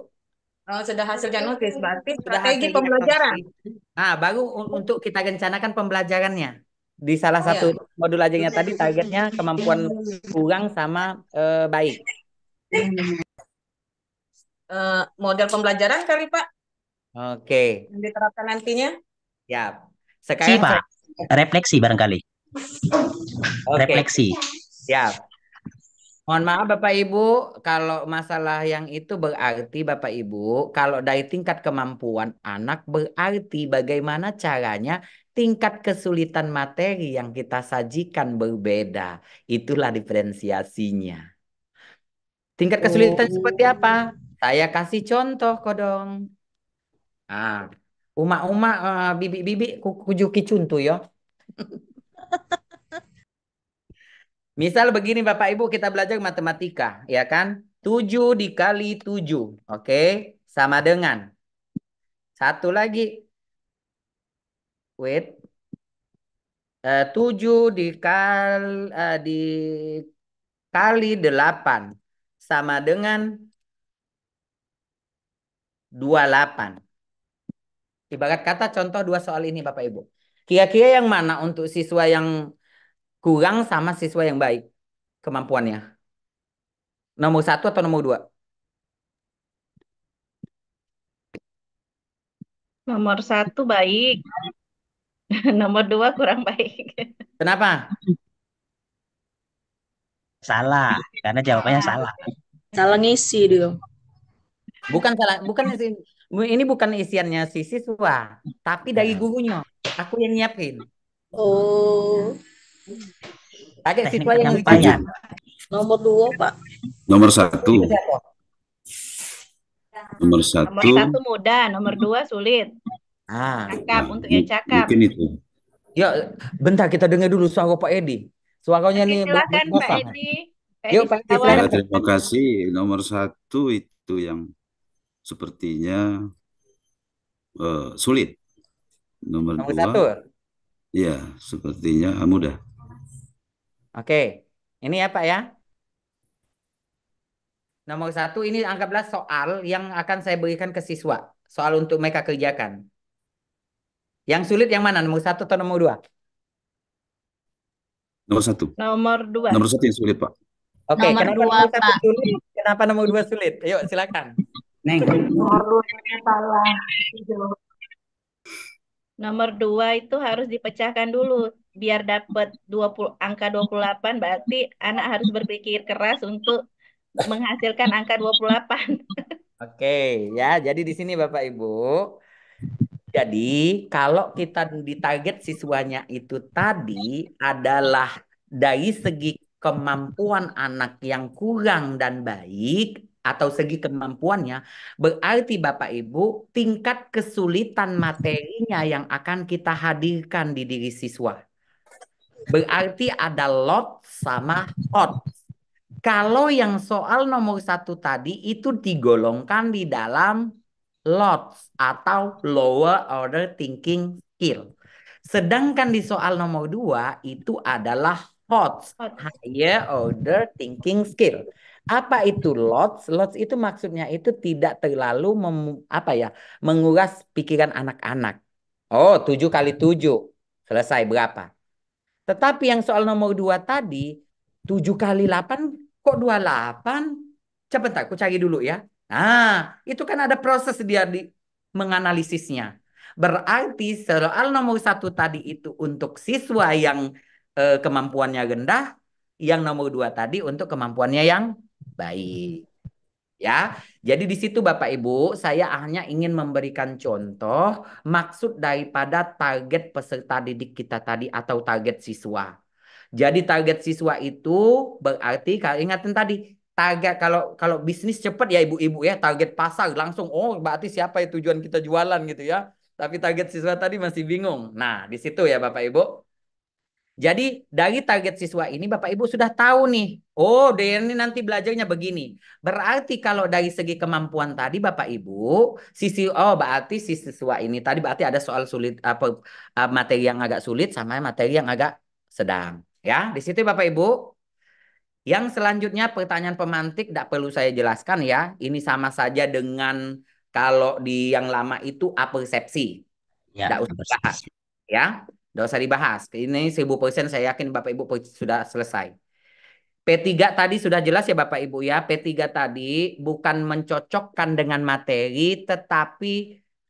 Eh, sudah hasil diagnosis berarti Sudah strategi pembelajaran. diagnosis. Ah, baru untuk kita rencanakan pembelajarannya. Di salah Iya. satu modul ajarnya tadi targetnya kemampuan kurang sama eh, baik. Eh, model pembelajaran kali Pak Oke, yang diterapkan nantinya. ya. Si, Sekarang Pak. saya- Refleksi barangkali. Oke. Refleksi. Siap. Mohon maaf Bapak Ibu, kalau masalah yang itu berarti Bapak Ibu, kalau dari tingkat kemampuan anak berarti bagaimana caranya tingkat kesulitan materi yang kita sajikan berbeda. Itulah diferensiasinya. Tingkat kesulitan seperti apa? Saya kasih contoh kodong. Ah, uma-uma eh, bibi-bibi kujuki cuntu yo. *laughs* Misal begini Bapak Ibu kita belajar matematika ya kan? 7 dikali 7 oke? Sama dengan. Satu lagi. Wait. Eh, 7 dikali eh, dikali 8 sama dengan 28 ibarat kata contoh dua soal ini Bapak Ibu kira-kira yang mana untuk siswa yang kurang sama siswa yang baik kemampuannya? Nomor satu atau nomor dua? Nomor satu baik, *laughs* nomor dua kurang baik. Kenapa? Salah, karena jawabannya salah. Salah ngisi dia. Bukan salah, bukan isi- ini bukan isiannya si siswa, tapi dari gurunya. Aku yang nyiapin. Oh, Teknik siswa yang penyampaian. nomor dua, Pak. Nomor satu. Itu siapa? Nomor Nomor satu. satu mudah, nomor dua sulit. Ah, Cakap untuk yang cakap. Mungkin itu. ya bentar kita dengar dulu suara Pak Edi. Suaranya nih silakan Pak kosong. Edi. Yuk, Pak Edi. Ya, terima kasih. Nomor satu itu yang sepertinya eh, sulit. Nomor Nomor dua, satu. ya sepertinya mudah. Oke. Ini ya, Pak ya. Nomor satu ini anggaplah soal yang akan saya berikan ke siswa. Soal untuk mereka kerjakan. Yang sulit yang mana? Nomor satu atau nomor dua? Nomor satu. Nomor dua. Nomor satu yang sulit, Pak. Oke, Nomor kenapa dua, nomor satu Pak. sulit? Kenapa nomor dua sulit? Ayo, silakan. Neng. Nomor dua salah. Nomor dua itu harus dipecahkan dulu. Biar dapat 20, angka 28 berarti anak harus berpikir keras untuk menghasilkan angka 28. Oke, ya. Jadi di sini Bapak Ibu. Jadi kalau kita ditarget siswanya itu tadi adalah dari segi kemampuan anak yang kurang dan baik atau segi kemampuannya, berarti Bapak Ibu tingkat kesulitan materinya yang akan kita hadirkan di diri siswa. Berarti ada lot sama hot. Kalau yang soal nomor satu tadi itu digolongkan di dalam lots atau lower order thinking skill. Sedangkan di soal nomor dua itu adalah HOTS, higher order thinking skill. Apa itu lots? Lots itu maksudnya itu tidak terlalu mem- apa ya menguras pikiran anak-anak. Oh, 7 kali 7. Selesai berapa? Tetapi yang soal nomor dua tadi, 7 kali 8 kok 28? Cepat aku cari dulu ya. Nah, itu kan ada proses dia di menganalisisnya. Berarti soal nomor satu tadi itu untuk siswa yang eh, kemampuannya rendah, yang nomor dua tadi untuk kemampuannya yang baik. Ya, jadi di situ Bapak Ibu, saya hanya ingin memberikan contoh maksud daripada target peserta didik kita tadi atau target siswa. Jadi target siswa itu berarti kalau ingatan tadi target kalau kalau bisnis cepat ya ibu-ibu ya target pasar langsung oh berarti siapa ya tujuan kita jualan gitu ya. Tapi target siswa tadi masih bingung. Nah, di situ ya Bapak Ibu. Jadi dari target siswa ini Bapak Ibu sudah tahu nih. Oh, dia ini nanti belajarnya begini. Berarti kalau dari segi kemampuan tadi Bapak Ibu, sisi oh berarti si siswa ini tadi berarti ada soal sulit apa eh, materi yang agak sulit sama materi yang agak sedang. Ya, di situ Bapak Ibu. Yang selanjutnya pertanyaan pemantik tidak perlu saya jelaskan ya. Ini sama saja dengan kalau di yang lama itu apersepsi. Ya, Tidak usah dibahas. Ya, tidak usah dibahas. Ini 1000% saya yakin Bapak Ibu sudah selesai. P3 tadi sudah jelas ya Bapak Ibu ya. P3 tadi bukan mencocokkan dengan materi tetapi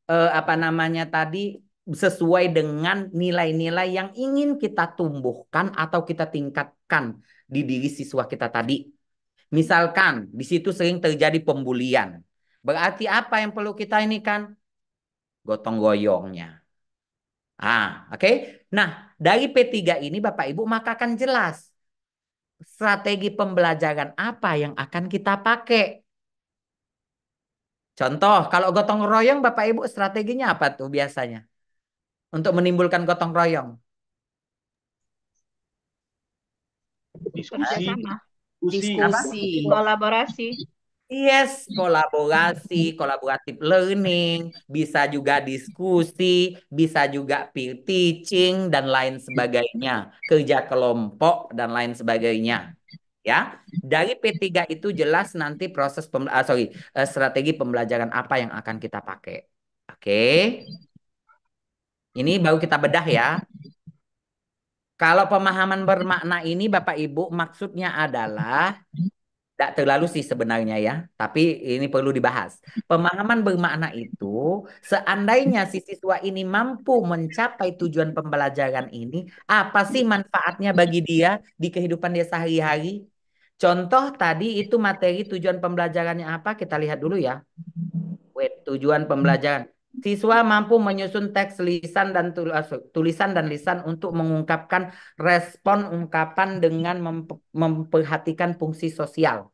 eh, apa namanya tadi sesuai dengan nilai-nilai yang ingin kita tumbuhkan atau kita tingkatkan di diri siswa kita tadi. Misalkan di situ sering terjadi pembulian. Berarti apa yang perlu kita ini kan? Gotong royongnya. Ah, oke. Okay? Nah, dari P3 ini Bapak Ibu maka akan jelas strategi pembelajaran apa yang akan kita pakai. Contoh, kalau gotong royong Bapak Ibu strateginya apa tuh biasanya? Untuk menimbulkan gotong royong. Diskusi. Kerjasama. Diskusi. Kolaborasi. Yes, kolaborasi, kolaboratif learning, bisa juga diskusi, bisa juga peer teaching dan lain sebagainya, kerja kelompok dan lain sebagainya. Ya, dari P3 itu jelas nanti proses pem, ah, sorry, eh, strategi pembelajaran apa yang akan kita pakai. Oke. Ini baru kita bedah ya. Kalau pemahaman bermakna ini Bapak Ibu maksudnya adalah tidak terlalu sih sebenarnya ya, tapi ini perlu dibahas. Pemahaman bermakna itu, seandainya si siswa ini mampu mencapai tujuan pembelajaran ini, apa sih manfaatnya bagi dia di kehidupan dia sehari-hari? Contoh tadi itu materi tujuan pembelajarannya apa? Kita lihat dulu ya. Wait, tujuan pembelajaran. Siswa mampu menyusun teks lisan dan tulisan dan lisan untuk mengungkapkan respon ungkapan dengan memperhatikan fungsi sosial.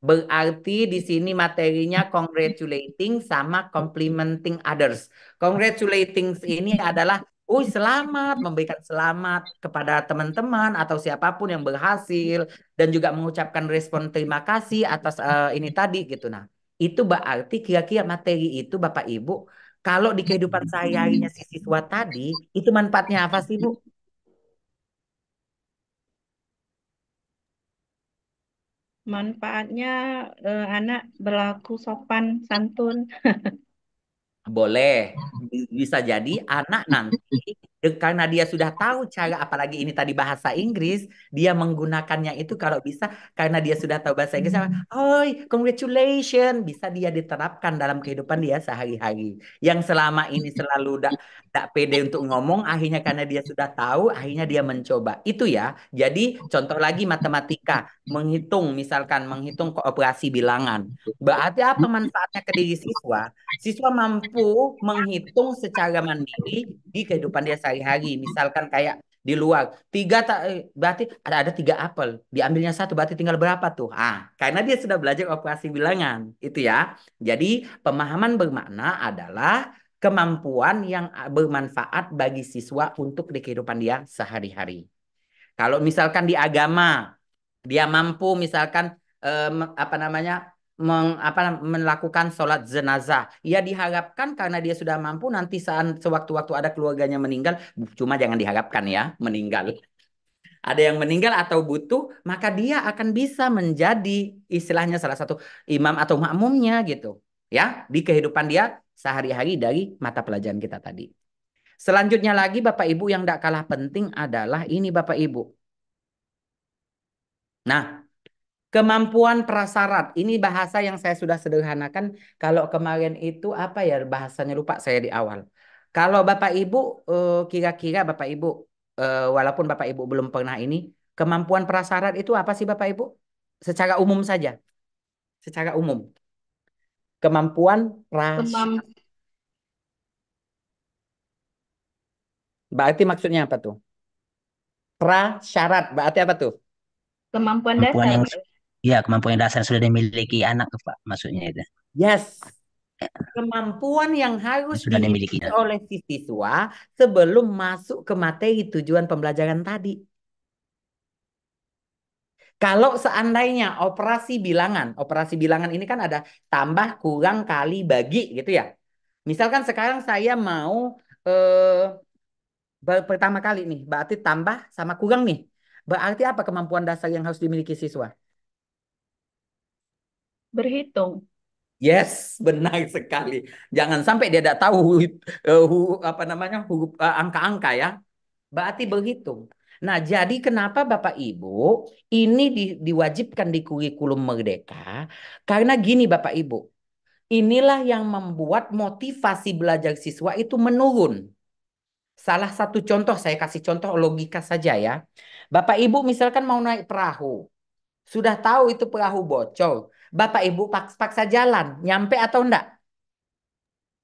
Berarti di sini materinya congratulating sama complimenting others. Congratulating ini adalah Oh, selamat, memberikan selamat kepada teman-teman atau siapa pun yang berhasil dan juga mengucapkan respon terima kasih atas uh, ini tadi gitu. Nah, itu berarti kira-kira materi itu Bapak Ibu kalau di kehidupan sehari-harinya si siswa tadi itu manfaatnya apa sih, Bu? Manfaatnya eh, anak berlaku sopan, santun. *laughs* Boleh, bisa jadi anak nanti karena dia sudah tahu cara apalagi ini tadi bahasa Inggris, dia menggunakannya itu kalau bisa karena dia sudah tahu bahasa Inggris, oi, congratulations, bisa dia diterapkan dalam kehidupan dia sehari-hari. Yang selama ini *laughs* selalu tidak tidak pede untuk ngomong, akhirnya karena dia sudah tahu, akhirnya dia mencoba. Itu ya. Jadi contoh lagi matematika, menghitung misalkan menghitung kooperasi bilangan. Berarti apa manfaatnya ke diri siswa? Siswa mampu menghitung secara mandiri di kehidupan dia sehari-hari. Misalkan kayak di luar. Tiga tak eh, berarti ada ada tiga apel. Diambilnya satu berarti tinggal berapa tuh? Ah karena dia sudah belajar operasi bilangan itu ya. Jadi pemahaman bermakna adalah kemampuan yang bermanfaat bagi siswa untuk di kehidupan dia sehari-hari. Kalau misalkan di agama dia mampu misalkan eh, apa namanya meng, apa, melakukan sholat jenazah. Ya diharapkan karena dia sudah mampu nanti saat sewaktu-waktu ada keluarganya meninggal, cuma jangan diharapkan ya meninggal. Ada yang meninggal atau butuh, maka dia akan bisa menjadi istilahnya salah satu imam atau makmumnya gitu. Ya, di kehidupan dia sehari-hari dari mata pelajaran kita tadi. Selanjutnya lagi Bapak Ibu yang tidak kalah penting adalah ini Bapak Ibu. Nah, Kemampuan prasyarat. Ini bahasa yang saya sudah sederhanakan. Kalau kemarin itu apa ya bahasanya lupa saya di awal. Kalau Bapak Ibu eh, kira-kira Bapak Ibu eh, walaupun Bapak Ibu belum pernah ini kemampuan prasyarat itu apa sih Bapak Ibu? Secara umum saja. Secara umum. Kemampuan prasyarat. Berarti maksudnya apa tuh? Prasyarat. Berarti apa tuh? Kemampuan, Kemampuan dasar. Yang Ya, kemampuan dasar sudah dimiliki anak, Pak, maksudnya itu. Yes. Kemampuan yang harus sudah dimiliki oleh si siswa sebelum masuk ke materi tujuan pembelajaran tadi. Kalau seandainya operasi bilangan, operasi bilangan ini kan ada tambah, kurang, kali, bagi gitu ya. Misalkan sekarang saya mau eh, pertama kali nih, berarti tambah sama kurang nih. Berarti apa kemampuan dasar yang harus dimiliki siswa? Berhitung. Yes, benar sekali. Jangan sampai dia tidak tahu uh, apa namanya uh, angka-angka ya. Berarti berhitung. Nah, jadi kenapa Bapak Ibu ini di, diwajibkan di kurikulum merdeka? Karena gini Bapak Ibu, inilah yang membuat motivasi belajar siswa itu menurun. Salah satu contoh, saya kasih contoh logika saja ya. Bapak Ibu misalkan mau naik perahu. Sudah tahu itu perahu bocor. Bapak Ibu paksa jalan, nyampe atau enggak?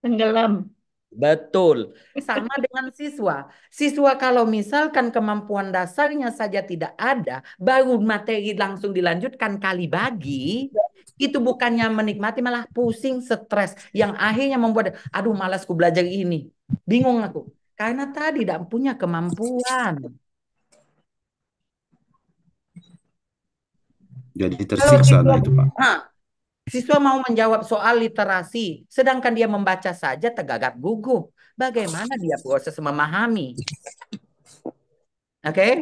Tenggelam. Betul. Sama dengan siswa. Siswa kalau misalkan kemampuan dasarnya saja tidak ada, baru materi langsung dilanjutkan kali bagi, itu bukannya menikmati malah pusing, stres. Yang akhirnya membuat, aduh malasku belajar ini. Bingung aku. Karena tadi tidak punya kemampuan. Jadi tersiksa nah itu Pak. Nah, siswa mau menjawab soal literasi, sedangkan dia membaca saja tegagap gugup. Bagaimana dia proses memahami? Oke, okay?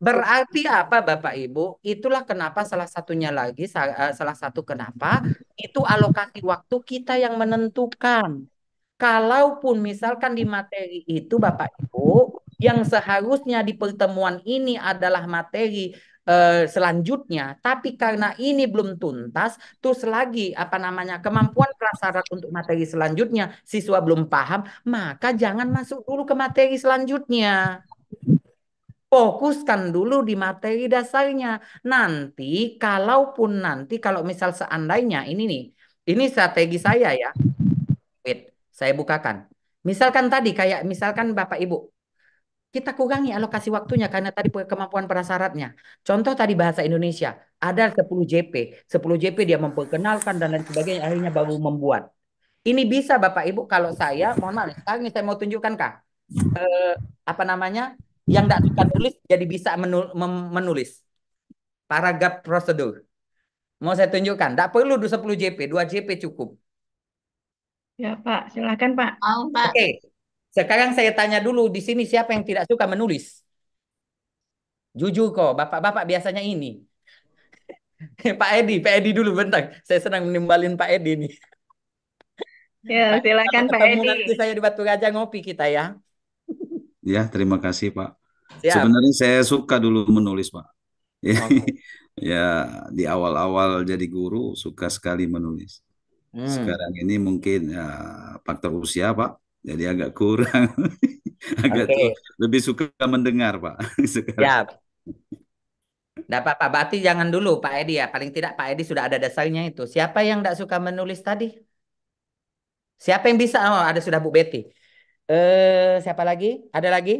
berarti apa Bapak Ibu? Itulah kenapa salah satunya lagi, eh, salah satu kenapa itu alokasi waktu kita yang menentukan. Kalaupun misalkan di materi itu Bapak Ibu, yang seharusnya di pertemuan ini adalah materi Eh, selanjutnya. Tapi karena ini belum tuntas, terus lagi apa namanya kemampuan prasyarat untuk materi selanjutnya siswa belum paham, maka jangan masuk dulu ke materi selanjutnya. Fokuskan dulu di materi dasarnya. Nanti kalaupun nanti kalau misal seandainya ini nih, ini strategi saya ya. Wait, saya bukakan. Misalkan tadi kayak misalkan Bapak Ibu kita kurangi alokasi waktunya karena tadi kemampuan prasyaratnya. Contoh tadi bahasa Indonesia, ada 10 JP. 10 JP dia memperkenalkan dan lain sebagainya, akhirnya baru membuat. Ini bisa Bapak Ibu kalau saya, mohon maaf, sekarang saya mau tunjukkan Kak. eh, apa namanya yang tidak suka nulis jadi bisa menu- mem- menulis paragraf prosedur. Mau saya tunjukkan, tidak perlu 10 JP, 2 JP cukup. Ya, Pak. Silakan, Pak. Mau, Pak. Oke, sekarang saya tanya dulu di sini siapa yang tidak suka menulis? Jujur kok, bapak-bapak biasanya ini. *laughs* Pak Edi, Pak Edi dulu bentar. Saya senang menimbalin Pak Edi nih. *laughs* Ya, silakan Pak Edi. nanti saya di Batu Gajah ngopi kita ya. *laughs* Ya, terima kasih Pak. Siap. Sebenarnya saya suka dulu menulis Pak. Ya, Oke. ya di awal-awal jadi guru suka sekali menulis. Hmm. Sekarang ini mungkin ya, faktor usia Pak, jadi agak kurang. *laughs* Agak tua. Lebih suka mendengar Pak. *laughs* Sekarang. Siap. Tidak apa-apa, berarti jangan dulu Pak Edi ya. Paling tidak Pak Edi sudah ada dasarnya itu. Siapa yang tidak suka menulis tadi? Siapa yang bisa? Oh, ada sudah Bu Betty. Eh, siapa lagi? Ada lagi?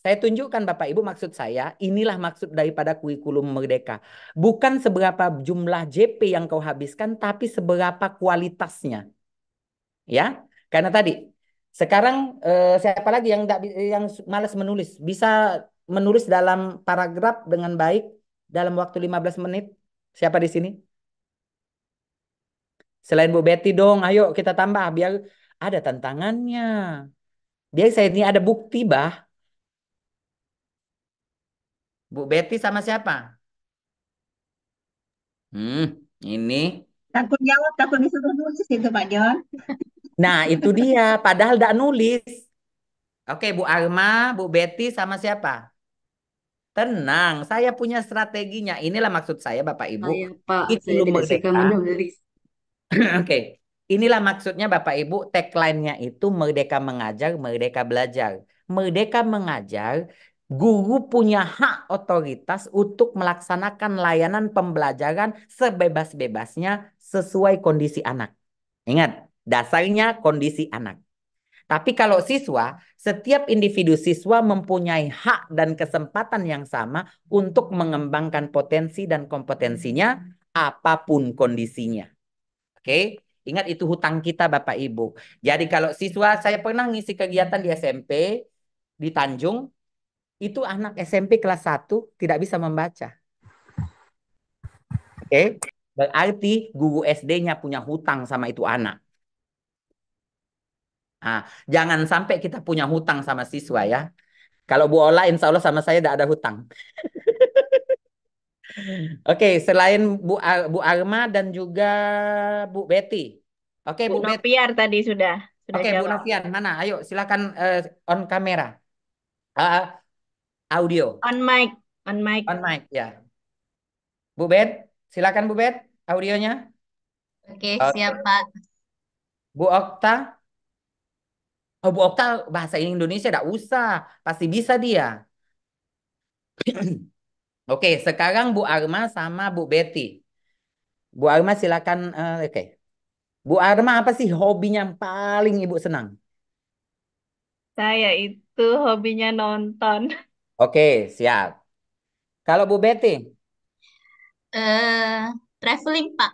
Saya tunjukkan Bapak Ibu maksud saya, inilah maksud daripada kurikulum merdeka. Bukan seberapa jumlah JP yang kau habiskan, tapi seberapa kualitasnya. Ya, karena tadi sekarang eh, siapa lagi yang bi- yang malas menulis? Bisa menulis dalam paragraf dengan baik dalam waktu 15 menit? Siapa di sini? Selain Bu Betty dong, ayo kita tambah biar ada tantangannya. Biar saya ini ada bukti, bah. Bu Betty sama siapa? Hmm, ini. Takut jawab, takut disuruh nulis itu Pak John. Nah, itu dia. Padahal tidak nulis. Oke, Bu Arma, Bu Betty sama siapa? Tenang, saya punya strateginya. Inilah maksud saya, Bapak Ibu. Saya, Pak, saya tidak suka Merdeka. *laughs* Oke, inilah maksudnya Bapak Ibu, tagline-nya itu Merdeka Mengajar, Merdeka Belajar. Merdeka Mengajar, guru punya hak otoritas untuk melaksanakan layanan pembelajaran sebebas-bebasnya sesuai kondisi anak. Ingat, dasarnya kondisi anak. Tapi kalau siswa, setiap individu siswa mempunyai hak dan kesempatan yang sama untuk mengembangkan potensi dan kompetensinya apa pun kondisinya. Oke, ingat itu hutang kita Bapak Ibu. Jadi kalau siswa saya pernah ngisi kegiatan di SMP di Tanjung, itu anak SMP kelas 1 tidak bisa membaca. Oke, berarti guru SD-nya punya hutang sama itu anak. Nah, jangan sampai kita punya hutang sama siswa ya. Kalau Bu Ola insya Allah sama saya tidak ada hutang. *laughs* Oke, selain Bu, Ar- Bu Arma dan juga Bu Betty. Oke, Bu Bu Betty. Noviar tadi sudah sudah Oke, Bu jawab. Novian, mana? Ayo, silakan eh, on kamera. Ah, audio. On mic, on mic. On mic, ya. Bu Bet, silakan Bu Bet, audionya. Oke, Oke. siap, Pak. Bu Okta. Oh, Bu Okta bahasa Indonesia tidak usah, pasti bisa dia. Oke, sekarang Bu Arma sama Bu Betty. Bu Arma silakan. eh, Oke, Bu Arma apa sih hobinya yang paling Ibu senang? Saya itu hobinya nonton. Oke, siap. Kalau Bu Betty, Eh, traveling, Pak.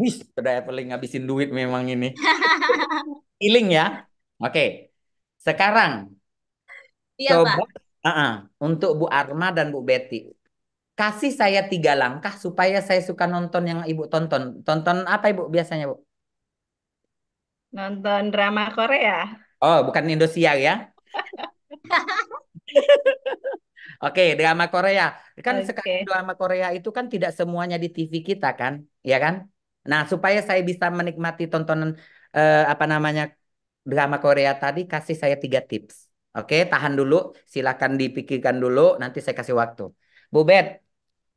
wih, traveling ngabisin duit memang ini. Healing ya. Oke, sekarang Iya, Pak. coba Ah-ah, untuk Bu Arma dan Bu Betty. Kasih saya tiga langkah supaya saya suka nonton yang Ibu tonton. Tonton apa Ibu biasanya, Bu? Nonton drama Korea. Oh, bukan Indosiar ya? *laughs* Oke, drama Korea. Kan sekarang Oke. drama Korea itu kan tidak semuanya di TV kita kan, ya kan? Nah, supaya saya bisa menikmati tontonan eh, apa namanya drama Korea tadi, kasih saya tiga tips. Oke, tahan dulu, silakan dipikirkan dulu, nanti saya kasih waktu. Bu Bet,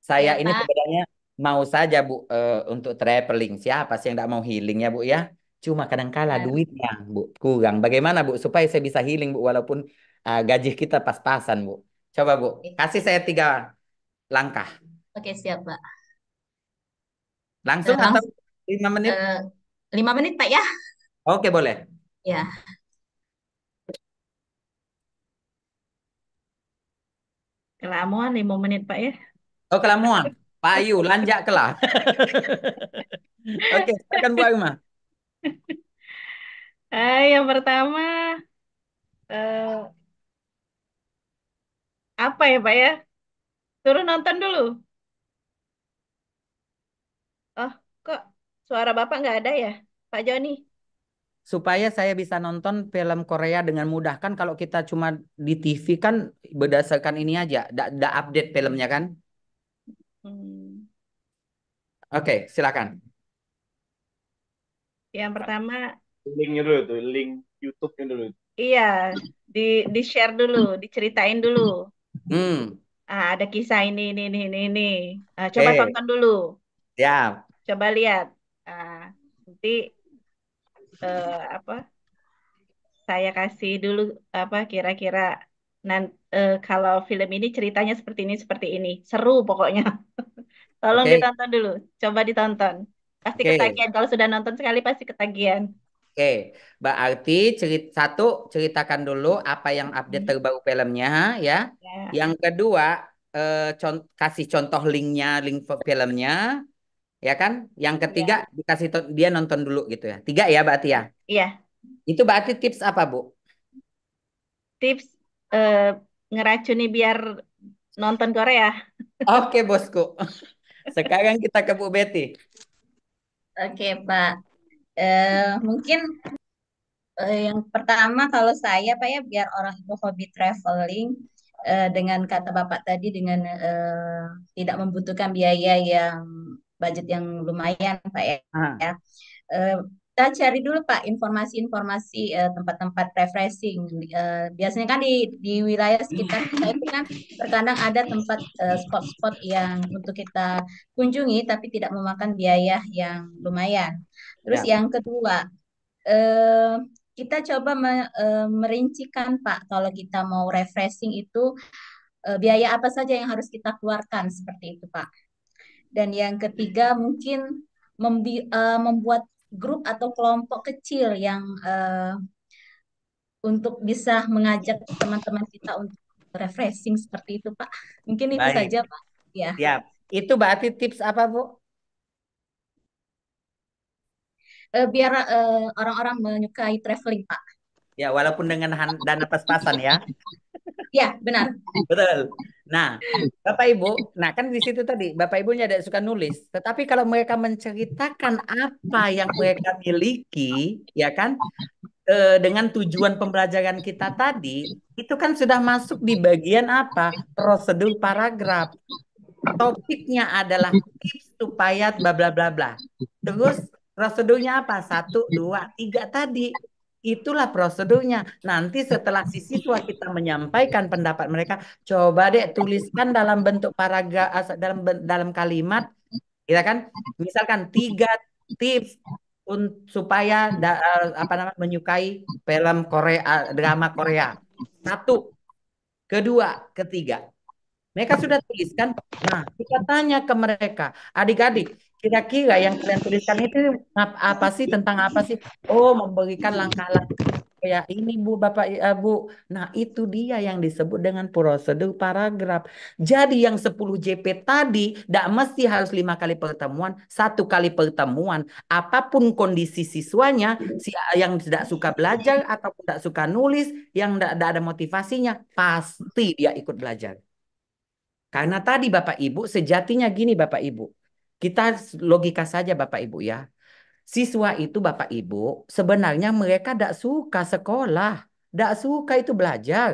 saya Ya, ini Pak. sebenarnya mau saja Bu eh, untuk traveling. Siapa sih yang tidak mau healing ya Bu ya? Cuma kadangkala Benar. duitnya Bu kurang. Bagaimana Bu supaya saya bisa healing Bu walaupun eh, gaji kita pas-pasan Bu. Coba Bu, kasih saya tiga langkah. Oke, siap, Pak. Eh, Langsung atau langsung lima menit? eh, lima menit, Pak ya? Oke boleh. Ya. Kelamuan lima menit Pak ya. Oh kelamuan. Payu, lanjak kelah. *laughs* Oke, silakan Bu Arma. Eh, yang pertama eh, apa ya Pak ya? Suruh nonton dulu. Oh, kok suara Bapak nggak ada ya, Pak Joni? Supaya saya bisa nonton film Korea dengan mudah kan kalau kita cuma di TV kan berdasarkan ini aja, tidak update filmnya kan? Hmm. Oke, silakan. Yang pertama, Linknya dulu tuh, link YouTube-nya dulu. iya di di share dulu, diceritain dulu. Hmm, Ah, ada kisah ini ini ini ini. ini. Ah, coba Oke. tonton dulu, ya. coba lihat. Ah, nanti eh, apa? Saya kasih dulu apa kira-kira nan- eh, kalau film ini ceritanya seperti ini seperti ini, seru pokoknya. *laughs* Tolong Oke. ditonton dulu, coba ditonton. Pasti Oke. ketagihan. Kalau sudah nonton sekali pasti ketagihan. Oke, berarti cerit satu ceritakan dulu apa yang update Hmm. terbaru filmnya ya. Ya, Yang kedua eh, con- kasih contoh linknya, link fi- filmnya, ya kan? Yang ya, ketiga dikasih to- dia nonton dulu gitu ya. Tiga ya berarti ya. iya. Itu berarti tips apa Bu? Tips eh, ngeracuni biar nonton Korea. Oke bosku. *laughs* Sekarang kita ke Bu Betty. Oke, Pak. Eh, mungkin eh, yang pertama kalau saya, Pak ya, biar orang itu hobi traveling eh, dengan kata Bapak tadi dengan eh, tidak membutuhkan biaya yang budget yang lumayan, Pak ya. Ah, Eh, kita cari dulu Pak informasi-informasi eh, tempat-tempat refreshing. Eh, biasanya kan di di wilayah sekitar kita itu kan terkadang ada tempat spot-spot yang untuk kita kunjungi tapi tidak memakan biaya yang lumayan. Terus ya. yang kedua, eh, kita coba me- eh, merincikan Pak kalau kita mau refreshing itu eh, biaya apa saja yang harus kita keluarkan seperti itu Pak. Dan yang ketiga mungkin membi- eh, membuat grup atau kelompok kecil yang eh, untuk bisa mengajak teman-teman kita untuk refreshing seperti itu Pak. Mungkin itu Baik. saja Pak. Ya. Siap. Itu berarti tips apa Bu? Eh, biar orang-orang menyukai traveling Pak. Ya, walaupun dengan dana pas-pasan ya. Ya, benar. Betul. Nah, Bapak Ibu, nah kan di situ tadi Bapak Ibunya ada suka nulis, tetapi kalau mereka menceritakan apa yang mereka miliki, ya kan, eh, dengan tujuan pembelajaran kita tadi, itu kan sudah masuk di bagian apa? Prosedur paragraf. Topiknya adalah tips supaya bla bla bla bla. Terus prosedurnya apa? Satu, dua, tiga tadi. Itulah prosedurnya. Nanti setelah si siswa kita menyampaikan pendapat mereka, coba deh tuliskan dalam bentuk paragraf dalam dalam kalimat, ya kan? Misalkan tiga tips supaya da- eh, apa namanya menyukai film Korea, drama Korea. Satu, kedua, ketiga. Mereka sudah tuliskan. Nah, kita tanya ke mereka, adik-adik, kira-kira yang kalian tuliskan itu ap- apa sih tentang apa sih? Oh, memberikan langkah-langkah kayak ini Bu, Bapak, eh, Bu. Nah, itu dia yang disebut dengan prosedur paragraf. Jadi yang 10 JP tadi tidak mesti harus lima kali pertemuan, satu kali pertemuan. Apa pun kondisi siswanya, si yang tidak suka belajar atau tidak suka nulis, yang tidak ada motivasinya, pasti dia ikut belajar. Karena tadi Bapak Ibu, sejatinya gini Bapak Ibu. Kita logika saja Bapak Ibu ya. Siswa itu Bapak Ibu, sebenarnya mereka tidak suka sekolah. Tidak suka itu belajar.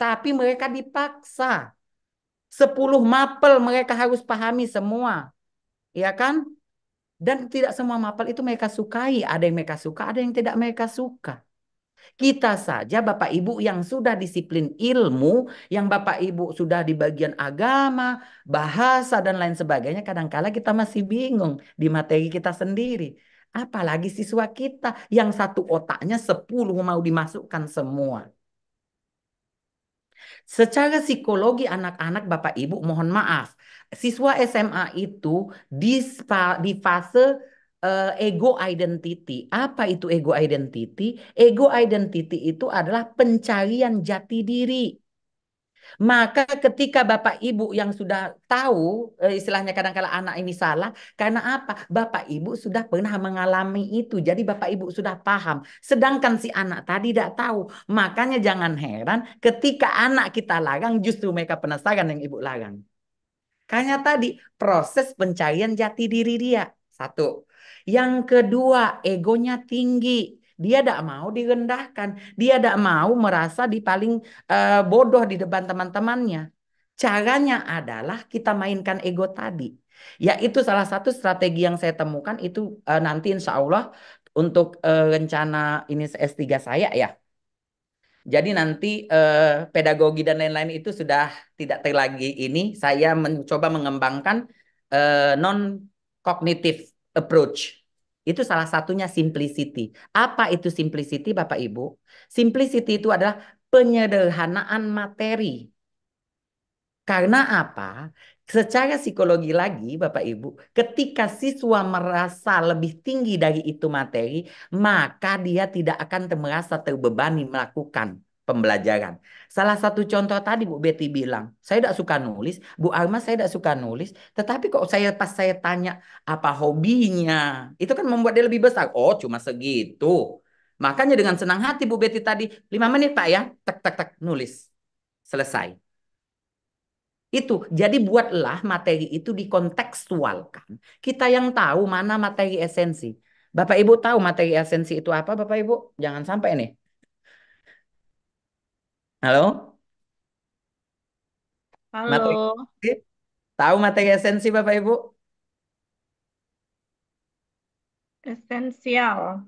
Tapi mereka dipaksa. 10 mapel mereka harus pahami semua. Ya kan? Dan tidak semua mapel itu mereka sukai. Ada yang mereka suka, ada yang tidak mereka suka. Kita saja Bapak Ibu yang sudah disiplin ilmu, yang Bapak Ibu sudah di bagian agama, bahasa dan lain sebagainya, kadangkala kita masih bingung di materi kita sendiri. Apalagi siswa kita yang satu otaknya 10 mau dimasukkan semua. Secara psikologi anak-anak Bapak Ibu mohon maaf, siswa SMA itu di, fase eh, ego identity. Apa itu ego identity? Ego identity itu adalah pencarian jati diri. Maka ketika Bapak Ibu yang sudah tahu eh, istilahnya kadang-kala anak ini salah, karena apa? Bapak Ibu sudah pernah mengalami itu. Jadi Bapak Ibu sudah paham. Sedangkan si anak tadi tidak tahu. Makanya jangan heran ketika anak kita larang justru mereka penasaran yang Ibu larang. Karena tadi proses pencarian jati diri dia. Satu. Yang kedua, egonya tinggi. Dia tidak mau direndahkan. Dia tidak mau merasa di paling uh, bodoh di depan teman-temannya. Caranya adalah kita mainkan ego tadi. Yaitu salah satu strategi yang saya temukan itu uh, nanti insya Allah untuk uh, rencana ini S3 saya ya. Jadi nanti uh, pedagogi dan lain-lain itu sudah tidak terlagi ini. Saya mencoba mengembangkan uh, non-cognitive approach itu salah satunya simplicity. Apa itu simplicity Bapak Ibu? Simplicity itu adalah penyederhanaan materi. Karena apa? Secara psikologi lagi Bapak Ibu, ketika siswa merasa lebih tinggi dari itu materi, maka dia tidak akan merasa terbebani melakukan pembelajaran. Salah satu contoh tadi Bu Betty bilang, saya tidak suka nulis, Bu Arma saya tidak suka nulis, tetapi kok saya pas saya tanya apa hobinya, itu kan membuat dia lebih besar. Oh cuma segitu. Makanya dengan senang hati Bu Betty tadi, lima menit Pak ya, tek tek tek nulis. Selesai. Itu, jadi buatlah materi itu dikontekstualkan. Kita yang tahu mana materi esensi. Bapak Ibu tahu materi esensi itu apa Bapak Ibu? Jangan sampai nih. Halo? Halo. Materi, tahu materi esensi Bapak Ibu? Esensial.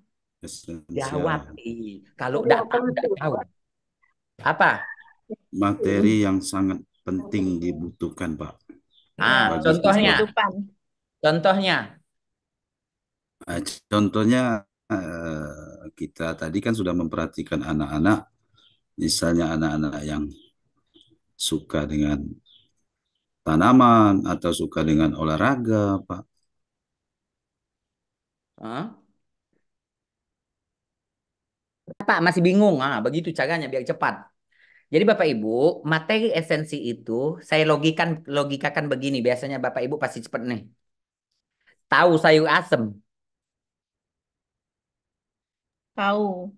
Jawab. Kalau tidak tahu, tidak tahu. Apa? Materi yang sangat penting dibutuhkan, Pak. Ah, contohnya. Contohnya. Nah, contohnya eh, kita tadi kan sudah memperhatikan anak-anak misalnya anak-anak yang suka dengan tanaman atau suka dengan olahraga, Pak. Hah? Pak masih bingung, ah begitu caranya biar cepat. Jadi Bapak Ibu, materi esensi itu saya logikan logikakan begini. Biasanya Bapak Ibu pasti cepat nih. Tahu sayur asem? Tahu.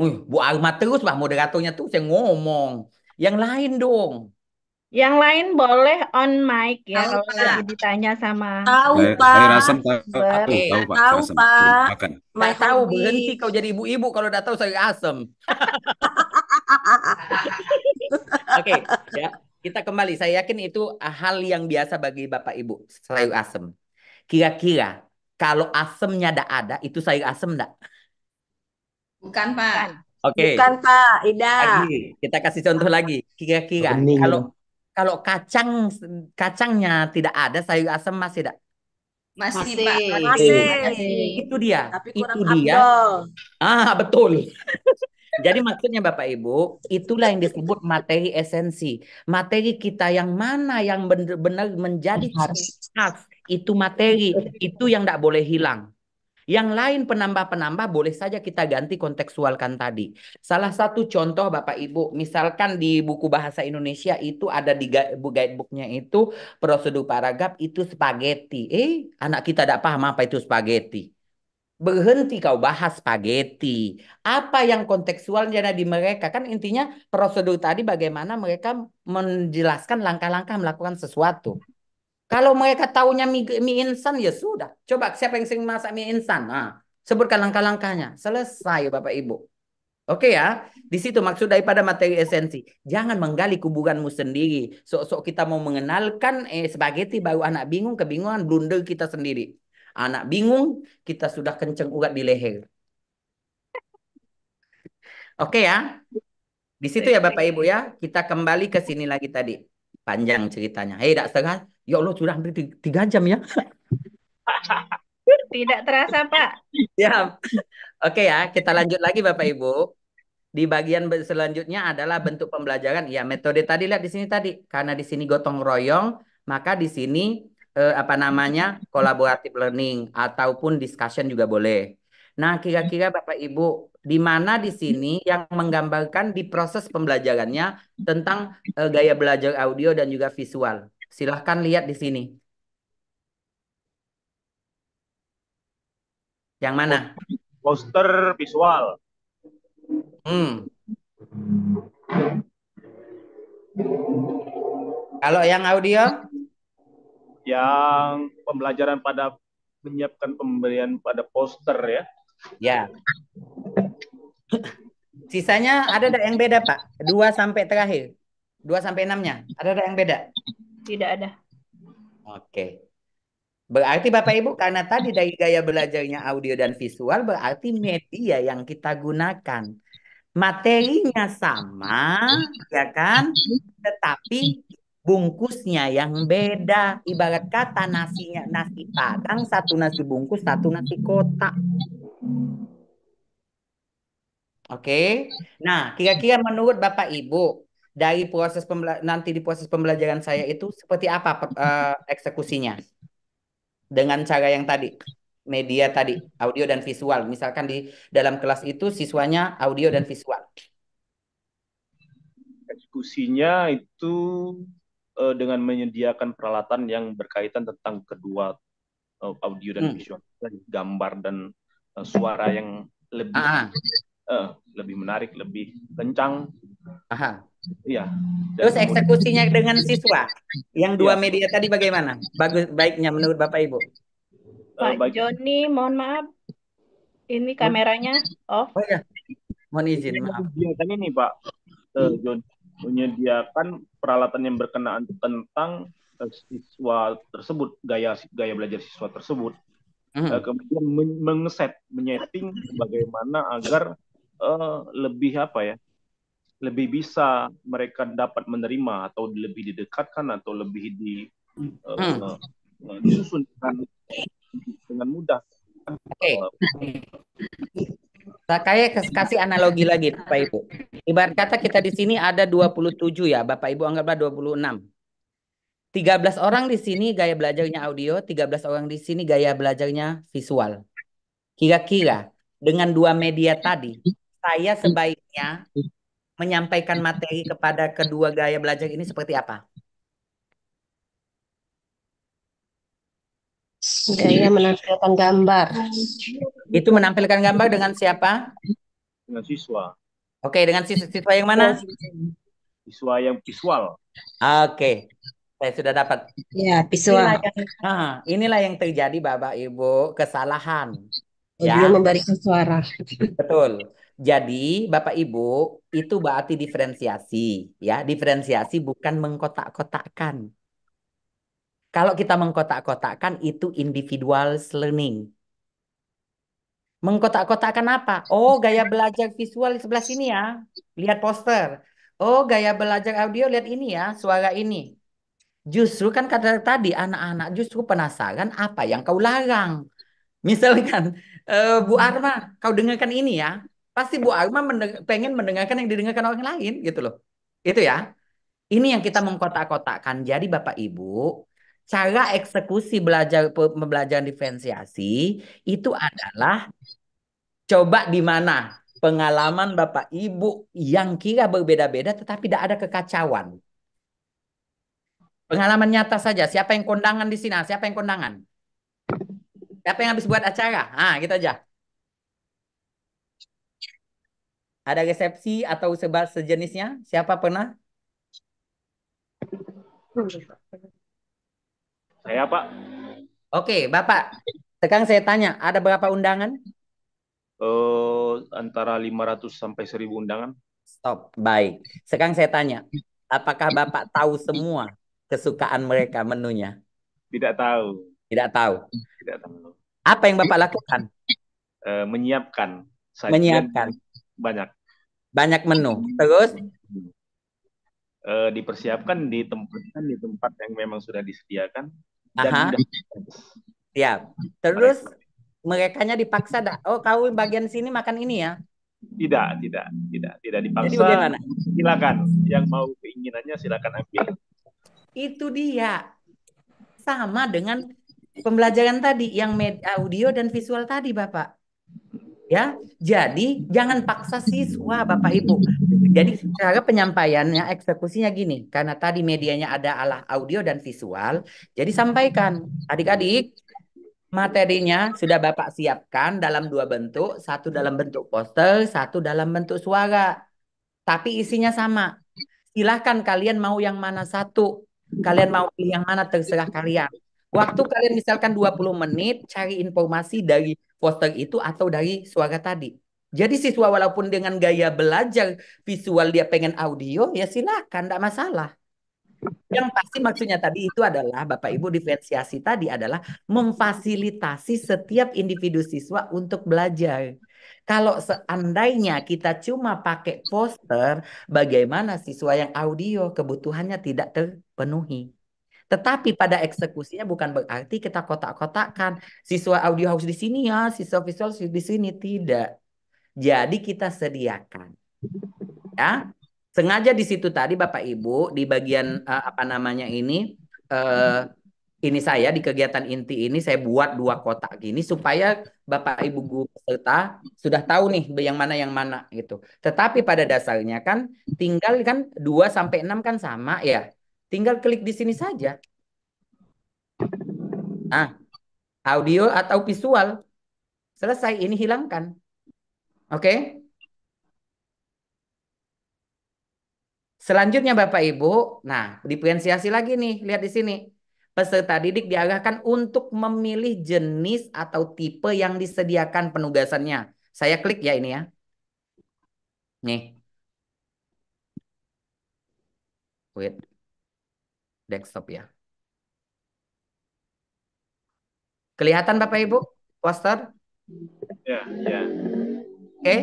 Wih, Bu Arma terus lah moderatornya tuh saya ngomong. Yang lain dong. Yang lain boleh on mic ya Tahu, kalau Pak. lagi ditanya sama Tahu, Saya, Pak. saya rasam tahu, tahu, tahu, Pak. Tahu. Pak. Makan. My Nggak tahu berhenti kau jadi ibu-ibu kalau udah tahu sayur asem. *laughs* Oke, ya. Kita kembali. Saya yakin itu hal yang biasa bagi Bapak Ibu, sayur asem. Kira-kira kalau asemnya tidak ada, itu sayur asem enggak? Bukan, Pak. Oke. Bukan Pak, Ida. Lagi, kita kasih contoh lagi. Kira-kira kalau kalau kacang kacangnya tidak ada, sayur asem masih tidak? Masih, Masih. Pak. Masih. Masih. Itu dia. Tapi Itu kurang dia. afdol. Ah, betul. *laughs* Jadi maksudnya Bapak Ibu, itulah yang disebut materi esensi. Materi kita yang mana yang benar-benar menjadi khas, itu materi, itu yang tidak boleh hilang. Yang lain penambah-penambah boleh saja kita ganti kontekstualkan tadi. Salah satu contoh Bapak Ibu, misalkan di buku bahasa Indonesia itu ada di guidebooknya itu prosedur paragraf itu spaghetti. Eh, anak kita tidak paham apa itu spaghetti. Berhenti kau bahas spaghetti. Apa yang kontekstualnya ada di mereka? Kan intinya prosedur tadi bagaimana mereka menjelaskan langkah-langkah melakukan sesuatu. Kalau mereka taunya mie, mie instan ya sudah. Coba siapa yang sering masak mie instan? Nah, sebutkan langkah-langkahnya. Selesai Bapak Ibu. Oke ya, di situ maksud daripada materi esensi. Jangan menggali kuburanmu sendiri. Sok-sok kita mau mengenalkan eh, spaghetti baru anak bingung, kebingungan, blunder kita sendiri. Anak bingung, kita sudah kenceng urat di leher. Oke ya, di situ ya Bapak Ibu ya. Kita kembali ke sini lagi tadi. Panjang ceritanya. Hei, tidak setengah. Ya Allah, sudah hampir ti- tiga jam ya. *laughs* Tidak terasa, Pak. Ya, oke ya, kita lanjut lagi Bapak Ibu. Di bagian selanjutnya adalah bentuk pembelajaran. Ya, metode tadi lihat di sini tadi. Karena di sini gotong royong, maka di sini eh, apa namanya? collaborative learning ataupun discussion juga boleh. Nah, kira-kira Bapak Ibu, di mana di sini yang menggambarkan di proses pembelajarannya tentang eh, gaya belajar audio dan juga visual. Silahkan lihat di sini. Yang mana? Poster visual. Hmm. Kalau yang audio? Yang pembelajaran pada menyiapkan pemberian pada poster ya. Ya. Sisanya ada yang beda, Pak? Dua sampai terakhir. Dua sampai enamnya. Ada ada yang beda? Tidak ada. Oke. Berarti Bapak Ibu karena tadi dari gaya belajarnya audio dan visual berarti media yang kita gunakan. Materinya sama, ya kan? Tetapi bungkusnya yang beda. Ibarat kata nasinya nasi padang, satu nasi bungkus, satu nasi kotak. Oke. Nah, kira-kira menurut Bapak Ibu dari proses nanti di proses pembelajaran saya itu seperti apa eh, eksekusinya? Dengan cara yang tadi, media tadi, audio dan visual. Misalkan di dalam kelas itu siswanya audio dan visual. Eksekusinya itu eh, dengan menyediakan peralatan yang berkaitan tentang kedua eh, audio dan Hmm. visual, gambar dan eh, suara yang lebih eh, lebih menarik, leblebih kencang. aha. Iya. Terus eksekusinya dengan siswa, yang dua Iya. media tadi bagaimana? Bagus, baiknya menurut Bapak Ibu? eh, Pak baik Joni, mohon maaf. Ini kameranya off. Oh ya, mohon izin, maaf. menyediakan ini Pak, eh, John, menyediakan peralatan yang berkenaan tentang eh, siswa tersebut, gaya gaya belajar siswa tersebut. Hmm. Eh, kemudian men- mengeset, menyeting bagaimana agar eh, lebih apa ya, lebih bisa mereka dapat menerima atau lebih didekatkan atau lebih di eh, Hmm. eh, disusun dengan, dengan mudah. Oke. Saya kayak kes- kasih analogi lagi Bapak Ibu. Ibarat kata kita di sini ada 27 ya, Bapak Ibu anggaplah 26. 13 orang di sini gaya belajarnya audio, 13 orang di sini gaya belajarnya visual. Kira-kira dengan dua media tadi, saya sebaiknya menyampaikan materi kepada kedua gaya belajar ini seperti apa? Gaya menampilkan gambar. Itu menampilkan gambar dengan siapa? Dengan siswa, Oke, dengan siswa-siswa yang mana? siswa yang visual. Oke, saya sudah dapat. Ya, Inilah visual. yang, ah, inilah yang terjadi Bapak Ibu, kesalahan. Audio Ya, memberikan suara. betul. Jadi Bapak Ibu itu berarti diferensiasi, ya. Diferensiasi bukan mengkotak-kotakkan. Kalau kita mengkotak-kotakkan itu individual learning. Mengkotak-kotakkan apa? Oh, gaya belajar visual di sebelah sini ya. Lihat poster. Oh, gaya belajar audio lihat ini ya, suara ini. Justru kan kata tadi anak-anak justru penasaran apa yang kau larang. Misalkan eh, Bu Arma, kau dengarkan ini ya. Pasti Bu Arma mende- pengen mendengarkan yang didengarkan orang lain gitu loh. Itu ya. Ini yang kita mengkotak-kotakkan. Jadi Bapak Ibu, cara eksekusi belajar pembelajaran diferensiasi itu adalah coba di mana pengalaman Bapak Ibu yang kira berbeda-beda tetapi tidak ada kekacauan. Pengalaman nyata saja. Siapa yang kondangan di sini? Ah, Siapa yang kondangan? Siapa yang habis buat acara? Ah, gitu aja. Ada resepsi atau seba sejenisnya? Siapa pernah? Saya Pak, Oke, Bapak. Sekarang saya tanya, ada berapa undangan? eh, antara 500 sampai 1000 undangan. Stop. Baik. Sekarang saya tanya, apakah Bapak tahu semua kesukaan mereka menunya? Tidak tahu, Tidak tahu. tidak tahu. Apa yang Bapak lakukan? Eh, menyiapkan sajian Menyiapkan banyak. Banyak menu. Terus, Eh, dipersiapkan di tempat kan di tempat yang memang sudah disediakan dan aha, siap. Terus merekanya dipaksa dah. Oh, kau bagian sini makan ini ya. Tidak, tidak, tidak, tidak Jadi dipaksa. bagaimana? Silakan, yang mau keinginannya silakan ambil. Itu dia. Sama dengan pembelajaran tadi yang audio dan visual tadi, Bapak. Ya, jadi jangan paksa siswa, Bapak Ibu. Jadi cara penyampaiannya, eksekusinya gini, karena tadi medianya ada ala audio dan visual, jadi sampaikan, adik-adik, materinya sudah Bapak siapkan dalam dua bentuk, satu dalam bentuk poster, satu dalam bentuk suara. Tapi isinya sama. Silahkan kalian mau yang mana satu. Kalian mau yang mana terserah kalian. Waktu kalian misalkan 20 menit cari informasi dari poster itu atau dari suara tadi. Jadi siswa walaupun dengan gaya belajar visual dia pengen audio, ya silakan, tidak masalah. Yang pasti maksudnya tadi itu adalah Bapak Ibu diferensiasi tadi adalah memfasilitasi setiap individu siswa untuk belajar. Kalau seandainya kita cuma pakai poster, bagaimana siswa yang audio kebutuhannya tidak terpenuhi. Tetapi pada eksekusinya bukan berarti kita kotak-kotakkan siswa audio harus di sini ya, siswa visual di sini tidak. Jadi kita sediakan. Ya. Sengaja di situ tadi Bapak Ibu di bagian uh, apa namanya ini uh, ini saya di kegiatan inti ini saya buat dua kotak gini supaya Bapak Ibu guru peserta sudah tahu nih yang mana yang mana gitu. Tetapi pada dasarnya kan tinggal kan 2 sampai 6 kan sama ya. Tinggal klik di sini saja. Nah, audio atau visual. Selesai, ini hilangkan. Oke? Selanjutnya Bapak Ibu, nah diferensiasi lagi nih, lihat di sini. Peserta didik diarahkan untuk memilih jenis atau tipe yang disediakan penugasannya. Saya klik ya ini ya. Nih. Wait desktop ya. Kelihatan Bapak Ibu poster? Ya, ya. Oke.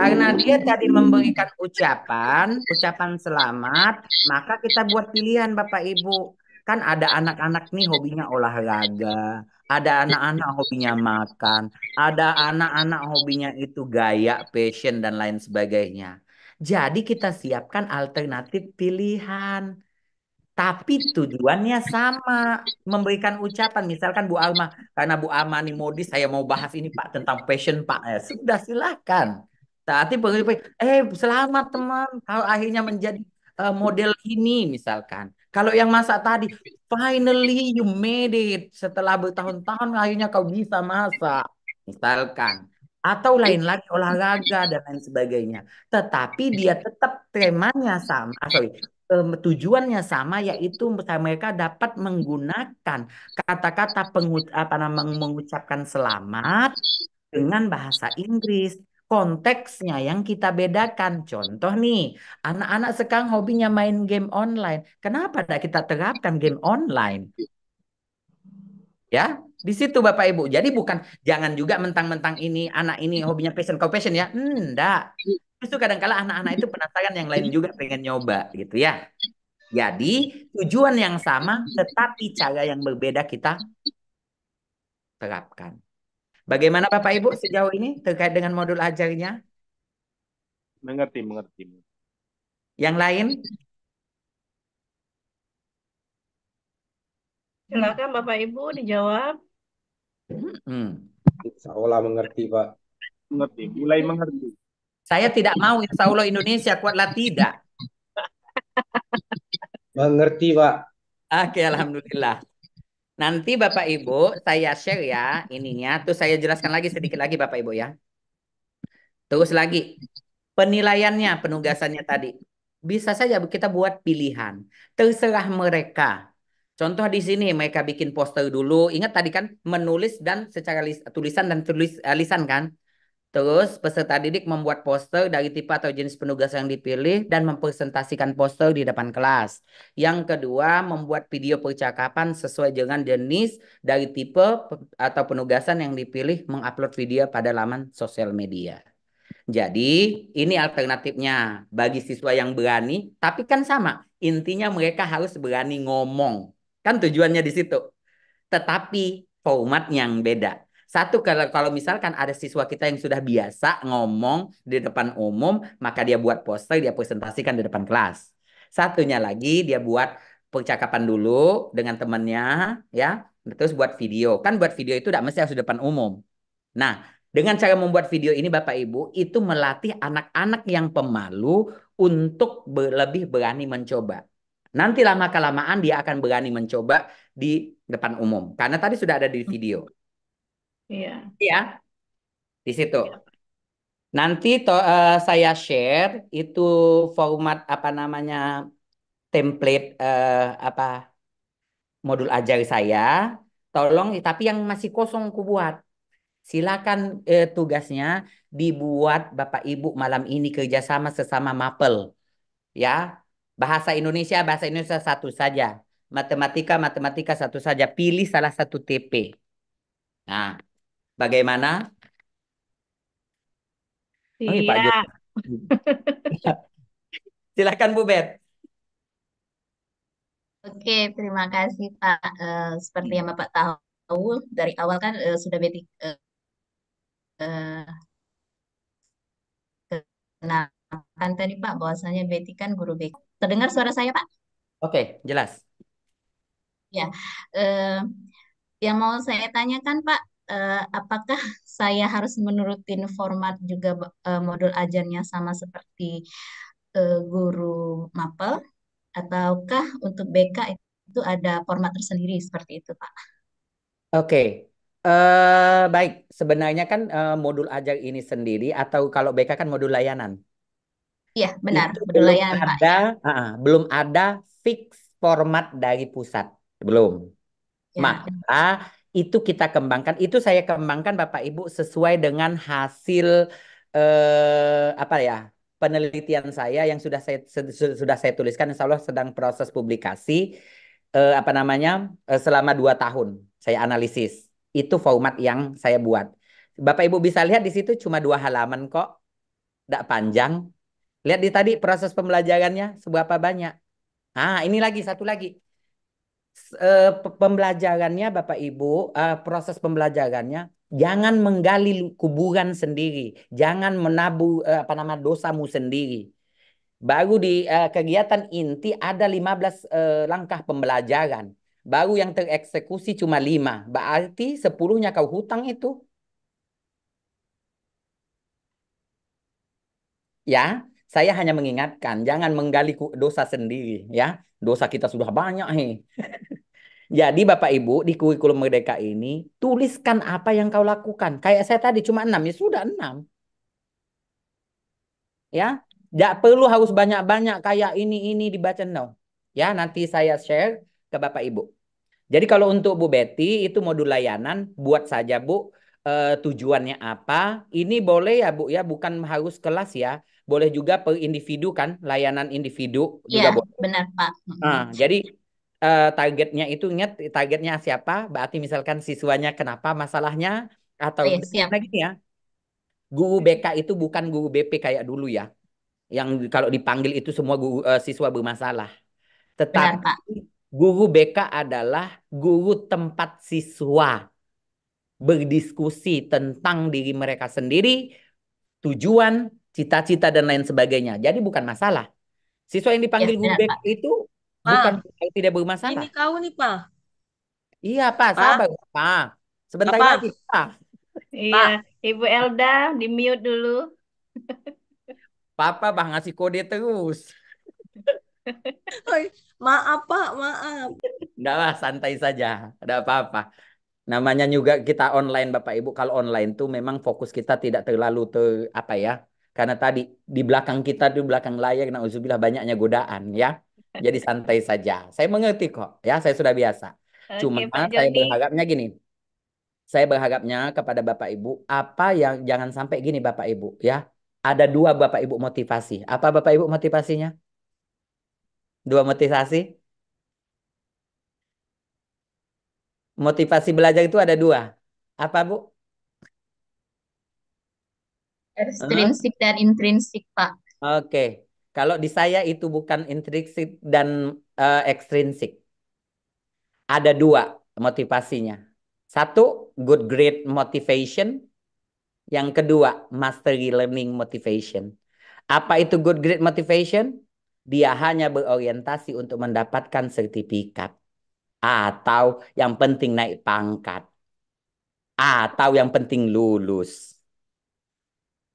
Karena dia tadi memberikan ucapan, ucapan selamat, maka kita buat pilihan Bapak Ibu. Kan ada anak-anak nih hobinya olahraga, ada anak-anak hobinya makan, ada anak-anak hobinya itu gaya, passion dan lain sebagainya. Jadi kita siapkan alternatif pilihan. Tapi tujuannya sama, memberikan ucapan. Misalkan Bu Alma, karena Bu Alma nih modis, saya mau bahas ini Pak tentang passion Pak. Ya, sudah silahkan. Tapi eh selamat teman, kalau akhirnya menjadi uh, model ini misalkan. Kalau yang masa tadi, finally you made it. Setelah bertahun-tahun akhirnya kau bisa masak. Misalkan. Atau lain lagi olahraga dan lain sebagainya. Tetapi dia tetap temanya sama. Sorry, tujuannya sama yaitu mereka dapat menggunakan kata-kata namanya mengucapkan selamat dengan bahasa Inggris. Konteksnya yang kita bedakan. Contoh nih, anak-anak sekarang hobinya main game online. Kenapa tidak kita terapkan game online? Ya, di situ Bapak Ibu. Jadi bukan jangan juga mentang-mentang ini anak ini hobinya passion kau passion ya. Enggak. Justru kadang-kala anak-anak itu penasaran yang lain juga pengen nyoba gitu ya. Jadi tujuan yang sama tetapi cara yang berbeda kita terapkan. Bagaimana Bapak Ibu sejauh ini terkait dengan modul ajarnya? Mengerti, mengerti. Yang lain? Silakan Bapak Ibu dijawab. Hmm. Insya Allah mengerti Pak. Mengerti, mulai mengerti. Saya tidak mau insya Allah Indonesia kuatlah tidak. Mengerti Pak. Oke Alhamdulillah. Nanti Bapak Ibu saya share ya ininya. Terus saya jelaskan lagi sedikit lagi Bapak Ibu ya. Terus lagi penilaiannya penugasannya tadi. Bisa saja kita buat pilihan. Terserah mereka. Contoh di sini mereka bikin poster dulu. Ingat tadi kan menulis dan secara tulisan dan tulis uh, lisan kan. Terus peserta didik membuat poster dari tipe atau jenis penugasan yang dipilih dan mempresentasikan poster di depan kelas. Yang kedua, membuat video percakapan sesuai dengan jenis dari tipe atau penugasan yang dipilih mengupload video pada laman sosial media. Jadi ini alternatifnya bagi siswa yang berani, tapi kan sama. Intinya mereka harus berani ngomong. Kan tujuannya di situ. Tetapi format yang beda. Satu kalau kalau misalkan ada siswa kita yang sudah biasa ngomong di depan umum, maka dia buat poster, dia presentasikan di depan kelas. Satunya lagi dia buat percakapan dulu dengan temannya, ya, terus buat video. Kan buat video itu tidak mesti harus di depan umum. Nah, Dengan cara membuat video ini Bapak Ibu itu melatih anak-anak yang pemalu untuk lebih berani mencoba. Nanti lama kelamaan dia akan berani mencoba di depan umum. Karena tadi sudah ada di video. Iya. Ya, di situ. Nanti to- eh, saya share itu format apa namanya template eh, apa modul ajar saya. Tolong tapi yang masih kosong ku buat. Silakan eh, tugasnya dibuat Bapak Ibu malam ini kerjasama sesama mapel. Ya, bahasa Indonesia bahasa Indonesia satu saja. Matematika matematika satu saja. Pilih salah satu TP. Nah, bagaimana? Oh, ini Pak Jo. Siap. *laughs* Silakan Bu Bet. Oke, terima kasih Pak. Eh, seperti yang Bapak tahu dari awal kan eh, sudah Betty eh, eh, kenalkan tadi Pak bahwasanya Betty kan guru BK. Terdengar suara saya Pak? Oke, jelas. Ya, eh, yang mau saya tanyakan Pak, eh, apakah saya harus menurutin format juga eh, modul ajarnya sama seperti eh, guru mapel, ataukah untuk BK itu ada format tersendiri seperti itu Pak? Oke. Eh baik, sebenarnya kan eh, modul ajar ini sendiri atau kalau BK kan modul layanan. Iya, benar, Itu modul belum layanan Pak. ada, ah, ah, belum ada fix format dari pusat, belum. Ya, Maka itu kita kembangkan, itu saya kembangkan Bapak Ibu sesuai dengan hasil eh, apa ya penelitian saya yang sudah saya sudah saya tuliskan, Insya Allah sedang proses publikasi eh, apa namanya eh, selama dua tahun saya analisis. Itu format yang saya buat. Bapak Ibu bisa lihat di situ cuma dua halaman kok, tidak panjang. Lihat di tadi proses pembelajarannya seberapa banyak. Ah, ini lagi satu lagi. Eh, pe- pembelajarannya Bapak Ibu, eh, proses pembelajarannya jangan menggali kuburan sendiri, jangan menabu eh, apa nama dosamu sendiri. Baru di kegiatan inti ada 15 eh, langkah pembelajaran. Baru yang tereksekusi cuma 5. Berarti 10-nya kau hutang itu. Ya, saya hanya mengingatkan, jangan menggali dosa sendiri, ya. Dosa kita sudah banyak, he. *laughs* Jadi Bapak Ibu di kurikulum Merdeka ini tuliskan apa yang kau lakukan. Kayak saya tadi cuma enam, ya sudah enam, ya. Tidak perlu harus banyak-banyak kayak ini ini dibaca no. Ya, nanti saya share ke Bapak Ibu. Jadi kalau untuk Bu Betty itu modul layanan, buat saja Bu eh, tujuannya apa. Ini boleh ya Bu ya, bukan harus kelas ya. Boleh juga per individu kan, layanan individu Iya, juga boleh. benar Pak. Nah, jadi eh, targetnya itu ingat targetnya siapa? Berarti misalkan siswanya kenapa masalahnya atau Oh, iya, siap. karena gini ya. Guru BK itu bukan guru BP kayak dulu ya. Yang kalau dipanggil itu semua guru eh, siswa bermasalah. Benar Tetapi Pak. guru BK adalah guru tempat siswa berdiskusi tentang diri mereka sendiri, tujuan, cita-cita dan lain sebagainya. Jadi bukan masalah. Siswa yang Ya, dipanggil guru benar BK Pak. itu Pak, bukan tidak bermasalah. ini kau nih, Pak. Iya, Pak, sabar, Pak. Sebentar apa? lagi, Pak. Iya, Ibu Elda di mute dulu. *laughs* Papa Bang ngasih kode terus. *laughs* Oi, maaf, Pak, maaf. Enggak lah, santai saja. Ada apa-apa. Namanya juga kita online, Bapak Ibu. Kalau online tuh memang fokus kita tidak terlalu ter apa ya. Karena tadi di belakang kita di belakang layar, nauzubillah banyaknya godaan ya. Jadi santai saja. Saya mengerti kok, ya. Saya sudah biasa. Cuma Oke, Pak saya berharapnya gini. Saya berharapnya kepada Bapak Ibu, apa yang jangan sampai gini Bapak Ibu ya. Ada dua Bapak Ibu motivasi. Apa Bapak Ibu motivasinya? Dua motivasi. Motivasi belajar itu ada dua. Apa Bu? Ekstrinsik dan intrinsik Pak. Oke. Kalau di saya itu bukan intrinsik dan eh, ekstrinsik. Ada dua motivasinya. Satu, good grade motivation. Yang kedua, mastery learning motivation. Apa itu good grade motivation? Dia hanya berorientasi untuk mendapatkan sertifikat. Atau yang penting naik pangkat. Atau yang penting lulus.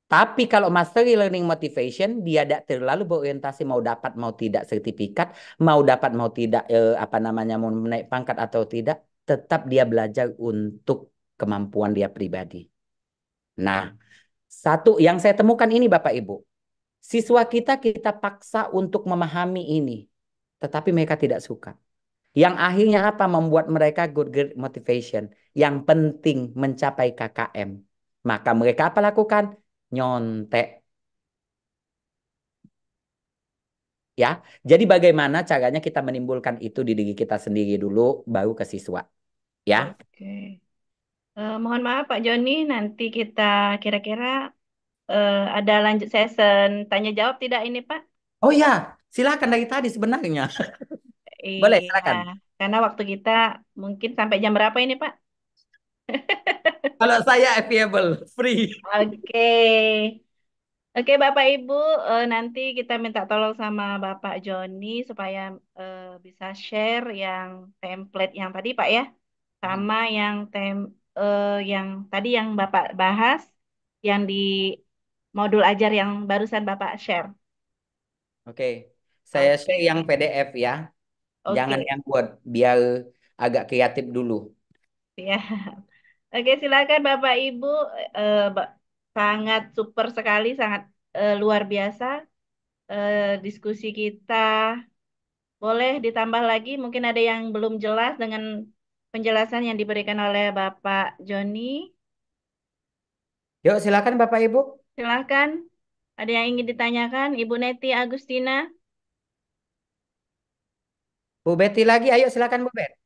Tapi kalau mastery learning motivation dia tidak terlalu berorientasi mau dapat mau tidak sertifikat, mau dapat mau tidak eh, apa namanya mau naik pangkat atau tidak, tetap dia belajar untuk kemampuan dia pribadi. Nah, satu yang saya temukan ini Bapak Ibu, siswa kita kita paksa untuk memahami ini, tetapi mereka tidak suka. Yang akhirnya apa membuat mereka good grade motivation. Yang penting mencapai KKM. Maka mereka apa lakukan? Nyontek. Ya, jadi bagaimana caranya kita menimbulkan itu di diri kita sendiri dulu, baru ke siswa. Ya. Oke. Eh, mohon maaf Pak Joni, nanti kita kira-kira eh, ada lanjut session tanya jawab tidak ini Pak? Oh ya, silakan dari tadi sebenarnya. Boleh, Iya, silakan. karena waktu kita mungkin sampai jam berapa ini Pak? *laughs* Kalau saya available, free. Oke. Oke Bapak Ibu, eh, nanti kita minta tolong sama Bapak Joni supaya eh, bisa share yang template yang tadi Pak ya, sama yang tem eh, yang tadi yang Bapak bahas, yang di modul ajar yang barusan Bapak share. Oke, saya Oke. share yang PDF ya. Jangan Oke. yang Word, biar agak kreatif dulu. Siap. *laughs* Oke, silakan Bapak Ibu. Eh, sangat super sekali, sangat eh, luar biasa eh, diskusi kita. Boleh ditambah lagi, mungkin ada yang belum jelas dengan penjelasan yang diberikan oleh Bapak Joni. Yuk, silakan Bapak Ibu. Silakan. Ada yang ingin ditanyakan, Ibu Neti Agustina? Bu Betty lagi, ayo silakan Bu Bet.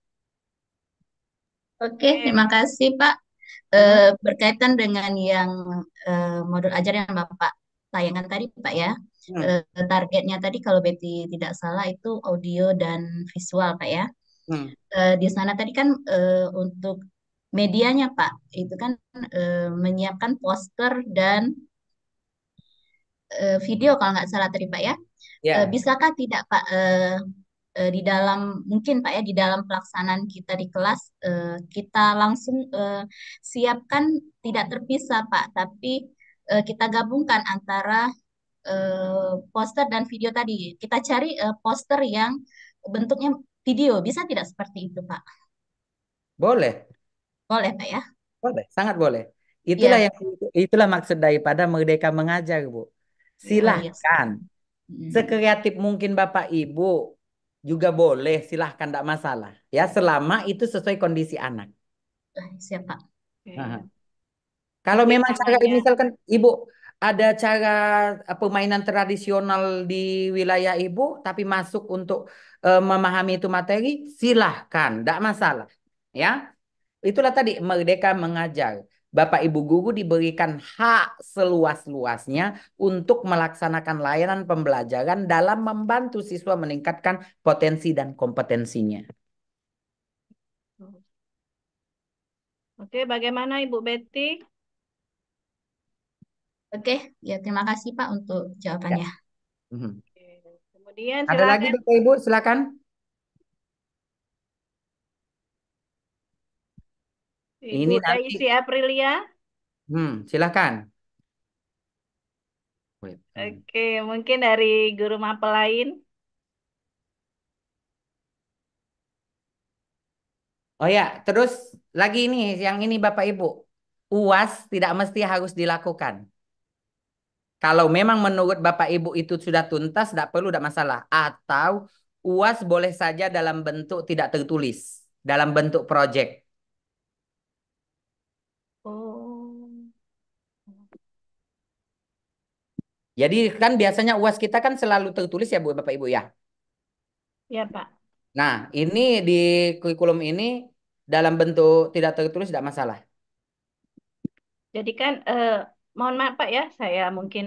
Oke, terima kasih Pak. Eh, berkaitan dengan yang eh, modul ajar yang Bapak tayangkan tadi Pak ya, Hmm. eh, targetnya tadi kalau Betty tidak salah itu audio dan visual Pak ya. Hmm. Eh, di sana tadi kan eh, untuk medianya Pak, itu kan eh, menyiapkan poster dan eh, video kalau nggak salah tadi Pak ya. Ya. Eh, bisakah tidak Pak eh, eh, di dalam mungkin Pak ya di dalam pelaksanaan kita di kelas eh, kita langsung eh, siapkan tidak terpisah Pak, tapi eh, kita gabungkan antara eh, poster dan video tadi. Kita cari eh, poster yang bentuknya video, bisa tidak seperti itu Pak? Boleh, Boleh Pak ya? boleh, sangat boleh. Itulah Ya. yang itulah maksud daripada Merdeka Mengajar, Bu. Oh iya. Silahkan. Mm. Sekreatif mungkin Bapak Ibu juga boleh, silahkan, tidak masalah. Ya, selama itu sesuai kondisi anak. Eh, Siap Pak. Aha. Kalau memang cara namanya misalkan Ibu ada cara eh, permainan tradisional di wilayah Ibu, tapi masuk untuk eh, memahami itu materi, silahkan, tidak masalah. Ya, itulah tadi merdeka mengajar. Bapak Ibu guru diberikan hak seluas-luasnya untuk melaksanakan layanan pembelajaran dalam membantu siswa meningkatkan potensi dan kompetensinya. Oke, bagaimana Ibu Betty? Oke, ya terima kasih Pak untuk jawabannya. Mhm. Kemudian Ada lagi silakan Bapak Ibu, silakan. Ibu Ini nanti, Daisy Aprilia. hmm, silakan. Wait, hmm. Oke, mungkin dari guru mapel lain. Oh ya, terus lagi ini, yang ini Bapak Ibu, UAS tidak mesti harus dilakukan. Kalau memang menurut Bapak Ibu itu sudah tuntas, tidak perlu, tidak masalah. Atau UAS boleh saja dalam bentuk tidak tertulis, dalam bentuk project. Jadi kan biasanya UAS kita kan selalu tertulis ya Bu, Bapak Ibu ya. Ya, Pak. Nah, ini di kurikulum ini dalam bentuk tidak tertulis tidak masalah. Jadi kan, eh, mohon maaf Pak ya, saya mungkin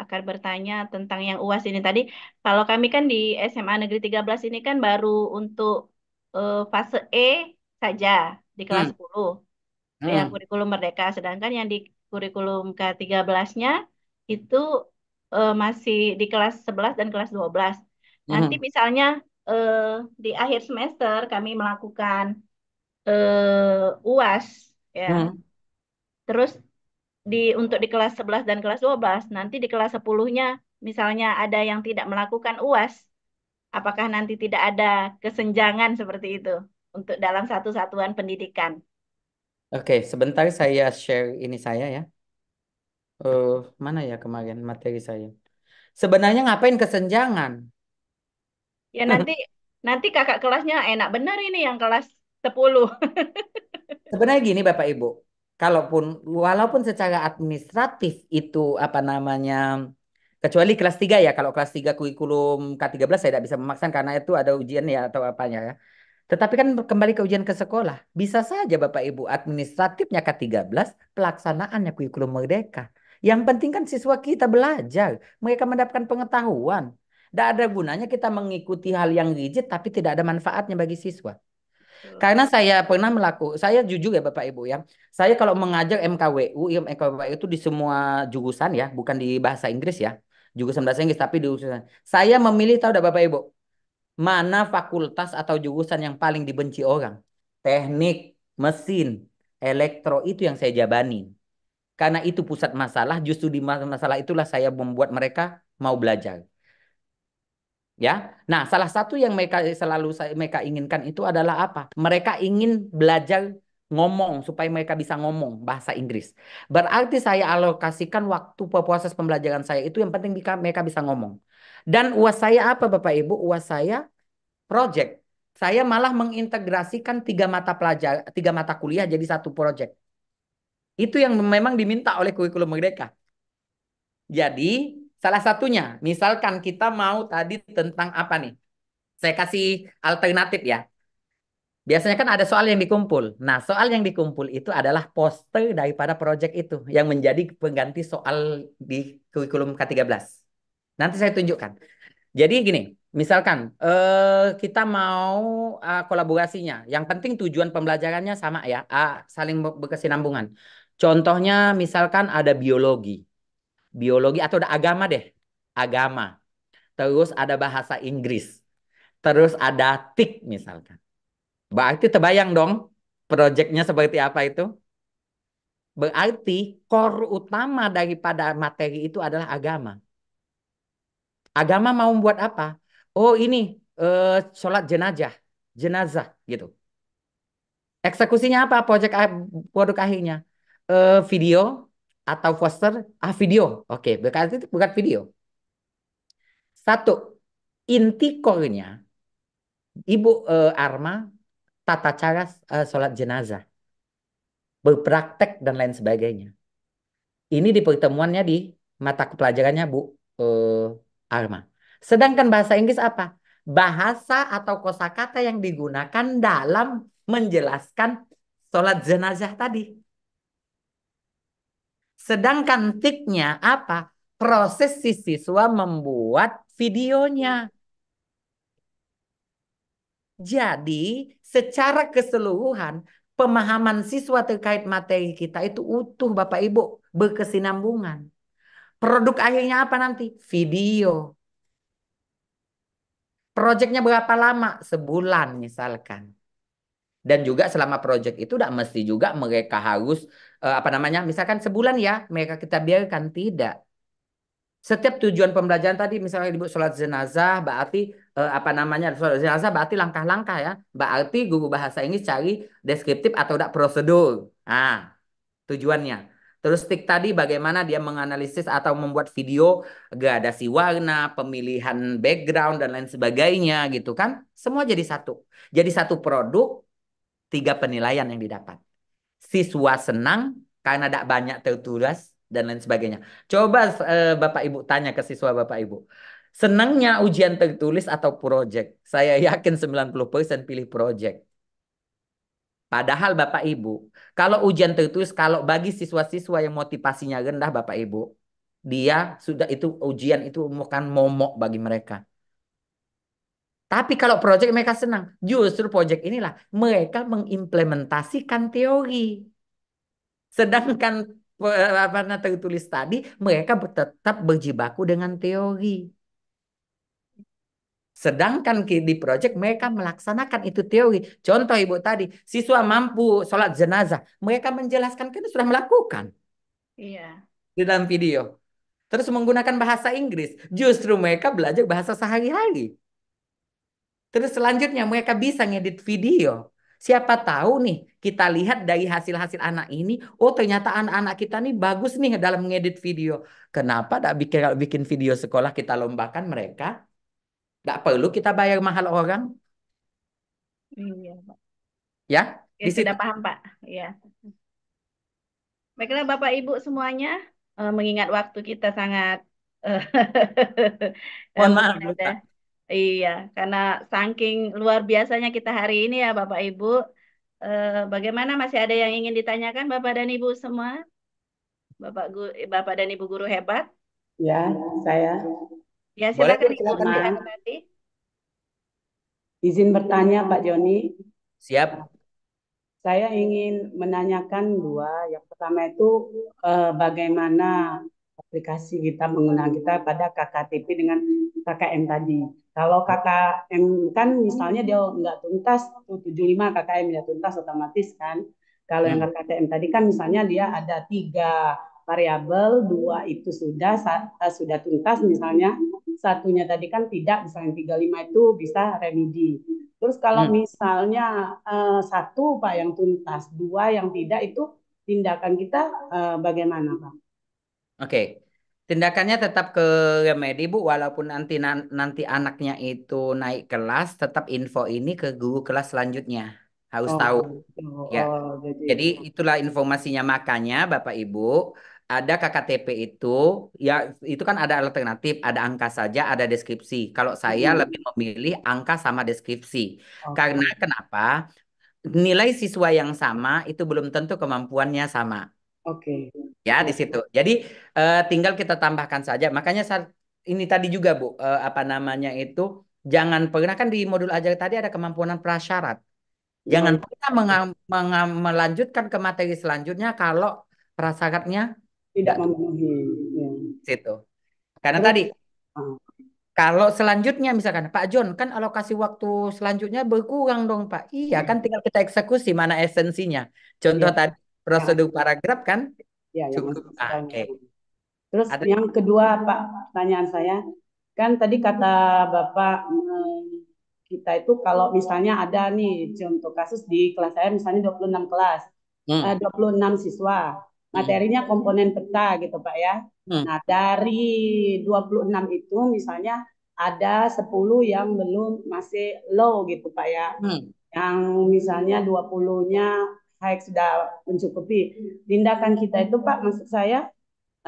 akan bertanya tentang yang UAS ini tadi. Kalau kami kan di SMA Negeri 13 ini kan baru untuk eh, fase E saja di kelas Hmm. 10. yang Hmm. kurikulum merdeka. Sedangkan yang di kurikulum ke-13-nya itu eh, masih di kelas 11 dan kelas 12. Nanti Mhm. misalnya eh, di akhir semester kami melakukan eh, UAS ya. Hmm. Terus di untuk di kelas 11 dan kelas 12, nanti di kelas 10-nya misalnya ada yang tidak melakukan UAS, apakah nanti tidak ada kesenjangan seperti itu untuk dalam satu satuan pendidikan? Oke, sebentar saya share ini saya ya. Eh, mana ya kemarin materi saya? Sebenarnya ngapain kesenjangan? Ya *laughs* nanti nanti kakak kelasnya enak benar ini yang kelas 10. *laughs* Sebenarnya gini Bapak Ibu, kalaupun walaupun secara administratif itu apa namanya kecuali kelas 3 ya, kalau kelas 3 kurikulum K13 saya tidak bisa memaksakan karena itu ada ujian ya atau apanya ya. Tetapi kan kembali ke ujian ke sekolah, bisa saja Bapak Ibu administratifnya K13, pelaksanaannya kurikulum merdeka. Yang penting kan siswa kita belajar, mereka mendapatkan pengetahuan. Tidak ada gunanya kita mengikuti hal yang rigid tapi tidak ada manfaatnya bagi siswa. Karena saya pernah melakukan, saya jujur ya Bapak Ibu ya, saya kalau mengajar MKWU, ya MKWU itu di semua jurusan ya, bukan di bahasa Inggris ya, jurusan bahasa Inggris tapi di jurusan. Saya memilih tahu dah Bapak Ibu, mana fakultas atau jurusan yang paling dibenci orang? Teknik, mesin, elektro itu yang saya jabani. Karena itu pusat masalah, justru di masalah itulah saya membuat mereka mau belajar. Ya, nah salah satu yang mereka selalu mereka inginkan itu adalah apa? Mereka ingin belajar ngomong supaya mereka bisa ngomong bahasa Inggris. Berarti saya alokasikan waktu proses pembelajaran saya itu yang penting mereka bisa ngomong. Dan uas saya apa Bapak Ibu? Uas saya project. Saya malah mengintegrasikan tiga mata pelajar, tiga mata kuliah jadi satu project. Itu yang memang diminta oleh kurikulum Merdeka. Jadi salah satunya, misalkan kita mau tadi tentang apa nih? Saya kasih alternatif ya. Biasanya kan ada soal yang dikumpul. Nah, soal yang dikumpul itu adalah poster daripada proyek itu yang menjadi pengganti soal di kurikulum K13. Nanti saya tunjukkan. Jadi gini, misalkan eh, kita mau uh, kolaborasinya. Yang penting tujuan pembelajarannya sama ya, uh, saling berkesinambungan. Contohnya misalkan ada biologi. Biologi atau ada agama deh. Agama. Terus ada bahasa Inggris. Terus ada TIK misalkan. Berarti terbayang dong proyeknya seperti apa itu? Berarti core utama daripada materi itu adalah agama. Agama mau membuat apa? Oh ini uh, sholat jenazah, jenazah gitu. Eksekusinya apa? Proyek produk akhirnya uh, video atau poster? Ah video. Oke, berarti itu bukan video. Satu, inti core-nya Ibu uh, Arma tata cara uh, sholat jenazah, berpraktek dan lain sebagainya. Ini di pertemuannya di mata pelajarannya Bu uh, Arma. Sedangkan bahasa Inggris apa? Bahasa atau kosakata yang digunakan dalam menjelaskan sholat jenazah tadi. Sedangkan tiknya apa? Proses si siswa membuat videonya. Jadi secara keseluruhan pemahaman siswa terkait materi kita itu utuh Bapak Ibu berkesinambungan. Produk akhirnya apa nanti? Video. Proyeknya berapa lama? Sebulan misalkan. Dan juga selama proyek itu tidak mesti juga mereka harus uh, apa namanya? Misalkan sebulan ya mereka kita biarkan tidak. Setiap tujuan pembelajaran tadi misalnya ibu sholat jenazah berarti uh, apa namanya sholat jenazah berarti langkah-langkah ya. Berarti guru bahasa Inggris cari deskriptif atau tidak prosedur. Nah, tujuannya. Terus tik tadi bagaimana dia menganalisis atau membuat video gradasi warna, pemilihan background dan lain sebagainya gitu kan. Semua jadi satu. Jadi satu produk, tiga penilaian yang didapat. Siswa senang karena tidak banyak tertulis dan lain sebagainya. Coba eh, Bapak Ibu tanya ke siswa Bapak Ibu. Senangnya ujian tertulis atau project? Saya *laughs* yakin 90% pilih project. Padahal Bapak Ibu, kalau ujian tertulis, kalau bagi siswa-siswa yang motivasinya rendah Bapak Ibu, dia sudah itu ujian itu bukan momok bagi mereka. Tapi kalau proyek mereka senang, justru proyek inilah mereka mengimplementasikan teori. Sedangkan apa tertulis tadi, mereka tetap berjibaku dengan teori. Sedangkan di proyek mereka melaksanakan itu teori. Contoh ibu tadi, siswa mampu sholat jenazah. Mereka menjelaskan kan sudah melakukan. Iya. di dalam video. Terus menggunakan bahasa Inggris. Justru mereka belajar bahasa sehari-hari. Terus selanjutnya mereka bisa ngedit video. Siapa tahu nih kita lihat dari hasil-hasil anak ini, oh ternyata anak-anak kita nih bagus nih dalam ngedit video. Kenapa tak bikin bikin video sekolah kita lombakan mereka? Tak perlu kita bayar mahal orang, Iya, Pak. ya? Ya, Di situ sudah paham, Pak. Iya. Baiklah, Bapak Ibu semuanya, eh, mengingat waktu kita sangat eh, *laughs* mohon maaf lupa. Iya, karena saking luar biasanya kita hari ini ya Bapak Ibu. Eh, bagaimana masih ada yang ingin ditanyakan Bapak dan Ibu semua? Bapak guru, Bapak dan Ibu guru hebat? Ya, saya Ya, Boleh silakan Ibu silakan Bu. silakan tadi. izin bertanya Pak Joni. Siap. Saya ingin menanyakan dua. Yang pertama itu eh, bagaimana aplikasi kita menggunakan kita pada KKTP dengan KKM tadi. Kalau KKM kan misalnya dia nggak tuntas tuh 75 KKM dia tuntas otomatis kan. Kalau yang Hmm. KKTM tadi kan misalnya dia ada tiga variabel, dua itu sudah eh, sudah tuntas misalnya, satunya tadi kan tidak, misalnya 35 itu bisa remedi. Terus kalau Hmm. misalnya eh, satu Pak yang tuntas, dua yang tidak itu tindakan kita eh, bagaimana Pak? Oke. Tindakannya tetap ke remedi Bu, walaupun nanti nan- nanti anaknya itu naik kelas, tetap info ini ke guru kelas selanjutnya. Harus Oh, tahu. gitu. Ya. Oh, jadi Jadi itulah informasinya makanya Bapak Ibu ada KKTP itu ya itu kan ada alternatif, ada angka saja, ada deskripsi. Kalau saya Hmm. lebih memilih angka sama deskripsi. Oke. Karena kenapa? Nilai siswa yang sama itu belum tentu kemampuannya sama. Oke. Ya, di situ. Jadi eh, tinggal kita tambahkan saja. Makanya saat ini tadi juga Bu, eh, apa namanya itu jangan pernah kan di modul ajar tadi ada kemampuan prasyarat. Ya, Jangan pernah menga- menga- melanjutkan ke materi selanjutnya kalau prasyaratnya tidak memenuhi. Ya. situ. Karena Terus tadi ah, kalau selanjutnya misalkan Pak John kan alokasi waktu selanjutnya berkurang dong Pak. Iya kan tinggal kita eksekusi mana esensinya. Contoh ya, tadi ya, prosedur paragraf kan ya, cukup. masuk Ah. Oke. Terus Ada yang kedua Pak, pertanyaan saya kan tadi kata Bapak eh, kita itu kalau misalnya ada nih contoh kasus di kelas saya misalnya 26 kelas, Hmm. eh, 26 siswa, Hmm. materinya komponen peta gitu Pak ya. Hmm. Nah, dari 26 itu misalnya ada 10 yang belum masih low gitu Pak ya. Hmm. Yang misalnya 20-nya high sudah mencukupi. Tindakan kita itu Pak, maksud saya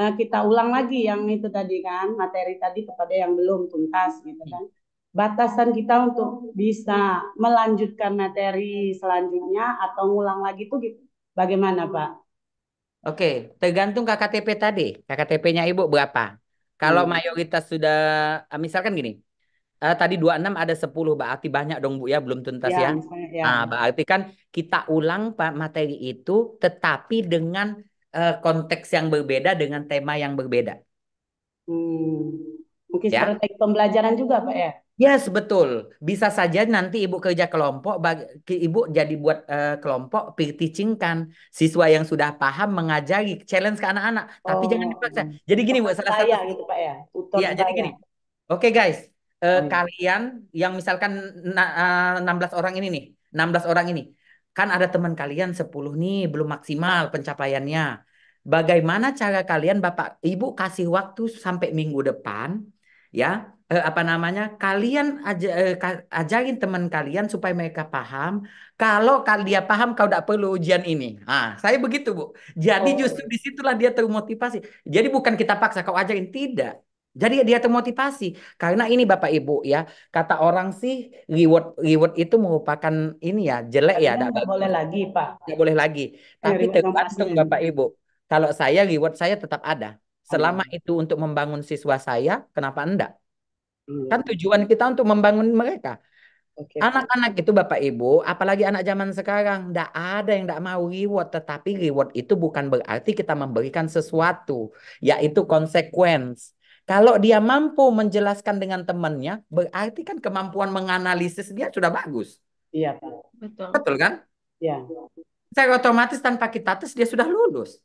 eh, kita ulang lagi yang itu tadi kan, materi tadi kepada yang belum tuntas gitu kan. Batasan kita untuk bisa melanjutkan materi selanjutnya atau ngulang lagi itu gitu. bagaimana Pak? Oke, tergantung KKTP tadi. KKTP-nya Ibu berapa? Kalau Hmm. mayoritas sudah, ah, misalkan gini, eh, tadi 26 ada 10, berarti banyak dong Bu ya, belum tuntas Ya, ya. misalnya ya. Nah, berarti kan kita ulang Pak materi itu tetapi dengan eh, konteks yang berbeda dengan tema yang berbeda. Hmm. Mungkin Ya. strategi pembelajaran juga Pak ya? Yes, betul. Bisa saja nanti Ibu kerja kelompok, bag- ki- Ibu jadi buat eh, kelompok peer teaching kan. Siswa yang sudah paham mengajari, challenge ke anak-anak. Tapi jangan Oh, dipaksa. Jadi gini Bu, salah satu saya gitu Pak ya, tutor Iya, jadi gini. Oke guys, eh, iya. kalian yang misalkan na- eh, 16 orang ini nih, 16 orang ini. Kan ada teman kalian 10 nih belum maksimal pencapaiannya. Bagaimana cara kalian Bapak Ibu kasih waktu sampai minggu depan ya, eh, apa namanya? Kalian aja, eh, ajarin teman kalian supaya mereka paham. Kalau kal- dia paham kau tidak perlu ujian ini. Ah, saya begitu, Bu. Jadi Oh, justru di situlah dia termotivasi. Jadi bukan kita paksa kau ajarin, tidak. Jadi dia termotivasi karena ini Bapak Ibu ya kata orang sih reward reward itu merupakan ini ya jelek ya Tadinya tidak nggak boleh lagi Pak. nggak boleh lagi Eh, tapi tergantung. Bapak Ibu kalau saya reward saya tetap ada selama itu untuk membangun siswa saya kenapa enggak Iya. kan tujuan kita untuk membangun mereka. Anak-anak itu Bapak Ibu, apalagi anak zaman sekarang, tidak ada yang tidak mau reward. Tetapi reward itu bukan berarti kita memberikan sesuatu, yaitu konsekuens. Kalau dia mampu menjelaskan dengan temannya, berarti kan kemampuan menganalisis dia sudah bagus. Iya Pak. Betul. Betul kan? Iya. Secara otomatis tanpa kita tes dia sudah lulus.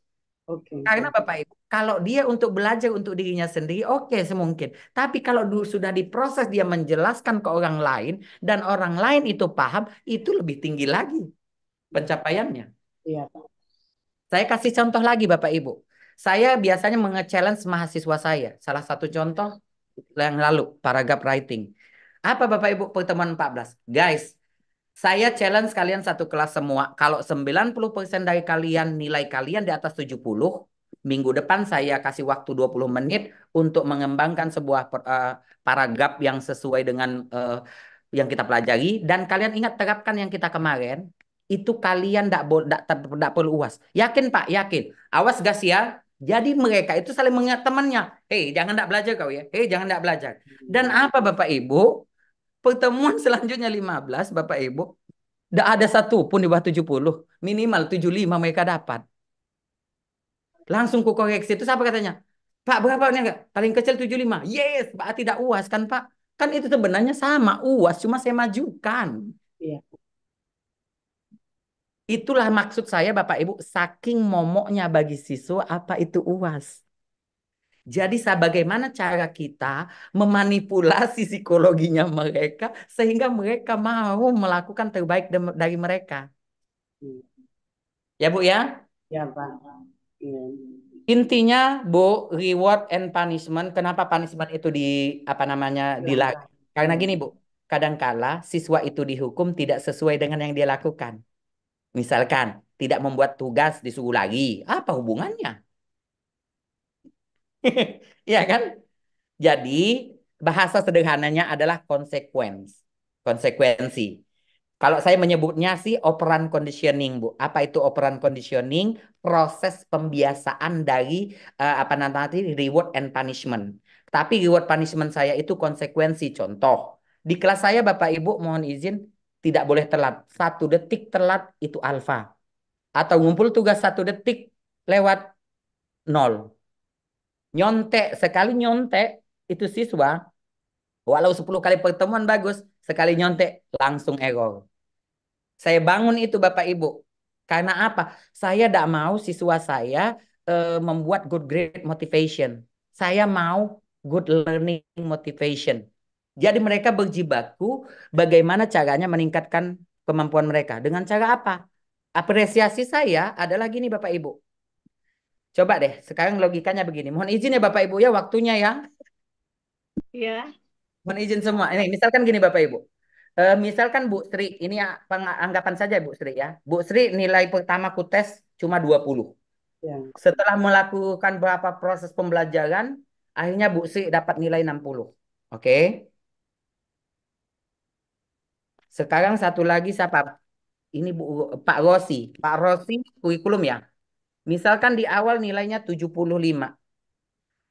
Oke. Karena Bapak Ibu, kalau dia untuk belajar untuk dirinya sendiri, oke semungkin. Tapi kalau dulu sudah diproses dia menjelaskan ke orang lain dan orang lain itu paham, itu lebih tinggi lagi pencapaiannya. Iya, Pak. Saya kasih contoh lagi Bapak Ibu. Saya biasanya nge-challenge mahasiswa saya. Salah satu contoh yang lalu, paragraph writing. Apa Bapak Ibu pertemuan 14? Guys, saya challenge kalian satu kelas semua. Kalau 90% dari kalian nilai kalian di atas 70, minggu depan saya kasih waktu 20 menit untuk mengembangkan sebuah uh, paragraf yang sesuai dengan uh, yang kita pelajari. Dan kalian ingat terapkan yang kita kemarin, itu kalian tidak perlu uas. Yakin Pak? Yakin. Awas gas ya. Jadi mereka itu saling mengingat temannya. Hei, jangan tidak belajar kau ya. Hei, jangan tidak belajar. Dan apa Bapak Ibu? Pertemuan *laughs* selanjutnya 15, Bapak Ibu. Tidak ada satu pun di bawah 70. Minimal 75 mereka dapat. Langsung ku koreksi. Itu siapa katanya? Pak, berapa ini enggak? Paling kecil 75. Yes, Pak tidak uas kan Pak? Kan itu sebenarnya sama uas, cuma saya majukan. Iya. Itulah maksud saya Bapak Ibu, saking momoknya bagi siswa apa itu uas. Jadi bagaimana cara kita memanipulasi psikologinya mereka sehingga mereka mau melakukan terbaik dari mereka. Ya Bu ya? Ya Pak. Ya. Intinya Bu, reward and punishment. Kenapa punishment itu di apa namanya Ya. dilakukan? Karena gini Bu, kadangkala siswa itu dihukum tidak sesuai dengan yang dia lakukan. Misalkan tidak membuat tugas disuruh lagi, apa hubungannya? *laughs* Iya kan? Jadi bahasa sederhananya adalah konsekuensi. Konsekuensi. Kalau saya menyebutnya sih operan conditioning, Bu. Apa itu operan conditioning? Proses pembiasaan dari uh, apa nanti reward and punishment. Tapi reward punishment saya itu konsekuensi. Contoh, di kelas saya Bapak Ibu mohon izin tidak boleh telat. Satu detik telat itu alfa. Atau ngumpul tugas satu detik lewat nol. Nyontek sekali nyontek itu siswa walau 10 kali pertemuan bagus sekali nyontek langsung error. Saya bangun itu Bapak Ibu. Karena apa? Saya tidak mau siswa saya uh, membuat good grade motivation. Saya mau good learning motivation jadi mereka berjibaku bagaimana caranya meningkatkan kemampuan mereka dengan cara apa apresiasi saya adalah gini Bapak Ibu Coba deh, sekarang logikanya begini. Mohon izin ya Bapak Ibu ya, waktunya ya. Iya. Mohon izin semua. Ini misalkan gini Bapak Ibu. Uh, misalkan Bu Sri, ini anggapan saja Bu Sri ya. Bu Sri nilai pertama ku tes cuma 20. Ya. Setelah melakukan beberapa proses pembelajaran, akhirnya Bu Sri dapat nilai 60. Oke. Sekarang satu lagi siapa? Ini Bu Pak Rosi. Pak Rosi kurikulum ya. Misalkan di awal nilainya 75.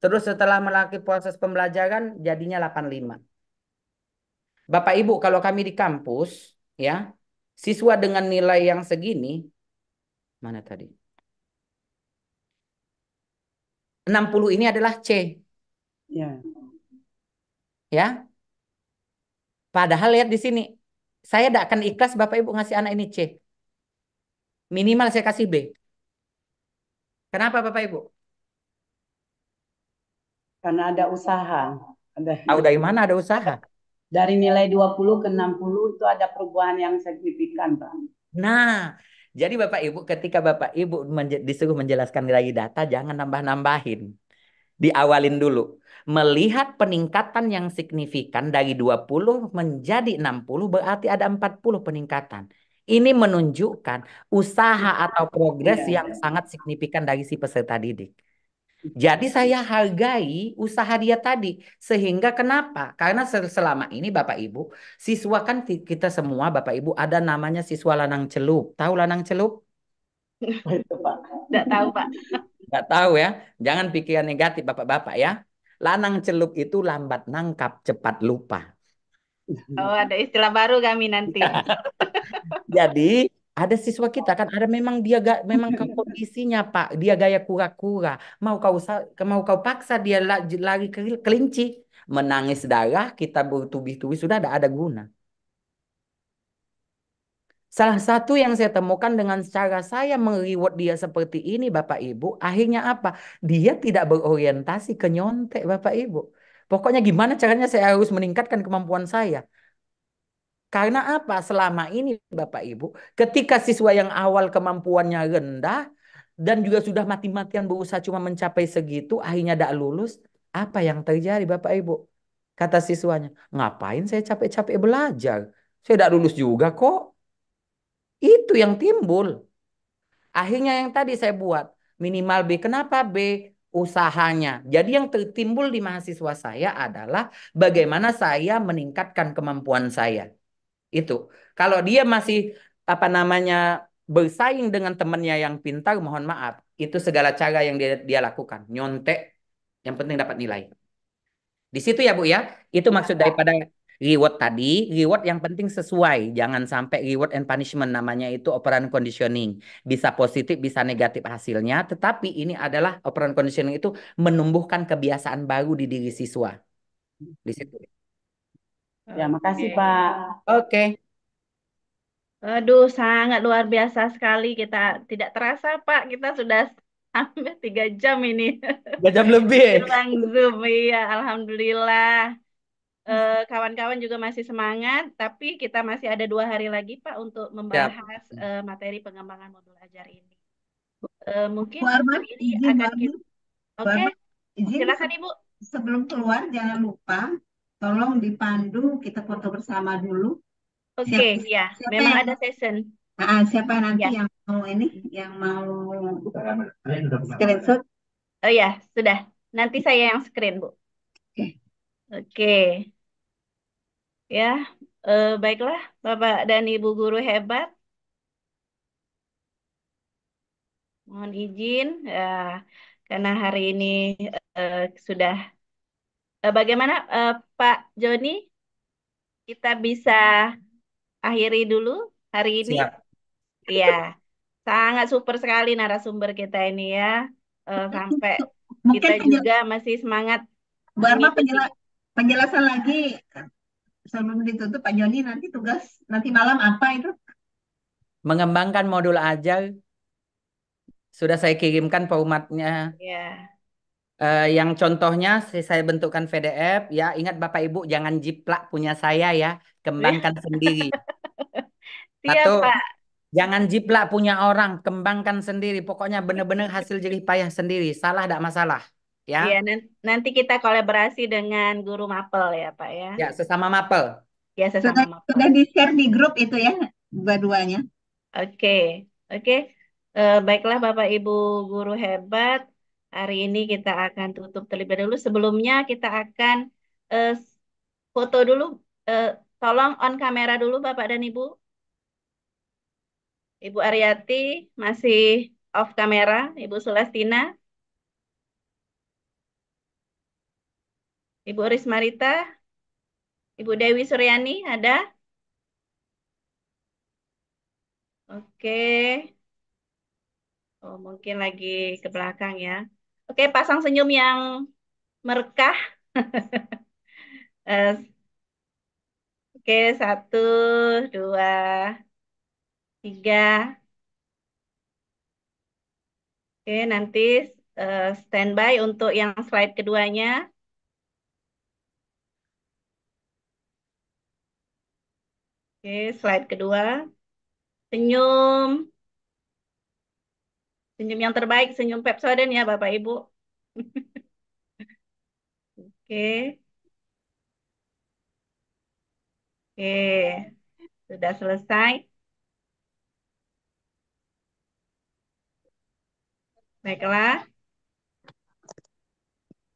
Terus setelah melakukan proses pembelajaran jadinya 85. Bapak Ibu, kalau kami di kampus ya, siswa dengan nilai yang segini mana tadi? 60 ini adalah C. Ya. Ya. Padahal lihat di sini. Saya tidak akan ikhlas Bapak Ibu ngasih anak ini C. Minimal saya kasih B. Kenapa Bapak Ibu? Karena ada usaha. Ada Tahu dari mana ada usaha? dari nilai 20 ke 60 itu ada perubahan yang signifikan, Pak. Nah, jadi Bapak Ibu ketika Bapak Ibu menje disuruh menjelaskan lagi data jangan nambah-nambahin. Diawalin dulu. Melihat peningkatan yang signifikan dari 20 menjadi 60 berarti ada 40 peningkatan. Ini menunjukkan usaha atau progres Iya. yang sangat signifikan dari si peserta didik. Jadi saya hargai usaha dia tadi. Sehingga kenapa? Karena sel- selama ini Bapak Ibu, siswa kan kita semua Bapak Ibu ada namanya siswa lanang celup. Tahu lanang celup? *laughs* Nggak tahu, Pak. Nggak tahu ya. Jangan pikiran negatif Bapak-Bapak ya. Lanang celup itu lambat nangkap, cepat lupa. Oh, ada istilah baru kami nanti. *laughs* Jadi ada siswa kita kan ada memang dia gak memang ke kondisinya Pak dia gaya kura-kura mau kau mau kau paksa dia la- lari ke kelinci menangis darah kita bertubi-tubi sudah tidak ada guna Salah satu yang saya temukan dengan cara saya mereward dia seperti ini, Bapak Ibu, akhirnya apa? Dia tidak berorientasi ke nyontek, Bapak Ibu. Pokoknya gimana caranya saya harus meningkatkan kemampuan saya. Karena apa? Selama ini Bapak Ibu, ketika siswa yang awal kemampuannya rendah dan juga sudah mati-matian berusaha cuma mencapai segitu, akhirnya tidak lulus, apa yang terjadi Bapak Ibu? Kata siswanya, ngapain saya capek-capek belajar? Saya tidak lulus juga kok. Itu yang timbul. Akhirnya yang tadi saya buat minimal B. Kenapa B? Usahanya. Jadi yang tertimbul di mahasiswa saya adalah bagaimana saya meningkatkan kemampuan saya. Itu. Kalau dia masih apa namanya bersaing dengan temannya yang pintar, mohon maaf, itu segala cara yang dia dia lakukan. Nyontek, yang penting dapat nilai. Di situ ya Bu ya. Itu maksud daripada Reward tadi, reward yang penting sesuai. Jangan sampai reward and punishment namanya itu operan conditioning. Bisa positif, bisa negatif hasilnya. Tetapi ini adalah operan conditioning itu menumbuhkan kebiasaan baru di diri siswa. Di situ. Ya, makasih Pak. Oke. Aduh, sangat luar biasa sekali. Kita tidak terasa, Pak. Kita sudah sampai tiga jam ini. Tiga jam lebih. Zoom, iya. Alhamdulillah. Eh, *laughs* kawan-kawan juga masih semangat, tapi kita masih ada dua hari lagi Pak untuk membahas uh, materi pengembangan modul ajar ini. Uh, mungkin Bu Arman, ini izin akan kita. Oke, Arman, izin silakan Ibu. sebelum keluar jangan lupa tolong dipandu kita foto bersama dulu. Oke, Siapa, ya, siapa memang yang ada session. ah, siapa nanti Ya. yang mau ini yang mau screenshot? Oh ya, sudah. Nanti saya yang screen, Bu. Oke. Oke. Ya, eh, baiklah Bapak dan Ibu guru hebat. Mohon izin, ya, karena hari ini eh, sudah eh, bagaimana eh, Pak Joni? Kita bisa akhiri dulu hari ini. Siap. Iya, sangat super sekali narasumber kita ini ya. Eh, sampai Mungkin kita penjel- juga masih semangat Bu Arma mengikuti. penjela- penjelasan lagi sebelum ditutup Pak Joni nanti tugas nanti malam apa itu? Mengembangkan modul ajar. Sudah saya kirimkan formatnya. Ya. Eh, yang contohnya saya saya bentukkan PDF ya. Ingat Bapak Ibu jangan jiplak punya saya ya. Kembangkan sendiri. *laughs* Siap, Satu, Pak. jangan jiplak punya orang, kembangkan sendiri. Pokoknya benar-benar hasil jerih payah sendiri. Salah tidak masalah. Ya, Iya, nan- nanti kita kolaborasi dengan guru mapel ya, Pak ya. ya sesama mapel. Ya, Sudah sesama mapel. sudah di-share di grup itu ya dua-duanya. Oke, oke. Eh, baiklah Bapak Ibu guru hebat. Hari ini kita akan tutup terlebih dahulu. Sebelumnya kita akan eh, foto dulu. Eh, tolong on kamera dulu Bapak dan Ibu. Ibu Aryati masih off kamera. Ibu Sulastina. Ibu Rismarita. Ibu Dewi Suryani ada? Oke. Oh, mungkin lagi ke belakang ya. Oke, pasang senyum yang merekah. *laughs* Eh, Oke, satu, dua, tiga. Oke, nanti eh, standby untuk yang slide keduanya. Oke, slide kedua. Senyum. Senyum yang terbaik, senyum Pepsodent ya Bapak Ibu. *laughs* Oke. Oke. Sudah selesai. Baiklah.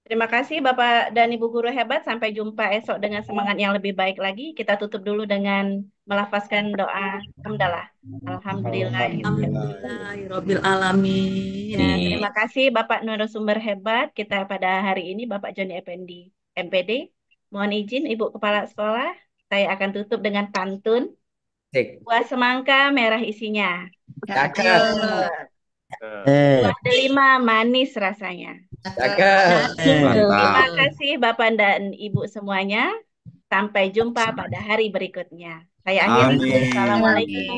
Terima kasih Bapak dan Ibu guru hebat. Sampai jumpa esok dengan semangat yang lebih baik lagi. Kita tutup dulu dengan melafazkan doa hamdalah. Alhamdulillah. Alhamdulillahirabbil alamin. Ya, terima kasih Bapak narasumber hebat kita pada hari ini Bapak Joni Effendi MPD. Mohon izin Ibu Kepala Sekolah, saya akan tutup dengan pantun. Buah semangka merah isinya. Cakep. Eh, Buah delima manis rasanya. Cakep. Terima kasih Bapak dan Ibu semuanya. Sampai jumpa pada hari berikutnya. Saya akhiri. Assalamualaikum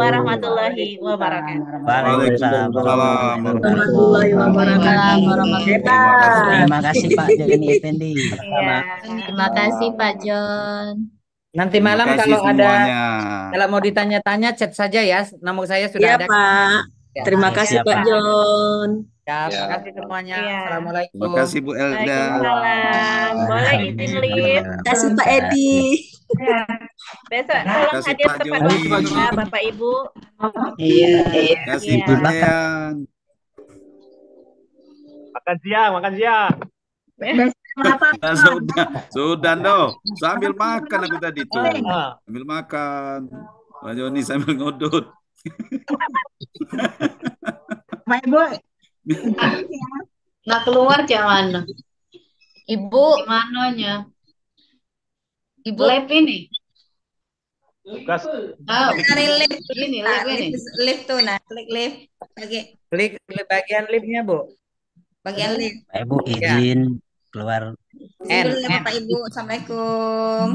warahmatullahi wabarakatuh. Waalaikumsalam warahmatullahi wabarakatuh. Terima kasih Pak Joni Effendi. Iya. Terima kasih Pak John. Nanti malam kalau ada kalau mau ditanya-tanya chat saja ya. Nomor saya sudah Iya ada. Pak. Ya. Terima kasih Siap, Pak Pak. John. Ya, Ya. terima kasih semuanya. Iya. Assalamualaikum. Terima kasih Bu Elda. Waalaikumsalam. Boleh izin lip. Terima kasih Pak Edi. Ya. Besok Terima tolong kasih hadir Pak tepat Joni. waktu ya Bapak Ibu. Iya. Terima kasih Iya. Bu Dean. Makan siang, makan siang. Nah, sudah, sudah no. Sambil makan aku tadi tuh. Sambil makan. Pak Joni sambil ngodot. Pak Ibu, Nah keluar jangan. Ibu, Mananya? Ibu, Lab ini. Tugas. Oh, Cari lift. ini Nah, lab ini. lift, lift tuh, nah, klik lift. Bagi, Klik bagian liftnya, Bu. bagian lift. Pak Ibu izin keluar. N. Bapak Ibu. Assalamualaikum.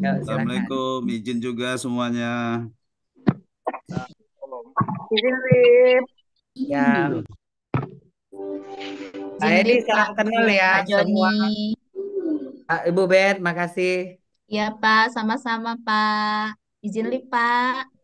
Ya. Assalamualaikum. Izin juga semuanya. Izin Lip. Ya. Pak Edi, izin salam Pak, kenal ya Pak Joni. semua. Ah, Ibu Bet, makasih. Ya Pak, sama-sama Pak. Izin lip Pak.